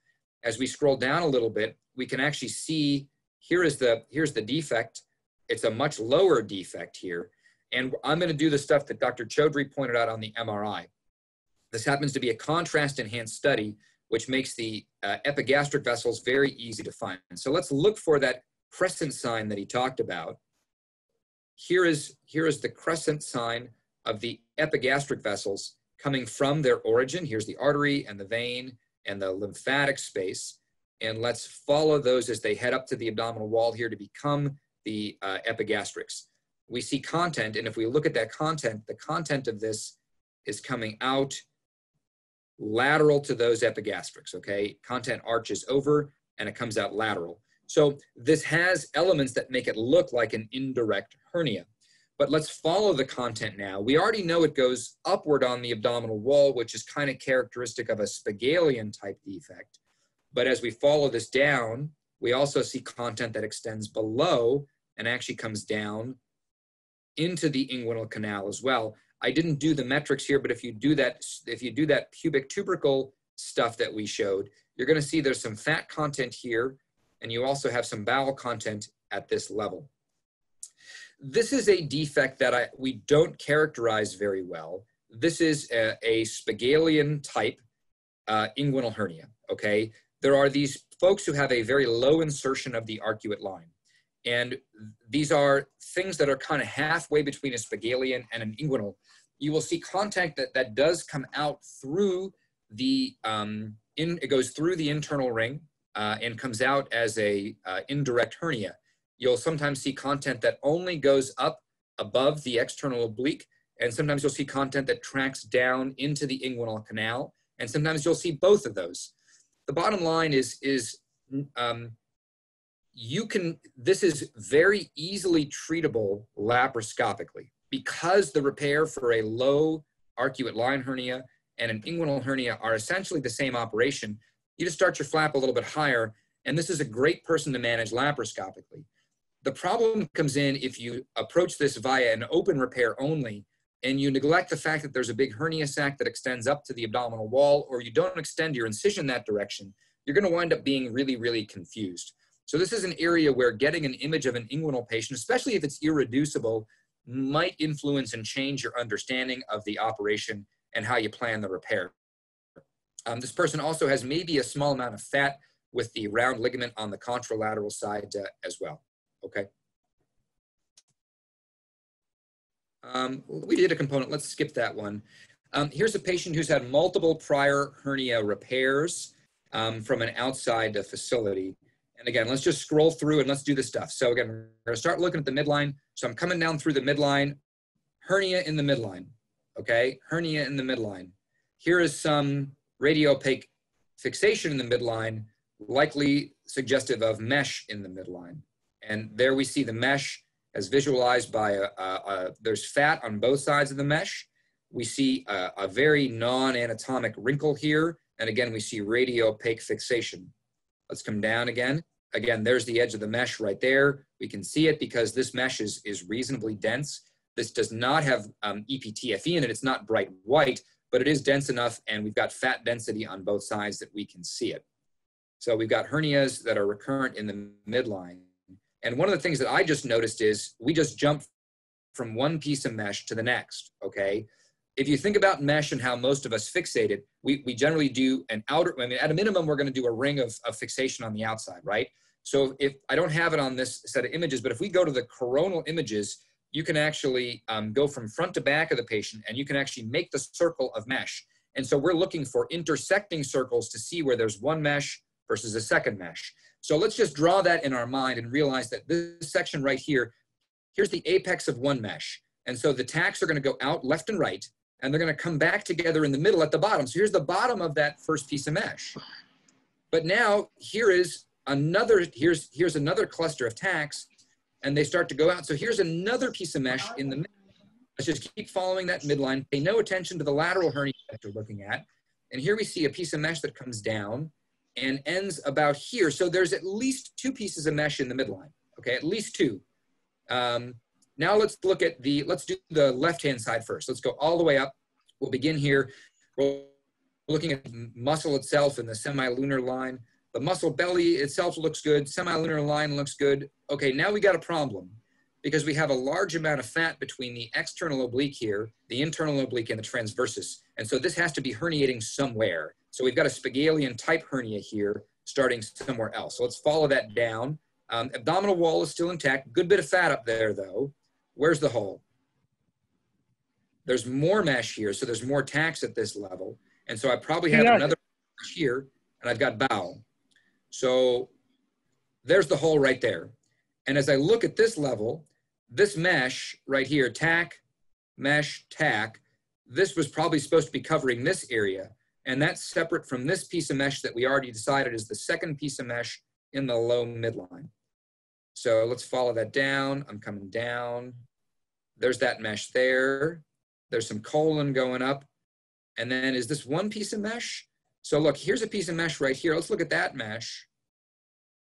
As we scroll down a little bit, we can actually see here is the, here's the defect. It's a much lower defect here. And I'm going to do the stuff that Dr. Choudhury pointed out on the MRI. This happens to be a contrast enhanced study, which makes the uh, epigastric vessels very easy to find. So let's look for that crescent sign that he talked about. Here is, here is the crescent sign of the epigastric vessels coming from their origin. Here's the artery and the vein and the lymphatic space. And let's follow those as they head up to the abdominal wall here to become the uh, epigastrics. We see content, and if we look at that content, the content of this is coming out lateral to those epigastrics, okay? Content arches over and it comes out lateral. So this has elements that make it look like an indirect hernia. But let's follow the content now. We already know it goes upward on the abdominal wall, which is kind of characteristic of a Spigelian type defect. But as we follow this down, we also see content that extends below and actually comes down into the inguinal canal as well. I didn't do the metrics here, but if you do that, if you do that pubic tubercle stuff that we showed, you're going to see there's some fat content here, and you also have some bowel content at this level. This is a defect that I, we don't characterize very well. This is a, a Spigelian type uh, inguinal hernia, okay? There are these folks who have a very low insertion of the arcuate line. And these are things that are kind of halfway between a Spigelian and an inguinal. You will see contact that, that does come out through the, um, in, it goes through the internal ring uh, and comes out as a uh, indirect hernia. You'll sometimes see content that only goes up above the external oblique, and sometimes you'll see content that tracks down into the inguinal canal, and sometimes you'll see both of those. The bottom line is, is um, you can, this is very easily treatable laparoscopically because the repair for a low arcuate line hernia and an inguinal hernia are essentially the same operation. You just start your flap a little bit higher, and this is a great person to manage laparoscopically. The problem comes in if you approach this via an open repair only, and you neglect the fact that there's a big hernia sac that extends up to the abdominal wall, or you don't extend your incision that direction, you're going to wind up being really, really confused. So this is an area where getting an image of an inguinal patient, especially if it's irreducible, might influence and change your understanding of the operation and how you plan the repair. Um, this person also has maybe a small amount of fat with the round ligament on the contralateral side uh, as well, okay? Um, we did a component, let's skip that one. Um, here's a patient who's had multiple prior hernia repairs um, from an outside facility. And again, let's just scroll through and let's do this stuff. So again, we're gonna start looking at the midline. So I'm coming down through the midline, hernia in the midline, okay? Hernia in the midline. Here is some radiopaque fixation in the midline, likely suggestive of mesh in the midline. And there we see the mesh as visualized by a, a, a there's fat on both sides of the mesh. We see a, a very non-anatomic wrinkle here. And again, we see radiopaque fixation. Let's come down again. Again, there's the edge of the mesh right there. We can see it because this mesh is, is reasonably dense. This does not have um, EPTFE in it. It's not bright white, but it is dense enough and we've got fat density on both sides that we can see it. So we've got hernias that are recurrent in the midline. And one of the things that I just noticed is we just jump from one piece of mesh to the next, okay? If you think about mesh and how most of us fixate it, we, we generally do an outer, I mean, at a minimum, we're gonna do a ring of, of fixation on the outside, right? So if I don't have it on this set of images, but if we go to the coronal images, you can actually um, go from front to back of the patient and you can actually make the circle of mesh. And so we're looking for intersecting circles to see where there's one mesh versus a second mesh. So let's just draw that in our mind and realize that this section right here, here's the apex of one mesh. And so the tacks are gonna go out left and right, and they're gonna come back together in the middle at the bottom. So here's the bottom of that first piece of mesh. But now here is another, here's, here's another cluster of tacks, and they start to go out. So here's another piece of mesh in the middle. Let's just keep following that midline. Pay no attention to the lateral hernia that you're looking at. And here we see a piece of mesh that comes down and ends about here. So there's at least two pieces of mesh in the midline, okay, at least two. Um, now let's look at the, let's do the left-hand side first. Let's go all the way up. We'll begin here. We're looking at muscle itself in the semilunar line. The muscle belly itself looks good. Semilunar line looks good. Okay, now we got a problem because we have a large amount of fat between the external oblique here, the internal oblique, and the transversus. And so this has to be herniating somewhere. So we've got a Spigelian type hernia here starting somewhere else. So let's follow that down. Um, abdominal wall is still intact. Good bit of fat up there though. Where's the hole? There's more mesh here, so there's more tacks at this level. And so I probably have yeah. another here, and I've got bowel. So there's the hole right there. And as I look at this level, this mesh right here, tack, mesh, tack, this was probably supposed to be covering this area. And that's separate from this piece of mesh that we already decided is the second piece of mesh in the low midline. So let's follow that down. I'm coming down. There's that mesh there. There's some colon going up. And then is this one piece of mesh? So look, here's a piece of mesh right here. Let's look at that mesh.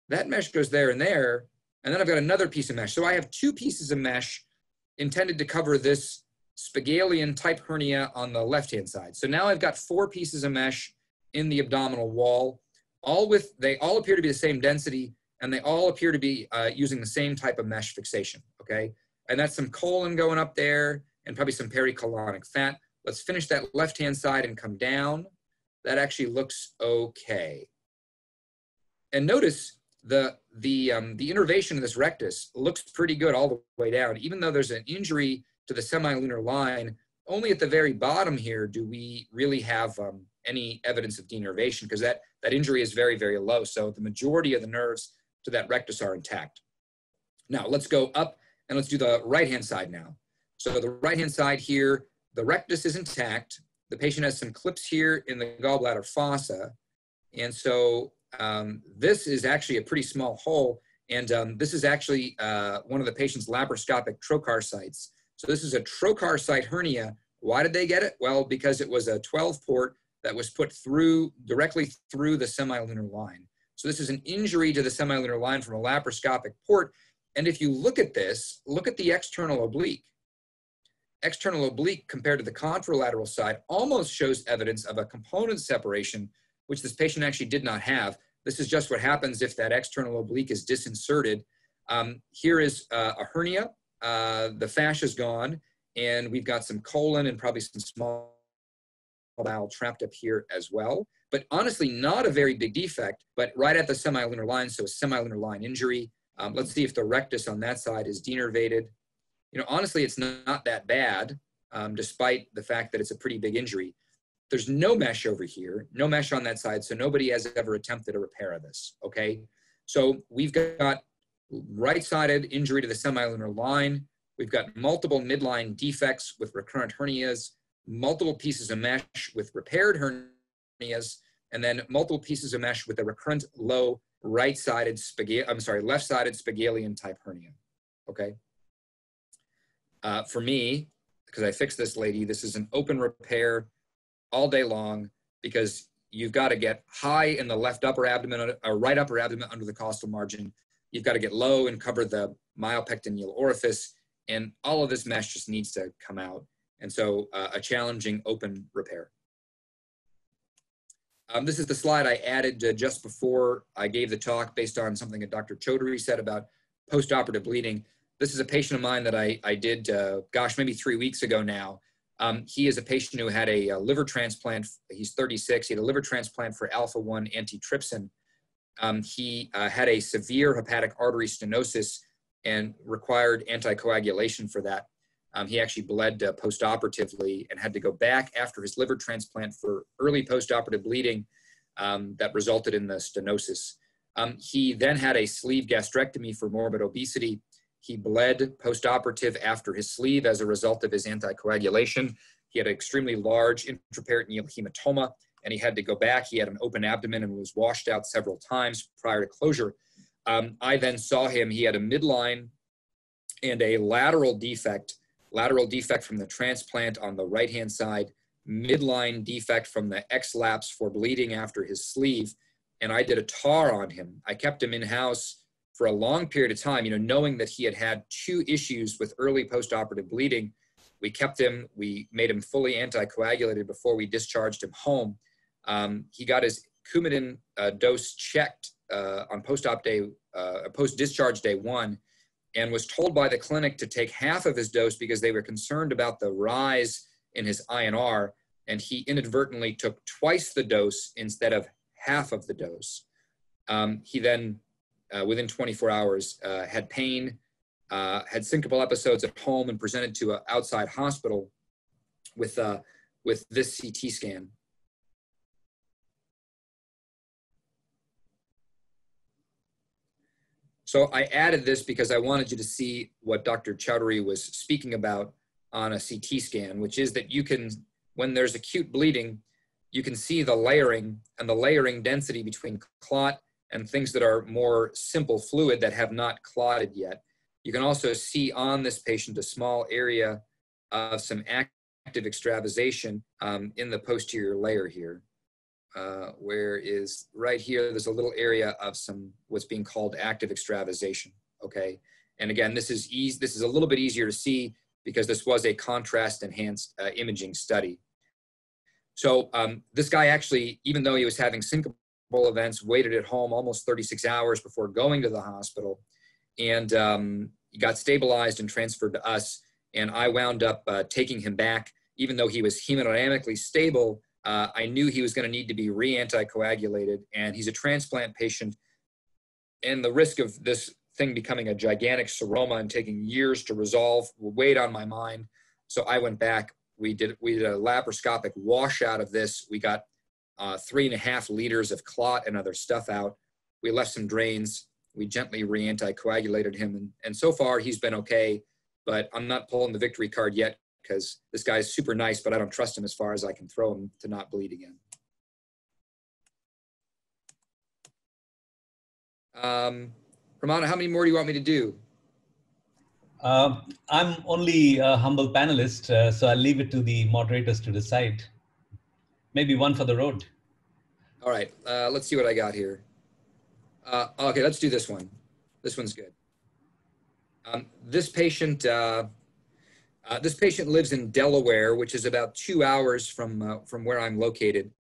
That mesh goes there and there. And then I've got another piece of mesh. So I have two pieces of mesh intended to cover this Spigelian type hernia on the left-hand side. So now I've got four pieces of mesh in the abdominal wall, all with, they all appear to be the same density and they all appear to be uh, using the same type of mesh fixation, okay? And that's some colon going up there and probably some pericolonic fat. Let's finish that left-hand side and come down that actually looks okay. And notice the, the, um, the innervation of this rectus looks pretty good all the way down. Even though there's an injury to the semilunar line, only at the very bottom here do we really have um, any evidence of denervation because that, that injury is very, very low. So the majority of the nerves to that rectus are intact. Now let's go up and let's do the right-hand side now. So the right-hand side here, the rectus is intact the patient has some clips here in the gallbladder fossa. And so um, this is actually a pretty small hole. And um, this is actually uh, one of the patient's laparoscopic trocar sites. So this is a trocar site hernia. Why did they get it? Well, because it was a 12 port that was put through directly through the semilunar line. So this is an injury to the semilunar line from a laparoscopic port. And if you look at this, look at the external oblique external oblique compared to the contralateral side almost shows evidence of a component separation, which this patient actually did not have. This is just what happens if that external oblique is disinserted. Um, here is uh, a hernia. Uh, the fascia is gone, and we've got some colon and probably some small bowel trapped up here as well. But honestly, not a very big defect, but right at the semilunar line, so a semilunar line injury. Um, let's see if the rectus on that side is denervated you know, honestly, it's not that bad, um, despite the fact that it's a pretty big injury. There's no mesh over here, no mesh on that side, so nobody has ever attempted a repair of this, okay? So we've got right-sided injury to the semilunar line. We've got multiple midline defects with recurrent hernias, multiple pieces of mesh with repaired hernias, and then multiple pieces of mesh with a recurrent low right-sided spaghetti, I'm sorry, left-sided Spigelian type hernia, okay? Uh, for me, because I fixed this lady, this is an open repair all day long because you've got to get high in the left upper abdomen or right upper abdomen under the costal margin. You've got to get low and cover the myopectineal orifice. And all of this mesh just needs to come out. And so uh, a challenging open repair. Um, this is the slide I added uh, just before I gave the talk based on something that Dr. Choudhury said about postoperative bleeding. this is a patient of mine that I, I did, uh, gosh, maybe three weeks ago now. Um, he is a patient who had a, a, liver transplant. He's 36. He had a liver transplant for alpha 1 antitrypsin. Um, he uh, had a severe hepatic artery stenosis and required anticoagulation for that. Um, he actually bled uh, postoperatively and had to go back after his liver transplant for early postoperative bleeding um, that resulted in the stenosis. Um, he then had a sleeve gastrectomy for morbid obesity. He bled postoperative after his sleeve as a result of his anticoagulation. He had an extremely large intraperitoneal hematoma and he had to go back. He had an open abdomen and was washed out several times prior to closure. Um, I then saw him. He had a midline and a lateral defect, lateral defect from the transplant on the right hand side, midline defect from the X-lapse for bleeding after his sleeve. And I did a TAR on him. I kept him in house for a long period of time, you know, knowing that he had had two issues with early postoperative bleeding. We kept him, we made him fully anticoagulated before we discharged him home. Um, he got his Coumadin uh, dose checked uh, on post-op day, uh, post-discharge day one, and was told by the clinic to take half of his dose because they were concerned about the rise in his INR, and he inadvertently took twice the dose instead of half of the dose. Um, he then, uh, within 24 hours, uh, had pain, uh, had syncopal episodes at home, and presented to an outside hospital with, with this CT scan. So I added this because I wanted you to see what Dr. Choudhury was speaking about on a CT scan, which is that you can, when there's acute bleeding, you can see the layering and the layering density between clot and things that are more simple fluid that have not clotted yet. You can also see on this patient a small area of some active extravasation um, in the posterior layer here uh, where is right here, there's a little area of some what's being called active extravasation, okay? And again, this is easy, this is a little bit easier to see because this was a contrast enhanced uh, imaging study. So um, this guy actually, even though he was having syncopal events, waited at home almost 36 hours before going to the hospital. And um, he got stabilized and transferred to us. And I wound up uh, taking him back, even though he was hemodynamically stable, uh, I knew he was going to need to be re-anticoagulated, and he's a transplant patient. And the risk of this thing becoming a gigantic seroma and taking years to resolve weighed on my mind. So I went back. We did we did a laparoscopic washout of this. We got uh, three and a half liters of clot and other stuff out. We left some drains. We gently re-anticoagulated him, and, and so far he's been okay. But I'm not pulling the victory card yet because this guy's super nice, but I don't trust him as far as I can throw him to not bleed again. Um, Ramana, how many more do you want me to do? Uh, I'm only a humble panelist, uh, so I'll leave it to the moderators to decide. Maybe one for the road. All right, uh, let's see what I got here. Uh, okay, let's do this one. This one's good. Um, this patient uh, uh, this patient lives in Delaware, which is about two hours from uh, from where I'm located,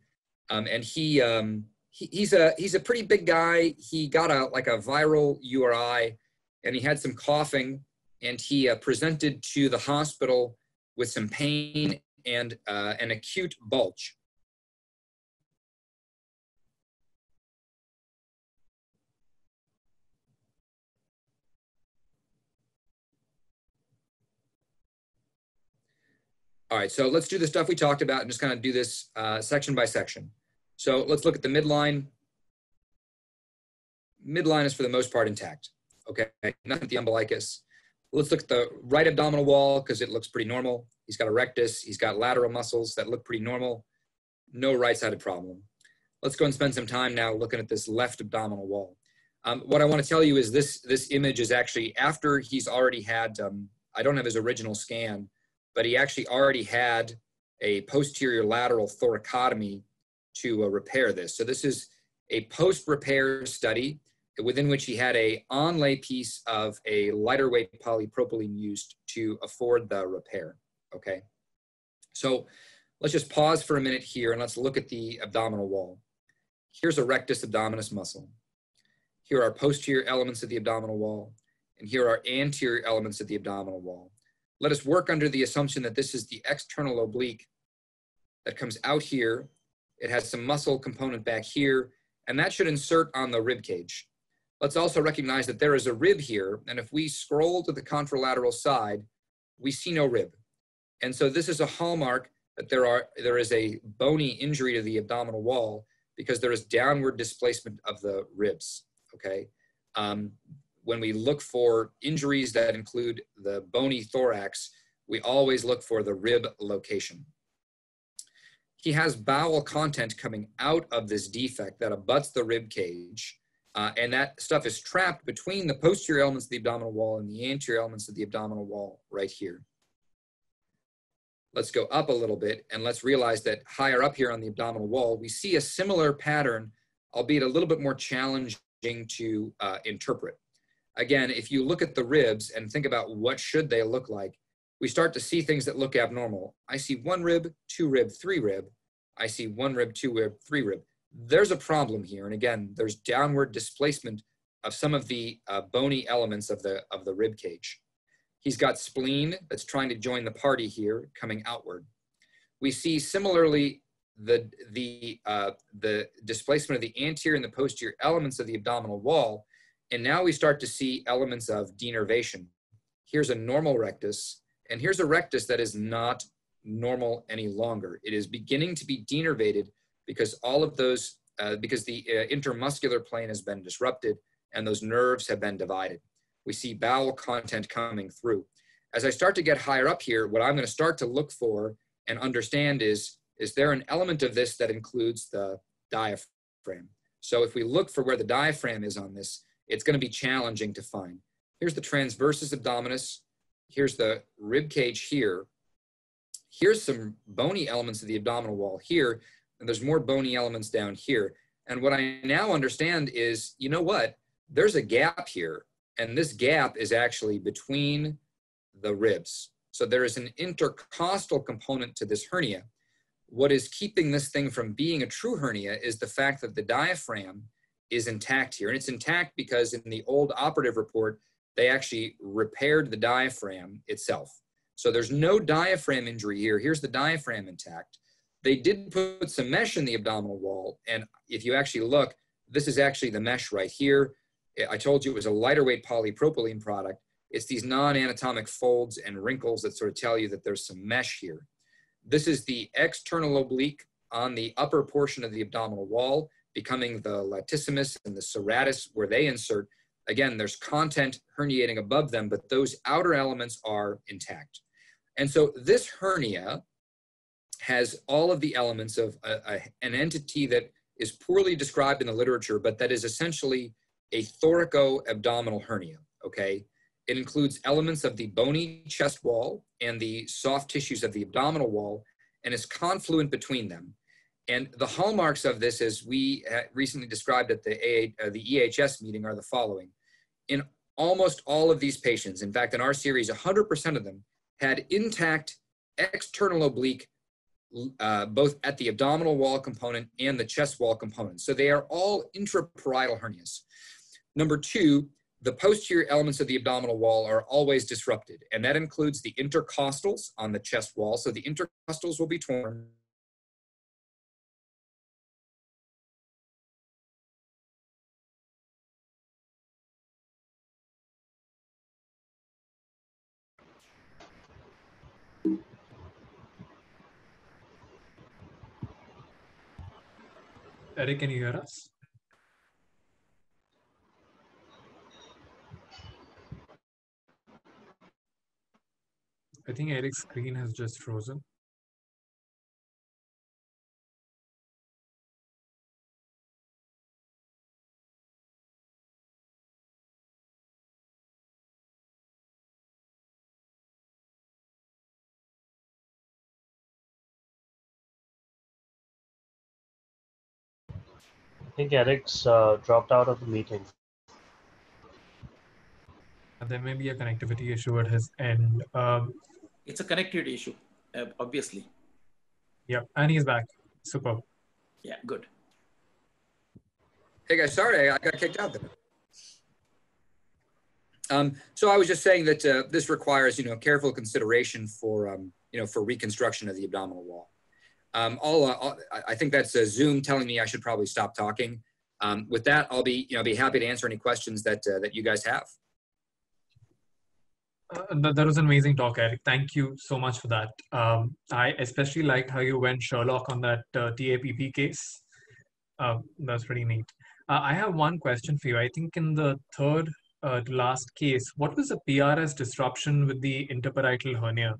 um, and he, um, he, he's a he's a pretty big guy. He got a like a viral URI, and he had some coughing, and he uh, presented to the hospital with some pain and uh, an acute bulge. All right, so let's do the stuff we talked about and just kind of do this uh, section by section. So let's look at the midline. Midline is for the most part intact. Okay, nothing the umbilicus. Let's look at the right abdominal wall because it looks pretty normal. He's got a rectus. He's got lateral muscles that look pretty normal. No right-sided problem. Let's go and spend some time now looking at this left abdominal wall. Um, what I want to tell you is this, this image is actually after he's already had, um, I don't have his original scan, but he actually already had a posterior lateral thoracotomy to uh, repair this. So this is a post-repair study within which he had a onlay piece of a lighter weight polypropylene used to afford the repair, okay? So let's just pause for a minute here and let's look at the abdominal wall. Here's a rectus abdominis muscle. Here are posterior elements of the abdominal wall. and here are anterior elements of the abdominal wall. Let us work under the assumption that this is the external oblique that comes out here. It has some muscle component back here, and that should insert on the rib cage. Let's also recognize that there is a rib here, and if we scroll to the contralateral side, we see no rib. And so this is a hallmark that there, are, there is a bony injury to the abdominal wall because there is downward displacement of the ribs, okay? Um, when we look for injuries that include the bony thorax, we always look for the rib location. He has bowel content coming out of this defect that abuts the rib cage, uh, and that stuff is trapped between the posterior elements of the abdominal wall and the anterior elements of the abdominal wall right here. Let's go up a little bit and let's realize that higher up here on the abdominal wall, we see a similar pattern, albeit a little bit more challenging to uh, interpret again, if you look at the ribs and think about what should they look like, we start to see things that look abnormal. I see one rib, two rib, three rib. I see one rib, two rib, three rib. There's a problem here. And again, there's downward displacement of some of the uh, bony elements of the, of the rib cage. He's got spleen that's trying to join the party here, coming outward. We see similarly the, the, uh, the displacement of the anterior and the posterior elements of the abdominal wall and now we start to see elements of denervation. Here's a normal rectus, and here's a rectus that is not normal any longer. It is beginning to be denervated because all of those, uh, because the uh, intermuscular plane has been disrupted and those nerves have been divided. We see bowel content coming through. As I start to get higher up here, what I'm going to start to look for and understand is, is there an element of this that includes the diaphragm? So if we look for where the diaphragm is on this, it's going to be challenging to find. Here's the transversus abdominis. Here's the rib cage here. Here's some bony elements of the abdominal wall here, and there's more bony elements down here. And what I now understand is, you know what? There's a gap here, and this gap is actually between the ribs. So there is an intercostal component to this hernia. What is keeping this thing from being a true hernia is the fact that the diaphragm is intact here. And it's intact because in the old operative report, they actually repaired the diaphragm itself. So there's no diaphragm injury here. Here's the diaphragm intact. They did put some mesh in the abdominal wall. And if you actually look, this is actually the mesh right here. I told you it was a lighter weight polypropylene product. It's these non-anatomic folds and wrinkles that sort of tell you that there's some mesh here. This is the external oblique on the upper portion of the abdominal wall becoming the latissimus and the serratus where they insert. Again, there's content herniating above them, but those outer elements are intact. And so this hernia has all of the elements of a, a, an entity that is poorly described in the literature, but that is essentially a thoraco-abdominal hernia, okay? It includes elements of the bony chest wall and the soft tissues of the abdominal wall and is confluent between them. And the hallmarks of this, as we recently described at the, uh, the EHS meeting, are the following. In almost all of these patients, in fact, in our series, 100% of them had intact external oblique, uh, both at the abdominal wall component and the chest wall component. So they are all intraparietal hernias. Number two, the posterior elements of the abdominal wall are always disrupted, and that includes the intercostals on the chest wall. So the intercostals will be torn, Eric, can you hear us? I think Eric's screen has just frozen. Think Eric's uh, dropped out of the meeting. There may be a connectivity issue at his end. Um, it's a connectivity issue, uh, obviously. Yeah, and he's back. Super. Yeah, good. Hey guys, sorry I got kicked out there. Um, so I was just saying that uh, this requires, you know, careful consideration for, um, you know, for reconstruction of the abdominal wall. Um, I'll, uh, I'll, I think that's a Zoom telling me I should probably stop talking. Um, with that, I'll be, you know, be happy to answer any questions that uh, that you guys have. Uh, that, was an amazing talk, Eric. Thank you so much for that. Um, I especially liked how you went Sherlock on that uh, TAPP case. Uh, that's pretty neat. Uh, I have one question for you. I think in the third uh, to last case, what was the PRS disruption with the interparietal hernia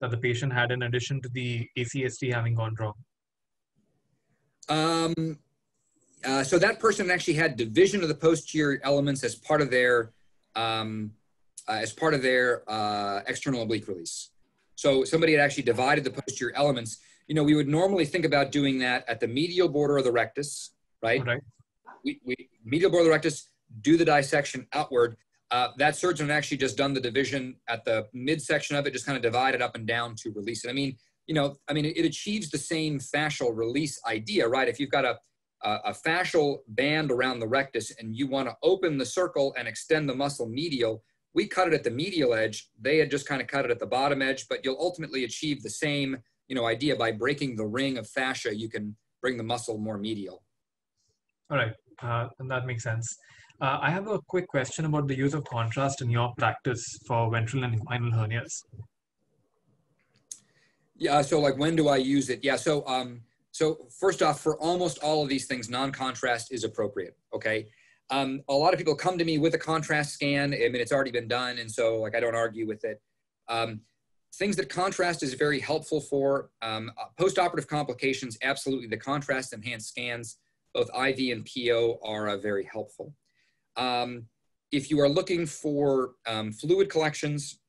that the patient had in addition to the ACST having gone wrong? Um, uh, so that person actually had division of the posterior elements as part of their um, uh, as part of their uh, external oblique release. So somebody had actually divided the posterior elements. You know, we would normally think about doing that at the medial border of the rectus, right? Right. We, we medial border of the rectus, do the dissection outward. Uh, that surgeon actually just done the division at the midsection of it, just kind of divided up and down to release it. I mean, you know, I mean, it, it achieves the same fascial release idea, right? If you've got a, a, a fascial band around the rectus and you want to open the circle and extend the muscle medial, we cut it at the medial edge. They had just kind of cut it at the bottom edge, but you'll ultimately achieve the same, you know, idea by breaking the ring of fascia. You can bring the muscle more medial. All right, uh, and that makes sense. Uh, I have a quick question about the use of contrast in your practice for ventral and inguinal hernias. Yeah, so like when do I use it? Yeah, so um, so first off, for almost all of these things, non-contrast is appropriate. Okay, um, a lot of people come to me with a contrast scan. I mean, it's already been done, and so like I don't argue with it. Um, things that contrast is very helpful for um, uh, post-operative complications. Absolutely, the contrast enhanced scans, both IV and PO, are uh, very helpful. Um, if you are looking for um, fluid collections,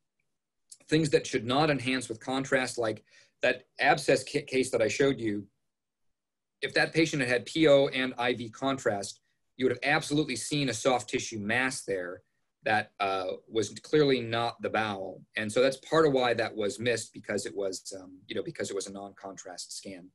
things that should not enhance with contrast, like that abscess case that I showed you, if that patient had had PO and IV contrast, you would have absolutely seen a soft tissue mass there that uh, was clearly not the bowel. And so that's part of why that was missed because it was, um, you know, because it was a non-contrast scan.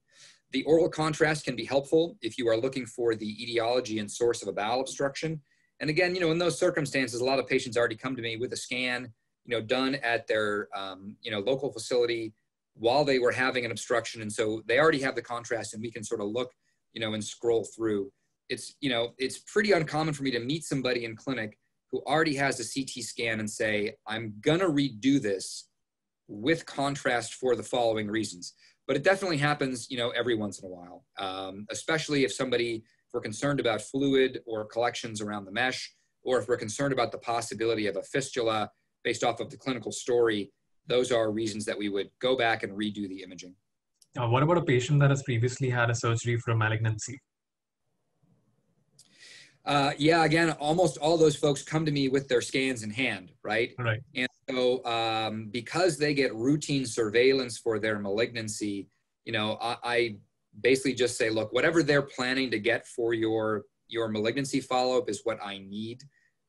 The oral contrast can be helpful if you are looking for the etiology and source of a bowel obstruction. And again, you know, in those circumstances, a lot of patients already come to me with a scan, you know, done at their, um, you know, local facility while they were having an obstruction. And so they already have the contrast and we can sort of look, you know, and scroll through it's you know it's pretty uncommon for me to meet somebody in clinic who already has a CT scan and say I'm gonna redo this with contrast for the following reasons. But it definitely happens, you know, every once in a while, um, especially if somebody we're concerned about fluid or collections around the mesh, or if we're concerned about the possibility of a fistula based off of the clinical story. Those are reasons that we would go back and redo the imaging. Uh, what about a patient that has previously had a surgery for a malignancy? Uh, yeah, again, almost all those folks come to me with their scans in hand, right? Right. And so, um, because they get routine surveillance for their malignancy, you know, I, I basically just say, look, whatever they're planning to get for your your malignancy follow up is what I need.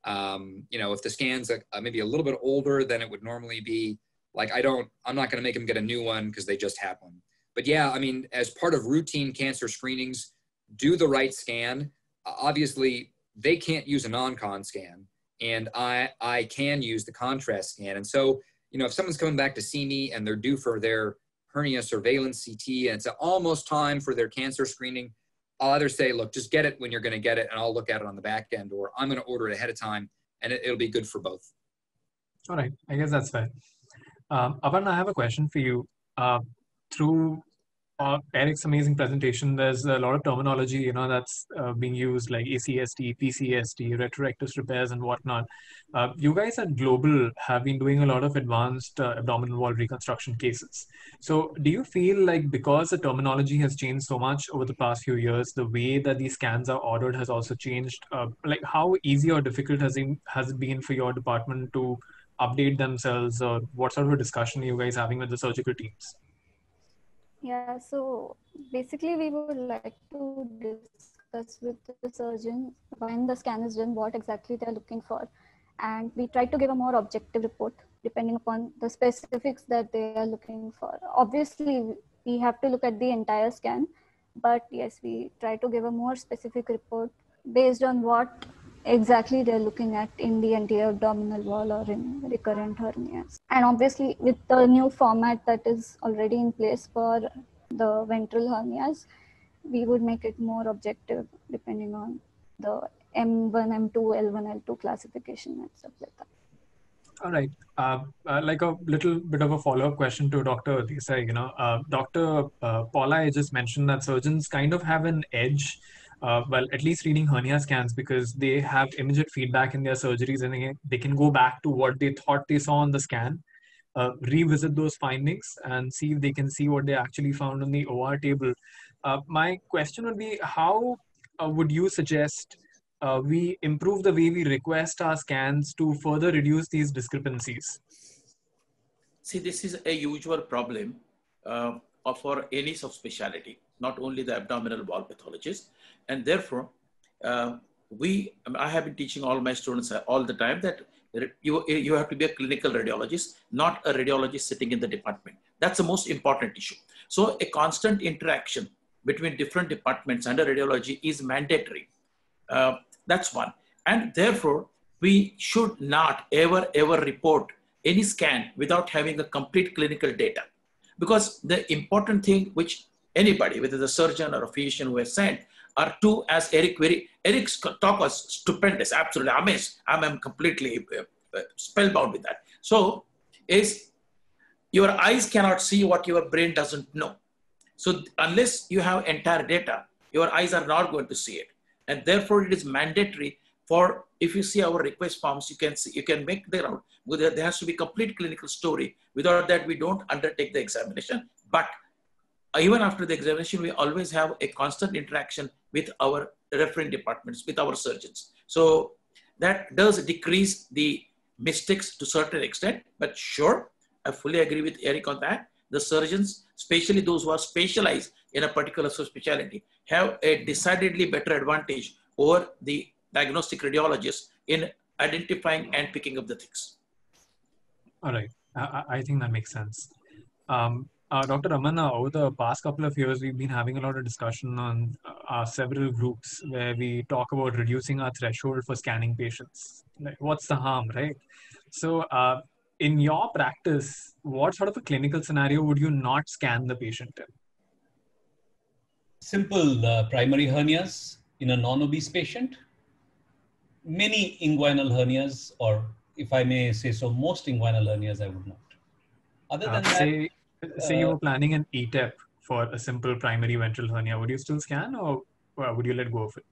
Um, you know, if the scan's uh, maybe a little bit older than it would normally be, like I don't, I'm not going to make them get a new one because they just have one. But yeah, I mean, as part of routine cancer screenings, do the right scan obviously they can't use a non-con scan and I, I can use the contrast scan. And so, you know, if someone's coming back to see me and they're due for their hernia surveillance CT and it's almost time for their cancer screening, I'll either say, look, just get it when you're going to get it and I'll look at it on the back end, or I'm going to order it ahead of time and it, will be good for both. All right. I guess that's fair. Um, Aparna, I have a question for you. Uh, through uh, Eric's amazing presentation, there's a lot of terminology, you know, that's uh, being used like ACST, PCST, retrorectus repairs and whatnot. Uh, you guys at Global have been doing a lot of advanced uh, abdominal wall reconstruction cases. So do you feel like because the terminology has changed so much over the past few years, the way that these scans are ordered has also changed? Uh, like how easy or difficult has it, has it been for your department to update themselves or what sort of discussion are you guys having with the surgical teams? Yeah, so basically we would like to discuss with the surgeon when the scan is done, what exactly they're looking for. And we try to give a more objective report depending upon the specifics that they are looking for. Obviously, we have to look at the entire scan, but yes, we try to give a more specific report based on what exactly they're looking at in the anterior abdominal wall or in recurrent hernias. And obviously, with the new format that is already in place for the ventral hernias, we would make it more objective depending on the M1, M2, L1, L2 classification and stuff like that. All right. Uh, uh, like a little bit of a follow-up question to Dr. Desai, you know, uh, Dr. Uh, Pauli I just mentioned that surgeons kind of have an edge, uh, well, at least reading hernia scans because they have immediate feedback in their surgeries and they, can go back to what they thought they saw on the scan, uh, revisit those findings and see if they can see what they actually found on the OR table. my question would be, how would you suggest uh, we improve the way we request our scans to further reduce these discrepancies? See, this is a usual problem uh, for any subspecialty, not only the abdominal wall pathologist. And therefore, uh, we, I have been teaching all my students all the time that you, you have to be a clinical radiologist, not a radiologist sitting in the department. That's the most important issue. So a constant interaction between different departments under radiology is mandatory. Uh, that's one. And therefore, we should not ever, ever report any scan without having a complete clinical data. Because the important thing which anybody, whether the surgeon or a physician who has sent, are two, as Eric very, Eric's talk was stupendous, absolutely amazed. I'm, I'm completely uh, uh, spellbound with that. So, is your eyes cannot see what your brain doesn't know. So, unless you have entire data, your eyes are not going to see it and therefore it is mandatory for if you see our request forms you can see you can make the round there has to be complete clinical story without that we don't undertake the examination but even after the examination we always have a constant interaction with our referring departments with our surgeons so that does decrease the mistakes to certain extent but sure i fully agree with eric on that the surgeons especially those who are specialized in a particular subspecialty have a decidedly better advantage over the diagnostic radiologists in identifying and picking up the things. All right. I, I think that makes sense. Um, uh, Dr. Ramana, over the past couple of years, we've been having a lot of discussion on uh, several groups where we talk about reducing our threshold for scanning patients. Like, what's the harm, right? So, uh, in your practice, what sort of a clinical scenario would you not scan the patient in? simple uh, primary hernias in a non-obese patient, many inguinal hernias, or if I may say so, most inguinal hernias I would not. Other than uh, that, say, say you were planning an ETEP for a simple primary ventral hernia, would you still scan or would you let go of it?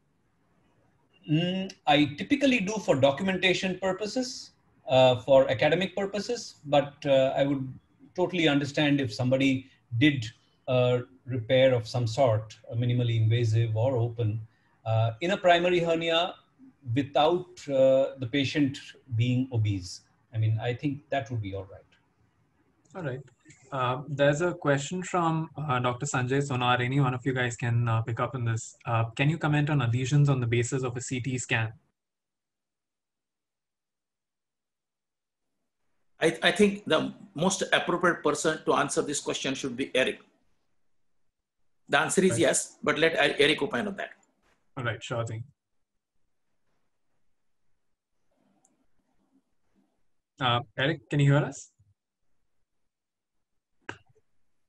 Mm, I typically do for documentation purposes, uh, for academic purposes, but uh, I would totally understand if somebody did a repair of some sort, minimally invasive or open, uh, in a primary hernia without uh, the patient being obese. I mean, I think that would be all right. All right. Uh, there's a question from uh, Dr. Sanjay Sonar. Any one of you guys can uh, pick up on this. Uh, can you comment on adhesions on the basis of a CT scan? I, I think the most appropriate person to answer this question should be Eric. The answer is right. yes, but let Eric opine on that. All right, sure thing. Uh, Eric, can you hear us?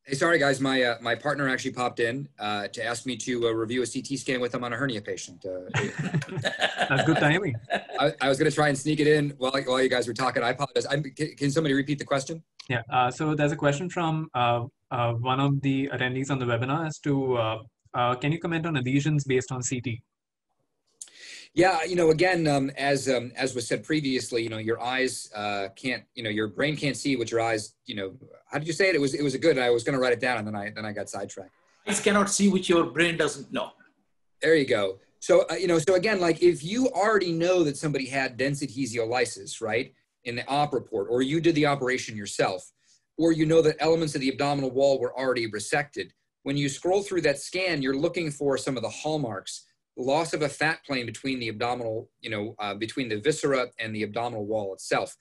Hey, sorry guys, my uh, my partner actually popped in uh, to ask me to uh, review a CT scan with him on a hernia patient. Uh, That's good timing. I, I, was going to try and sneak it in while, while you guys were talking. I apologize. I'm, can, can, somebody repeat the question? Yeah. Uh, so there's a question from uh, one of the attendees on the webinar as to can you comment on adhesions based on CT? Yeah, you know, again, um, as um, as was said previously, you know, your eyes uh, can't, you know, your brain can't see what your eyes, you know. How did you say it? It was it was a good. I was going to write it down, and then I then I got sidetracked. Eyes cannot see which your brain doesn't know. There you go. So uh, you know, so again, like if you already know that somebody had dense adhesiolysis, right, in the op report, or you did the operation yourself, or you know that elements of the abdominal wall were already resected, when you scroll through that scan, you're looking for some of the hallmarks loss of a fat plane between the abdominal, you know, uh, between the viscera and the abdominal wall itself.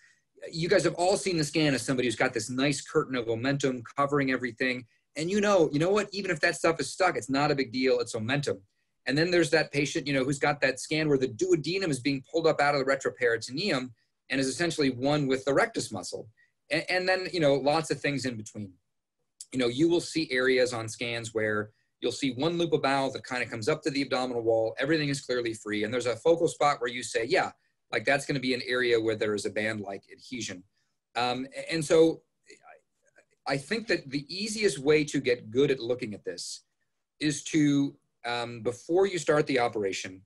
You guys have all seen the scan of somebody who's got this nice curtain of omentum covering everything. And you know, you know what? Even if that stuff is stuck, it's not a big deal. It's omentum. And then there's that patient, you know, who's got that scan where the duodenum is being pulled up out of the retroperitoneum and is essentially one with the rectus muscle. And, and then, you know, lots of things in between. You know, you will see areas on scans where you'll see one loop of bowel that kind of comes up to the abdominal wall. Everything is clearly free. And there's a focal spot where you say, yeah, like that's going to be an area where there is a band-like adhesion. Um, and so I think that the easiest way to get good at looking at this is to, um, before you start the operation,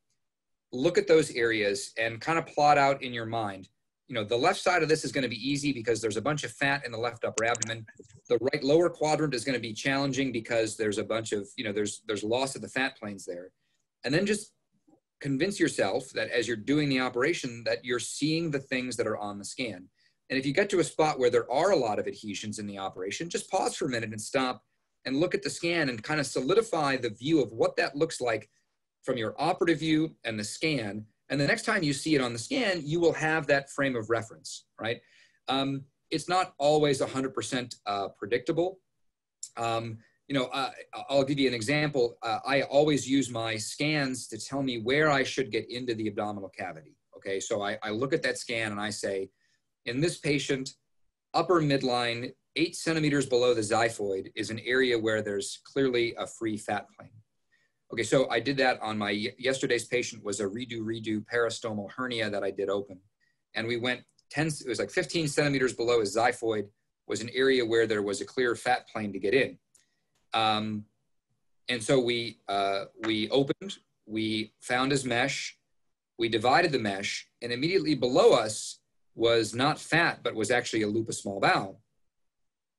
look at those areas and kind of plot out in your mind. You know, the left side of this is going to be easy because there's a bunch of fat in the left upper abdomen. The right lower quadrant is going to be challenging because there's a bunch of, you know, there's there's loss of the fat planes there. And then just convince yourself that as you're doing the operation that you're seeing the things that are on the scan. And if you get to a spot where there are a lot of adhesions in the operation, just pause for a minute and stop and look at the scan and kind of solidify the view of what that looks like from your operative view and the scan. And the next time you see it on the scan, you will have that frame of reference, right? Um, it's not always 100% uh, predictable. Um, you know, uh, I'll give you an example. Uh, I always use my scans to tell me where I should get into the abdominal cavity. Okay, so I, I look at that scan and I say, in this patient, upper midline, eight centimeters below the xiphoid is an area where there's clearly a free fat plane. Okay, so I did that on my yesterday's patient was a redo redo peristomal hernia that I did open. And we went 10, it was like 15 centimeters below his xiphoid was an area where there was a clear fat plane to get in. Um, and so we, uh, we opened, we found his mesh, we divided the mesh, and immediately below us was not fat, but was actually a loop of small bowel.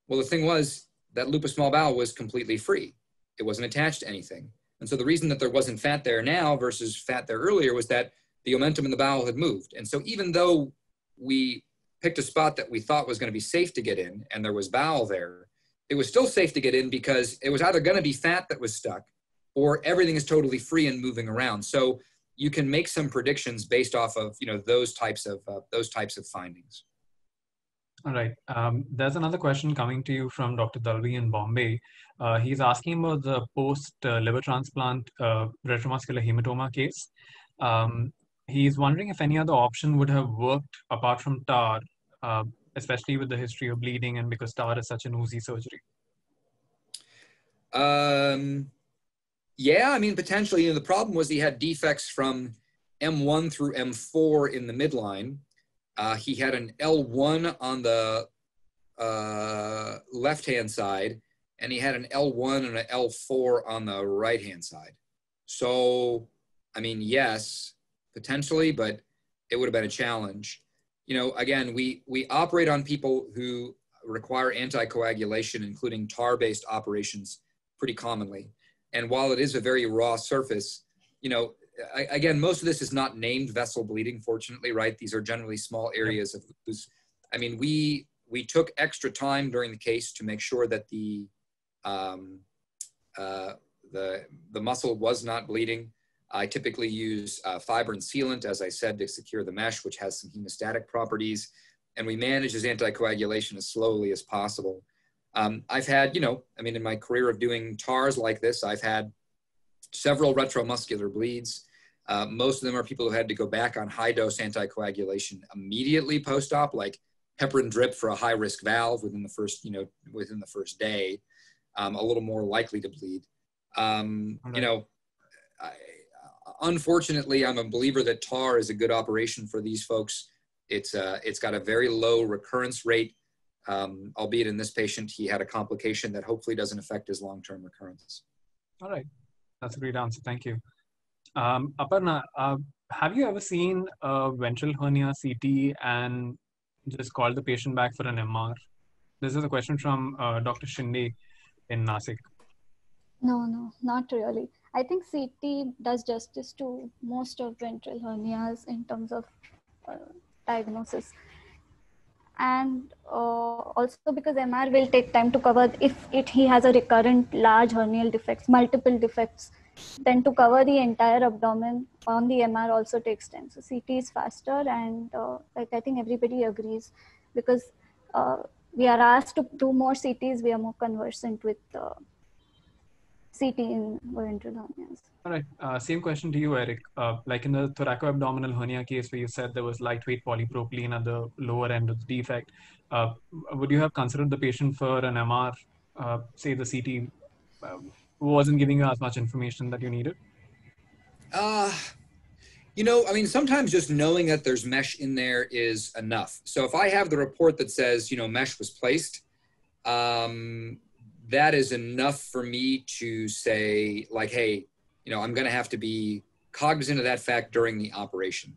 Well, the thing was that loop of small bowel was completely free. It wasn't attached to anything. And so the reason that there wasn't fat there now versus fat there earlier was that the omentum in the bowel had moved. And so even though we picked a spot that we thought was going to be safe to get in and there was bowel there, it was still safe to get in because it was either going to be fat that was stuck or everything is totally free and moving around. So you can make some predictions based off of you know those types of uh, those types of findings. All right. Um, there's another question coming to you from Dr. Dalvi in Bombay. Uh, he's asking about the post uh, liver transplant uh, retromuscular hematoma case. Um, he's wondering if any other option would have worked apart from TAR, uh, especially with the history of bleeding and because TAR is such an oozy surgery. Um, yeah, I mean, potentially. You know, the problem was he had defects from M1 through M4 in the midline. Uh, he had an L1 on the uh, left hand side, and he had an L1 and an L4 on the right hand side. So, I mean, yes, potentially, but it would have been a challenge. You know, again, we, we operate on people who require anticoagulation, including TAR based operations, pretty commonly. And while it is a very raw surface, you know, I, again, most of this is not named vessel bleeding, fortunately, right? These are generally small areas of ooze. I mean, we we took extra time during the case to make sure that the um, uh, the the muscle was not bleeding. I typically use uh, fibrin sealant, as I said, to secure the mesh, which has some hemostatic properties, and we manage his anticoagulation as slowly as possible. Um, I've had, you know, I mean, in my career of doing TARs like this, I've had several retromuscular bleeds. Uh, most of them are people who had to go back on high dose anticoagulation immediately post op, like heparin drip for a high risk valve within the first, you know, within the first day, um, a little more likely to bleed. Um, You know, I, unfortunately, I'm a believer that TAR is a good operation for these folks. It's uh, it's got a very low recurrence rate um, albeit in this patient, he had a complication that hopefully doesn't affect his long-term recurrence. All right, that's a great answer. Thank you. Um, Aparna, uh, have you ever seen a ventral hernia CT and just called the patient back for an MR? This is a question from uh, Dr. Shinde in Nasik. No, no, not really. I think CT does justice to most of ventral hernias in terms of uh, diagnosis and uh, also because MR will take time to cover if it he has a recurrent large hernial defects, multiple defects, then to cover the entire abdomen on the MR also takes time. So CT is faster, and uh, like I think everybody agrees because uh, we are asked to do more CTs. We are more conversant with uh, CT in ventral hernias. All right. Uh, same question to you, Eric. Uh, like in the thoracoabdominal hernia case where you said there was lightweight polypropylene at the lower end of the defect, uh, would you have considered the patient for an MR, uh, say the CT uh, wasn't giving you as much information that you needed? Uh, you know, I mean, sometimes just knowing that there's mesh in there is enough. So if I have the report that says, you know, mesh was placed, um, that is enough for me to say, like, hey, you know, I'm going to have to be cognizant of that fact during the operation.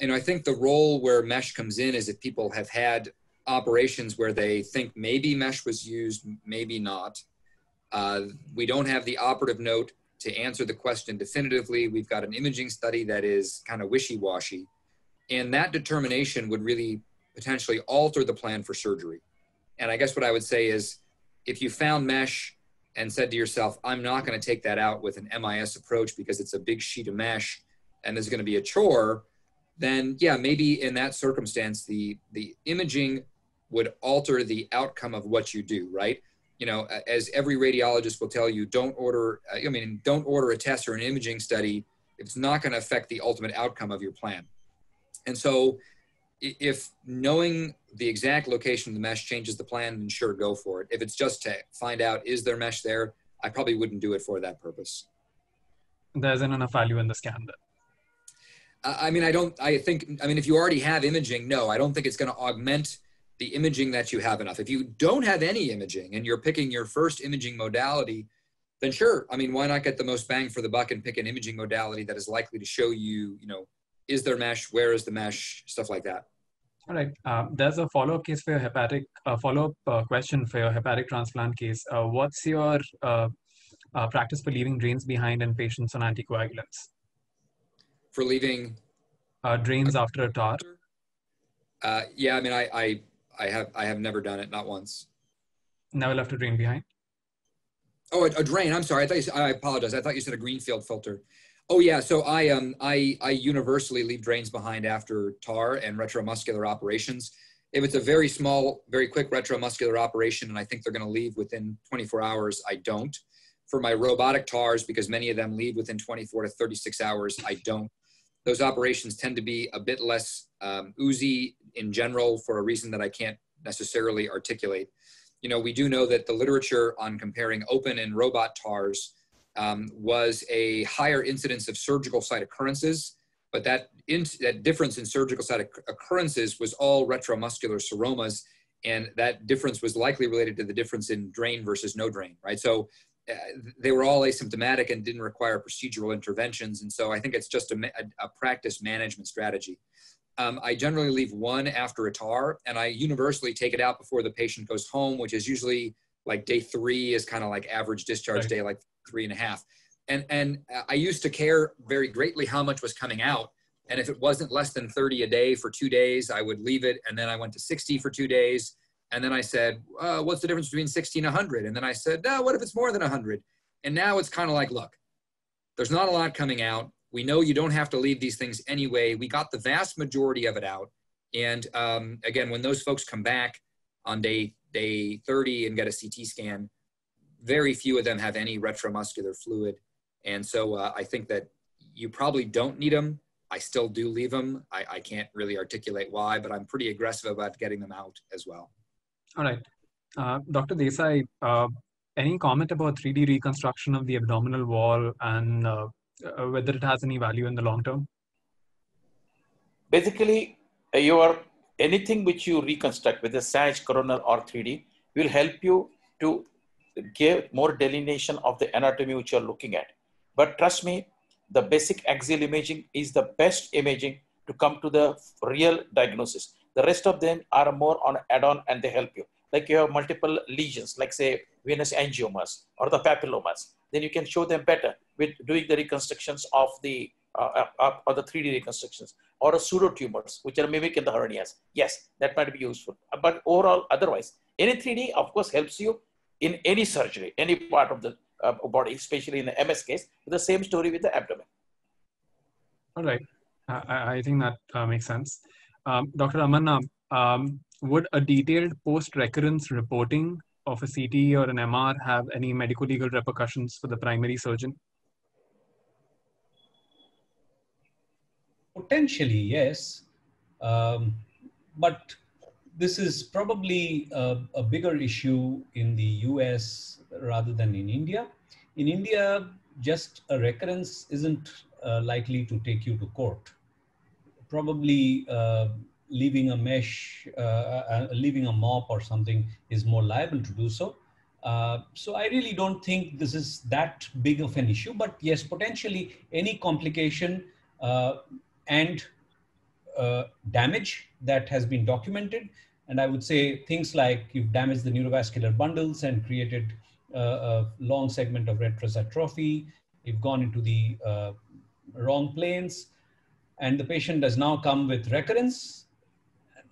And I think the role where mesh comes in is if people have had operations where they think maybe mesh was used, maybe not. Uh, we don't have the operative note to answer the question definitively. We've got an imaging study that is kind of wishy washy. And that determination would really potentially alter the plan for surgery. And I guess what I would say is if you found mesh and said to yourself, I'm not going to take that out with an MIS approach because it's a big sheet of mesh and there's going to be a chore, then yeah, maybe in that circumstance, the, the imaging would alter the outcome of what you do, right? You know, as every radiologist will tell you, don't order, I mean, don't order a test or an imaging study if it's not going to affect the ultimate outcome of your plan. And so if knowing the exact location of the mesh changes the plan, then sure, go for it. If it's just to find out is there mesh there, I probably wouldn't do it for that purpose. There isn't enough value in the scan then. I mean, I don't, I think, I mean, if you already have imaging, no, I don't think it's going to augment the imaging that you have enough. If you don't have any imaging and you're picking your first imaging modality, then sure. I mean, why not get the most bang for the buck and pick an imaging modality that is likely to show you, you know, is there mesh? Where is the mesh? Stuff like that. All right. Uh, there's a follow-up case for your hepatic, uh, follow-up uh, question for your hepatic transplant case. Uh, what's your uh, uh, practice for leaving drains behind in patients on anticoagulants? For leaving? drains after a TAR? yeah, I mean, I, I, I, have, I have never done it, not once. Never left a drain behind? Oh, a, a drain. I'm sorry. I thought you, I apologize. I thought you said a greenfield filter. Oh yeah, so I um I I universally leave drains behind after TAR and retromuscular operations. If it's a very small, very quick retromuscular operation, and I think they're going to leave within 24 hours, I don't. For my robotic TARs, because many of them leave within 24 to 36 hours, I don't. Those operations tend to be a bit less um, oozy in general for a reason that I can't necessarily articulate. You know, we do know that the literature on comparing open and robot TARs um, was a higher incidence of surgical site occurrences, but that, in, that difference in surgical site occurrences was all retromuscular seromas, and that difference was likely related to the difference in drain versus no drain, right? So uh, they were all asymptomatic and didn't require procedural interventions, and so I think it's just a, a, a practice management strategy. Um, I generally leave one after a TAR, and I universally take it out before the patient goes home, which is usually like day three is kind of like average discharge right. day, like three and a half. And, and I used to care very greatly how much was coming out. And if it wasn't less than 30 a day for two days, I would leave it. And then I went to 60 for two days. And then I said, uh, what's the difference between 60 and 100? And then I said, no, what if it's more than 100? And now it's kind of like, look, there's not a lot coming out. We know you don't have to leave these things anyway. We got the vast majority of it out. And um, again, when those folks come back on day day 30 and get a CT scan, very few of them have any retromuscular fluid. And so uh, I think that you probably don't need them. I still do leave them. I, I can't really articulate why, but I'm pretty aggressive about getting them out as well. All right. Uh, Dr. Desai, uh, any comment about 3D reconstruction of the abdominal wall and uh, uh, whether it has any value in the long term? Basically, uh, your anything which you reconstruct with a SAG, coronal, or 3D will help you to give more delineation of the anatomy which you're looking at. But trust me, the basic axial imaging is the best imaging to come to the real diagnosis. The rest of them are more on add-on and they help you. Like you have multiple lesions, like say venous angiomas or the papillomas, then you can show them better with doing the reconstructions of the uh, uh, or the 3D reconstructions or pseudo tumors, which are mimicking the hernias. Yes, that might be useful. But overall, otherwise, any 3D, of course, helps you in any surgery, any part of the uh, body, especially in the MS case. The same story with the abdomen. All right. I, I think that uh, makes sense. Um, Dr. Ramana, um, would a detailed post-recurrence reporting of a CT or an MR have any medical legal repercussions for the primary surgeon? Potentially, yes. Um, but this is probably a, a, bigger issue in the US rather than in India. In India, just a recurrence isn't uh, likely to take you to court. Probably uh, leaving a mesh, uh, uh, leaving a mop or something is more liable to do so. Uh, so I really don't think this is that big of an issue, but yes, potentially any complication uh, and uh, damage that has been documented. And I would say things like you've damaged the neurovascular bundles and created uh, a long segment of rectus atrophy. You've gone into the wrong planes and the patient does now come with recurrence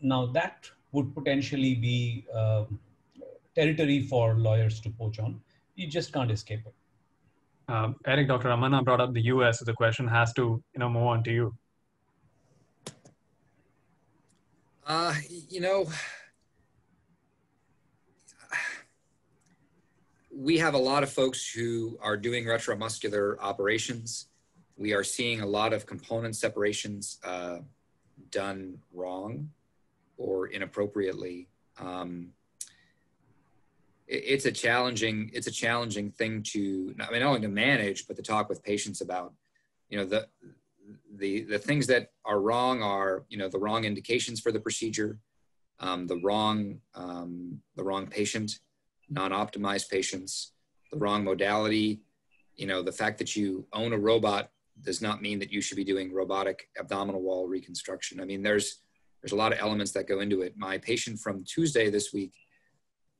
now that would potentially be uh, territory for lawyers to poach on. You just can't escape it. Um, Eric, Dr. Ramana brought up the US, so the question has to you know move on to you. Uh, you know, we have a lot of folks who are doing retromuscular operations. We are seeing a lot of component separations uh, done wrong or inappropriately. Um, it, it's a challenging it's a challenging thing to I mean not only to manage but to talk with patients about. You know the the the things that are wrong are you know the wrong indications for the procedure, um, the wrong um, the wrong patient, non-optimized patients, the wrong modality. You know the fact that you own a robot does not mean that you should be doing robotic abdominal wall reconstruction. I mean there's there's a lot of elements that go into it. My patient from Tuesday this week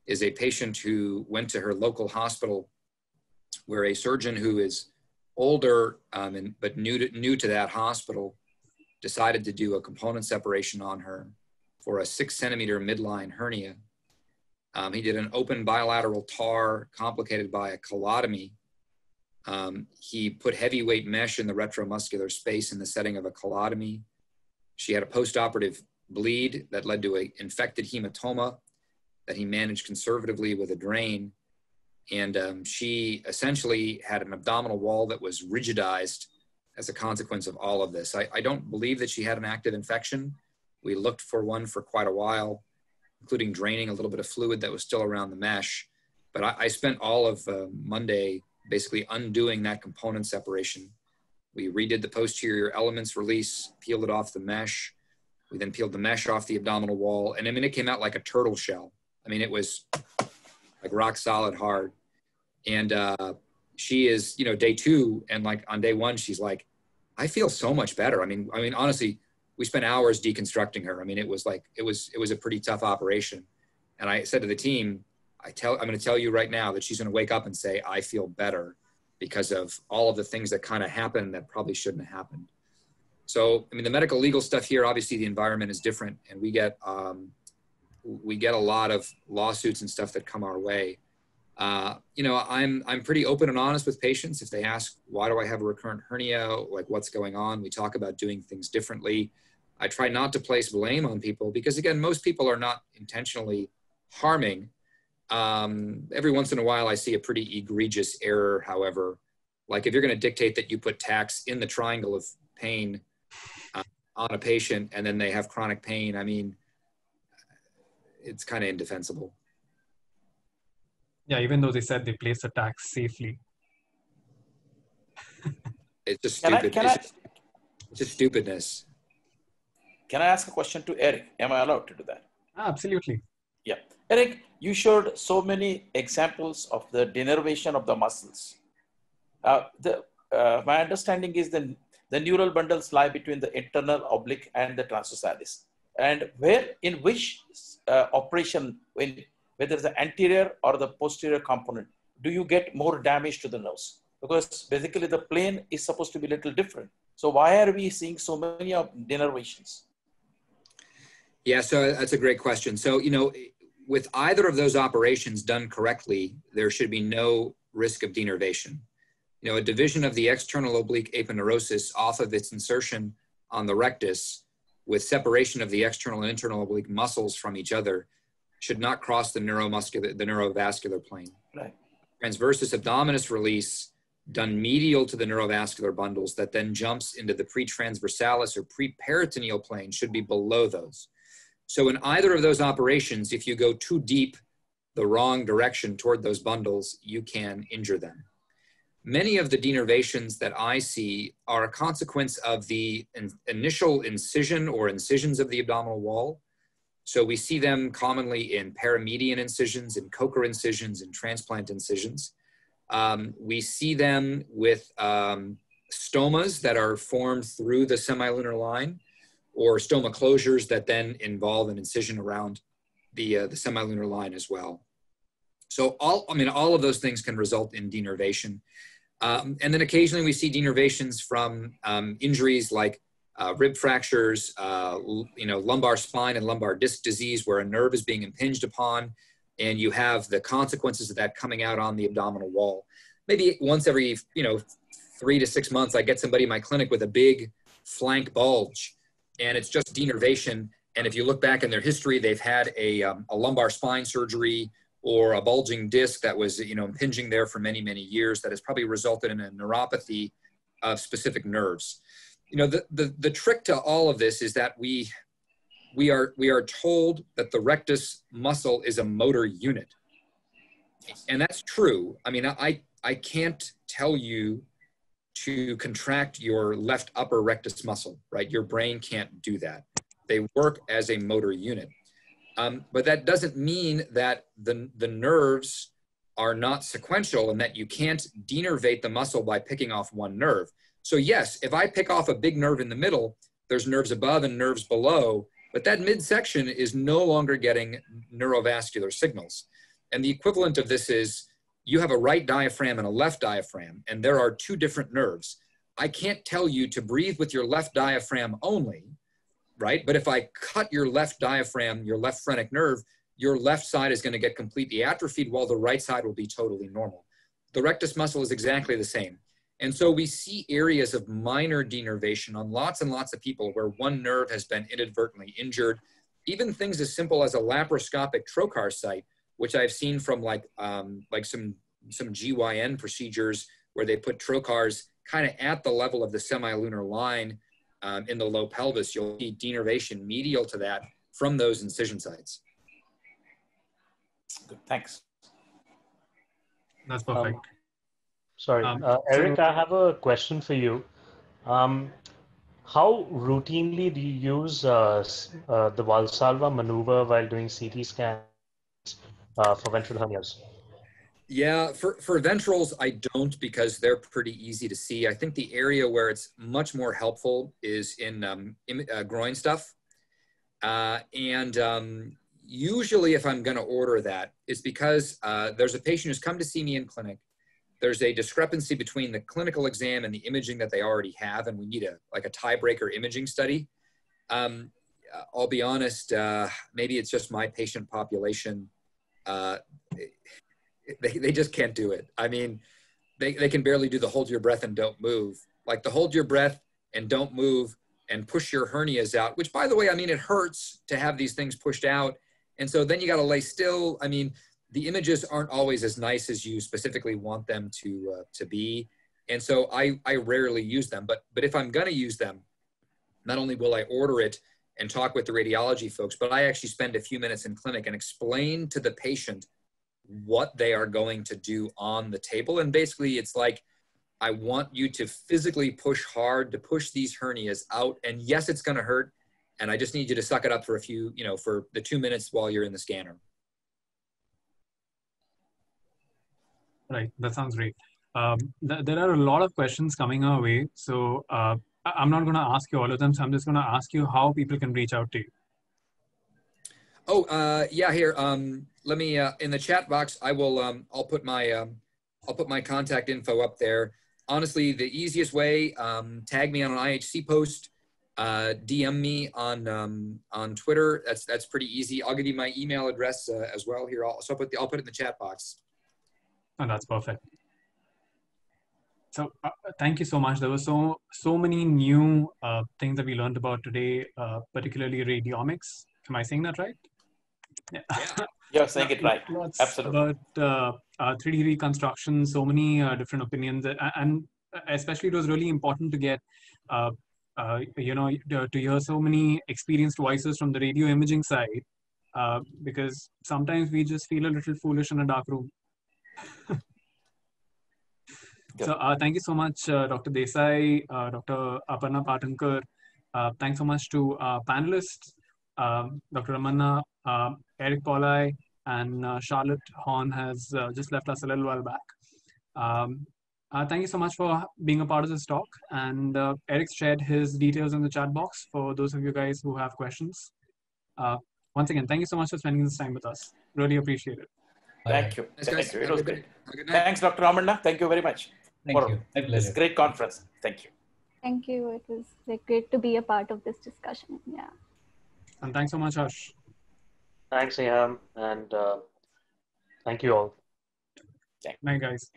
is a patient who went to her local hospital where a surgeon who is older um, and, but new to, new to that hospital decided to do a component separation on her for a six centimeter midline hernia. Um, he did an open bilateral TAR complicated by a colotomy. Um, he put heavyweight mesh in the retromuscular space in the setting of a colotomy. She had a postoperative bleed that led to an infected hematoma that he managed conservatively with a drain. And um, she essentially had an abdominal wall that was rigidized as a consequence of all of this. I, I don't believe that she had an active infection. We looked for one for quite a while, including draining a little bit of fluid that was still around the mesh. But I, I spent all of uh, Monday basically undoing that component separation. We redid the posterior elements release, peeled it off the mesh, we then peeled the mesh off the abdominal wall. And I mean, it came out like a turtle shell. I mean, it was like rock solid hard. And uh, she is, you know, day two. And like on day one, she's like, I feel so much better. I mean, I mean, honestly, we spent hours deconstructing her. I mean, it was like, it was, it was a pretty tough operation. And I said to the team, I tell, I'm going to tell you right now that she's going to wake up and say, I feel better because of all of the things that kind of happened that probably shouldn't have happened. So, I mean, the medical legal stuff here, obviously the environment is different and we get, um, we get a lot of lawsuits and stuff that come our way. Uh, you know, I'm, I'm pretty open and honest with patients. If they ask, why do I have a recurrent hernia? Like what's going on? We talk about doing things differently. I try not to place blame on people because again, most people are not intentionally harming. Um, every once in a while, I see a pretty egregious error. However, like if you're going to dictate that you put tacks in the triangle of pain uh, on a patient and then they have chronic pain, I mean, it's kind of indefensible. Yeah, even though they said they place attacks safely. it's just stupid. Can I, can it's, I, it's just stupidness. Can I ask a question to Eric? Am I allowed to do that? Absolutely. Yeah. Eric, you showed so many examples of the denervation of the muscles. Uh, the, uh, my understanding is that the neural bundles lie between the internal oblique and the transversalis. And where, in which uh, operation, when, whether the anterior or the posterior component, do you get more damage to the nerves? Because basically the plane is supposed to be a little different. So why are we seeing so many of denervations? Yeah, so that's a great question. So, you know, with either of those operations done correctly, there should be no risk of denervation you know, a division of the external oblique aponeurosis off of its insertion on the rectus with separation of the external and internal oblique muscles from each other should not cross the neuromuscular, the neurovascular plane. Right. Transversus abdominis release done medial to the neurovascular bundles that then jumps into the pretransversalis or preperitoneal plane should be below those. So in either of those operations, if you go too deep the wrong direction toward those bundles, you can injure them. Many of the denervations that I see are a consequence of the in initial incision or incisions of the abdominal wall. So we see them commonly in paramedian incisions, in Kocher incisions, in transplant incisions. Um, we see them with um, stomas that are formed through the semilunar line or stoma closures that then involve an incision around the, uh, the semilunar line as well. So all, I mean, all of those things can result in denervation. Um, and then occasionally we see denervations from um, injuries like uh, rib fractures, uh, you know, lumbar spine and lumbar disc disease where a nerve is being impinged upon and you have the consequences of that coming out on the abdominal wall. Maybe once every, you know, three to six months, I get somebody in my clinic with a big flank bulge and it's just denervation. And if you look back in their history, they've had a, um, a lumbar spine surgery or a bulging disc that was you know impinging there for many many years that has probably resulted in a neuropathy of specific nerves. You know the, the the trick to all of this is that we we are we are told that the rectus muscle is a motor unit. And that's true. I mean i i can't tell you to contract your left upper rectus muscle right? Your brain can't do that. They work as a motor unit um, but that doesn't mean that the, the nerves are not sequential and that you can't denervate the muscle by picking off one nerve. So yes, if I pick off a big nerve in the middle, there's nerves above and nerves below, but that midsection is no longer getting neurovascular signals. And the equivalent of this is you have a right diaphragm and a left diaphragm, and there are two different nerves. I can't tell you to breathe with your left diaphragm only right? But if I cut your left diaphragm, your left phrenic nerve, your left side is going to get completely atrophied while the right side will be totally normal. The rectus muscle is exactly the same. And so we see areas of minor denervation on lots and lots of people where one nerve has been inadvertently injured. Even things as simple as a laparoscopic trocar site, which I've seen from like, um, like some, some GYN procedures where they put trocars kind of at the level of the semilunar line um, in the low pelvis, you'll see denervation medial to that from those incision sites. Good, thanks. That's perfect. Um, sorry, um, uh, Eric, I have a question for you. Um, how routinely do you use uh, uh, the Valsalva maneuver while doing CT scans uh, for ventral hernias? Yeah, for, for ventrals, I don't because they're pretty easy to see. I think the area where it's much more helpful is in, um, in uh, groin stuff. Uh, and um, usually if I'm gonna order that, it's because uh, there's a patient who's come to see me in clinic. There's a discrepancy between the clinical exam and the imaging that they already have, and we need a like a tiebreaker imaging study. Um, I'll be honest, uh, maybe it's just my patient population. Uh, they, they just can't do it. I mean, they, they can barely do the hold your breath and don't move. Like the hold your breath and don't move and push your hernias out, which by the way, I mean, it hurts to have these things pushed out. And so then you got to lay still. I mean, the images aren't always as nice as you specifically want them to, uh, to be. And so I, I rarely use them, but, but if I'm going to use them, not only will I order it and talk with the radiology folks, but I actually spend a few minutes in clinic and explain to the patient what they are going to do on the table. And basically, it's like, I want you to physically push hard to push these hernias out. And yes, it's going to hurt. And I just need you to suck it up for a few, you know, for the two minutes while you're in the scanner. Right. That sounds great. Um, th there are a lot of questions coming our way. So uh, I'm not going to ask you all of them. So I'm just going to ask you how people can reach out to you. Oh, uh, yeah, here. Um, let me uh, in the chat box. I will. Um, I'll put my. Um, I'll put my contact info up there. Honestly, the easiest way. Um, tag me on an IHC post. Uh, DM me on um, on Twitter. That's that's pretty easy. I'll give you my email address uh, as well here. I'll, so I'll put the, I'll put it in the chat box. Oh, that's perfect. So uh, thank you so much. There were so so many new uh, things that we learned about today, uh, particularly radiomics. Am I saying that right? Yeah. You're saying it right. Lots Absolutely. About uh, uh, 3D reconstruction, so many uh, different opinions, uh, and especially it was really important to get, uh, uh, you know, to, to hear so many experienced voices from the radio imaging side, uh, because sometimes we just feel a little foolish in a dark room. so uh, thank you so much, uh, Dr. Desai, uh, Dr. Aparna Patankar. Uh, thanks so much to uh, panelists, um, Dr. Ramana, uh, Eric Pauli, and uh, Charlotte Horne has uh, just left us a little while back. Um, uh, thank you so much for being a part of this talk. And uh, Eric shared his details in the chat box for those of you guys who have questions. Uh, once again, thank you so much for spending this time with us. Really appreciate it. Thank you. Thanks. Thank you. It was great. day. Have a good night. Thanks, Dr. Ramana. Thank you very much Thank for you. My this great conference. Thank you. Thank you. It was like great to be a part of this discussion. Yeah. And thanks so much, Harsh. Thanks, Eham, and uh, thank you all. Bye, guys.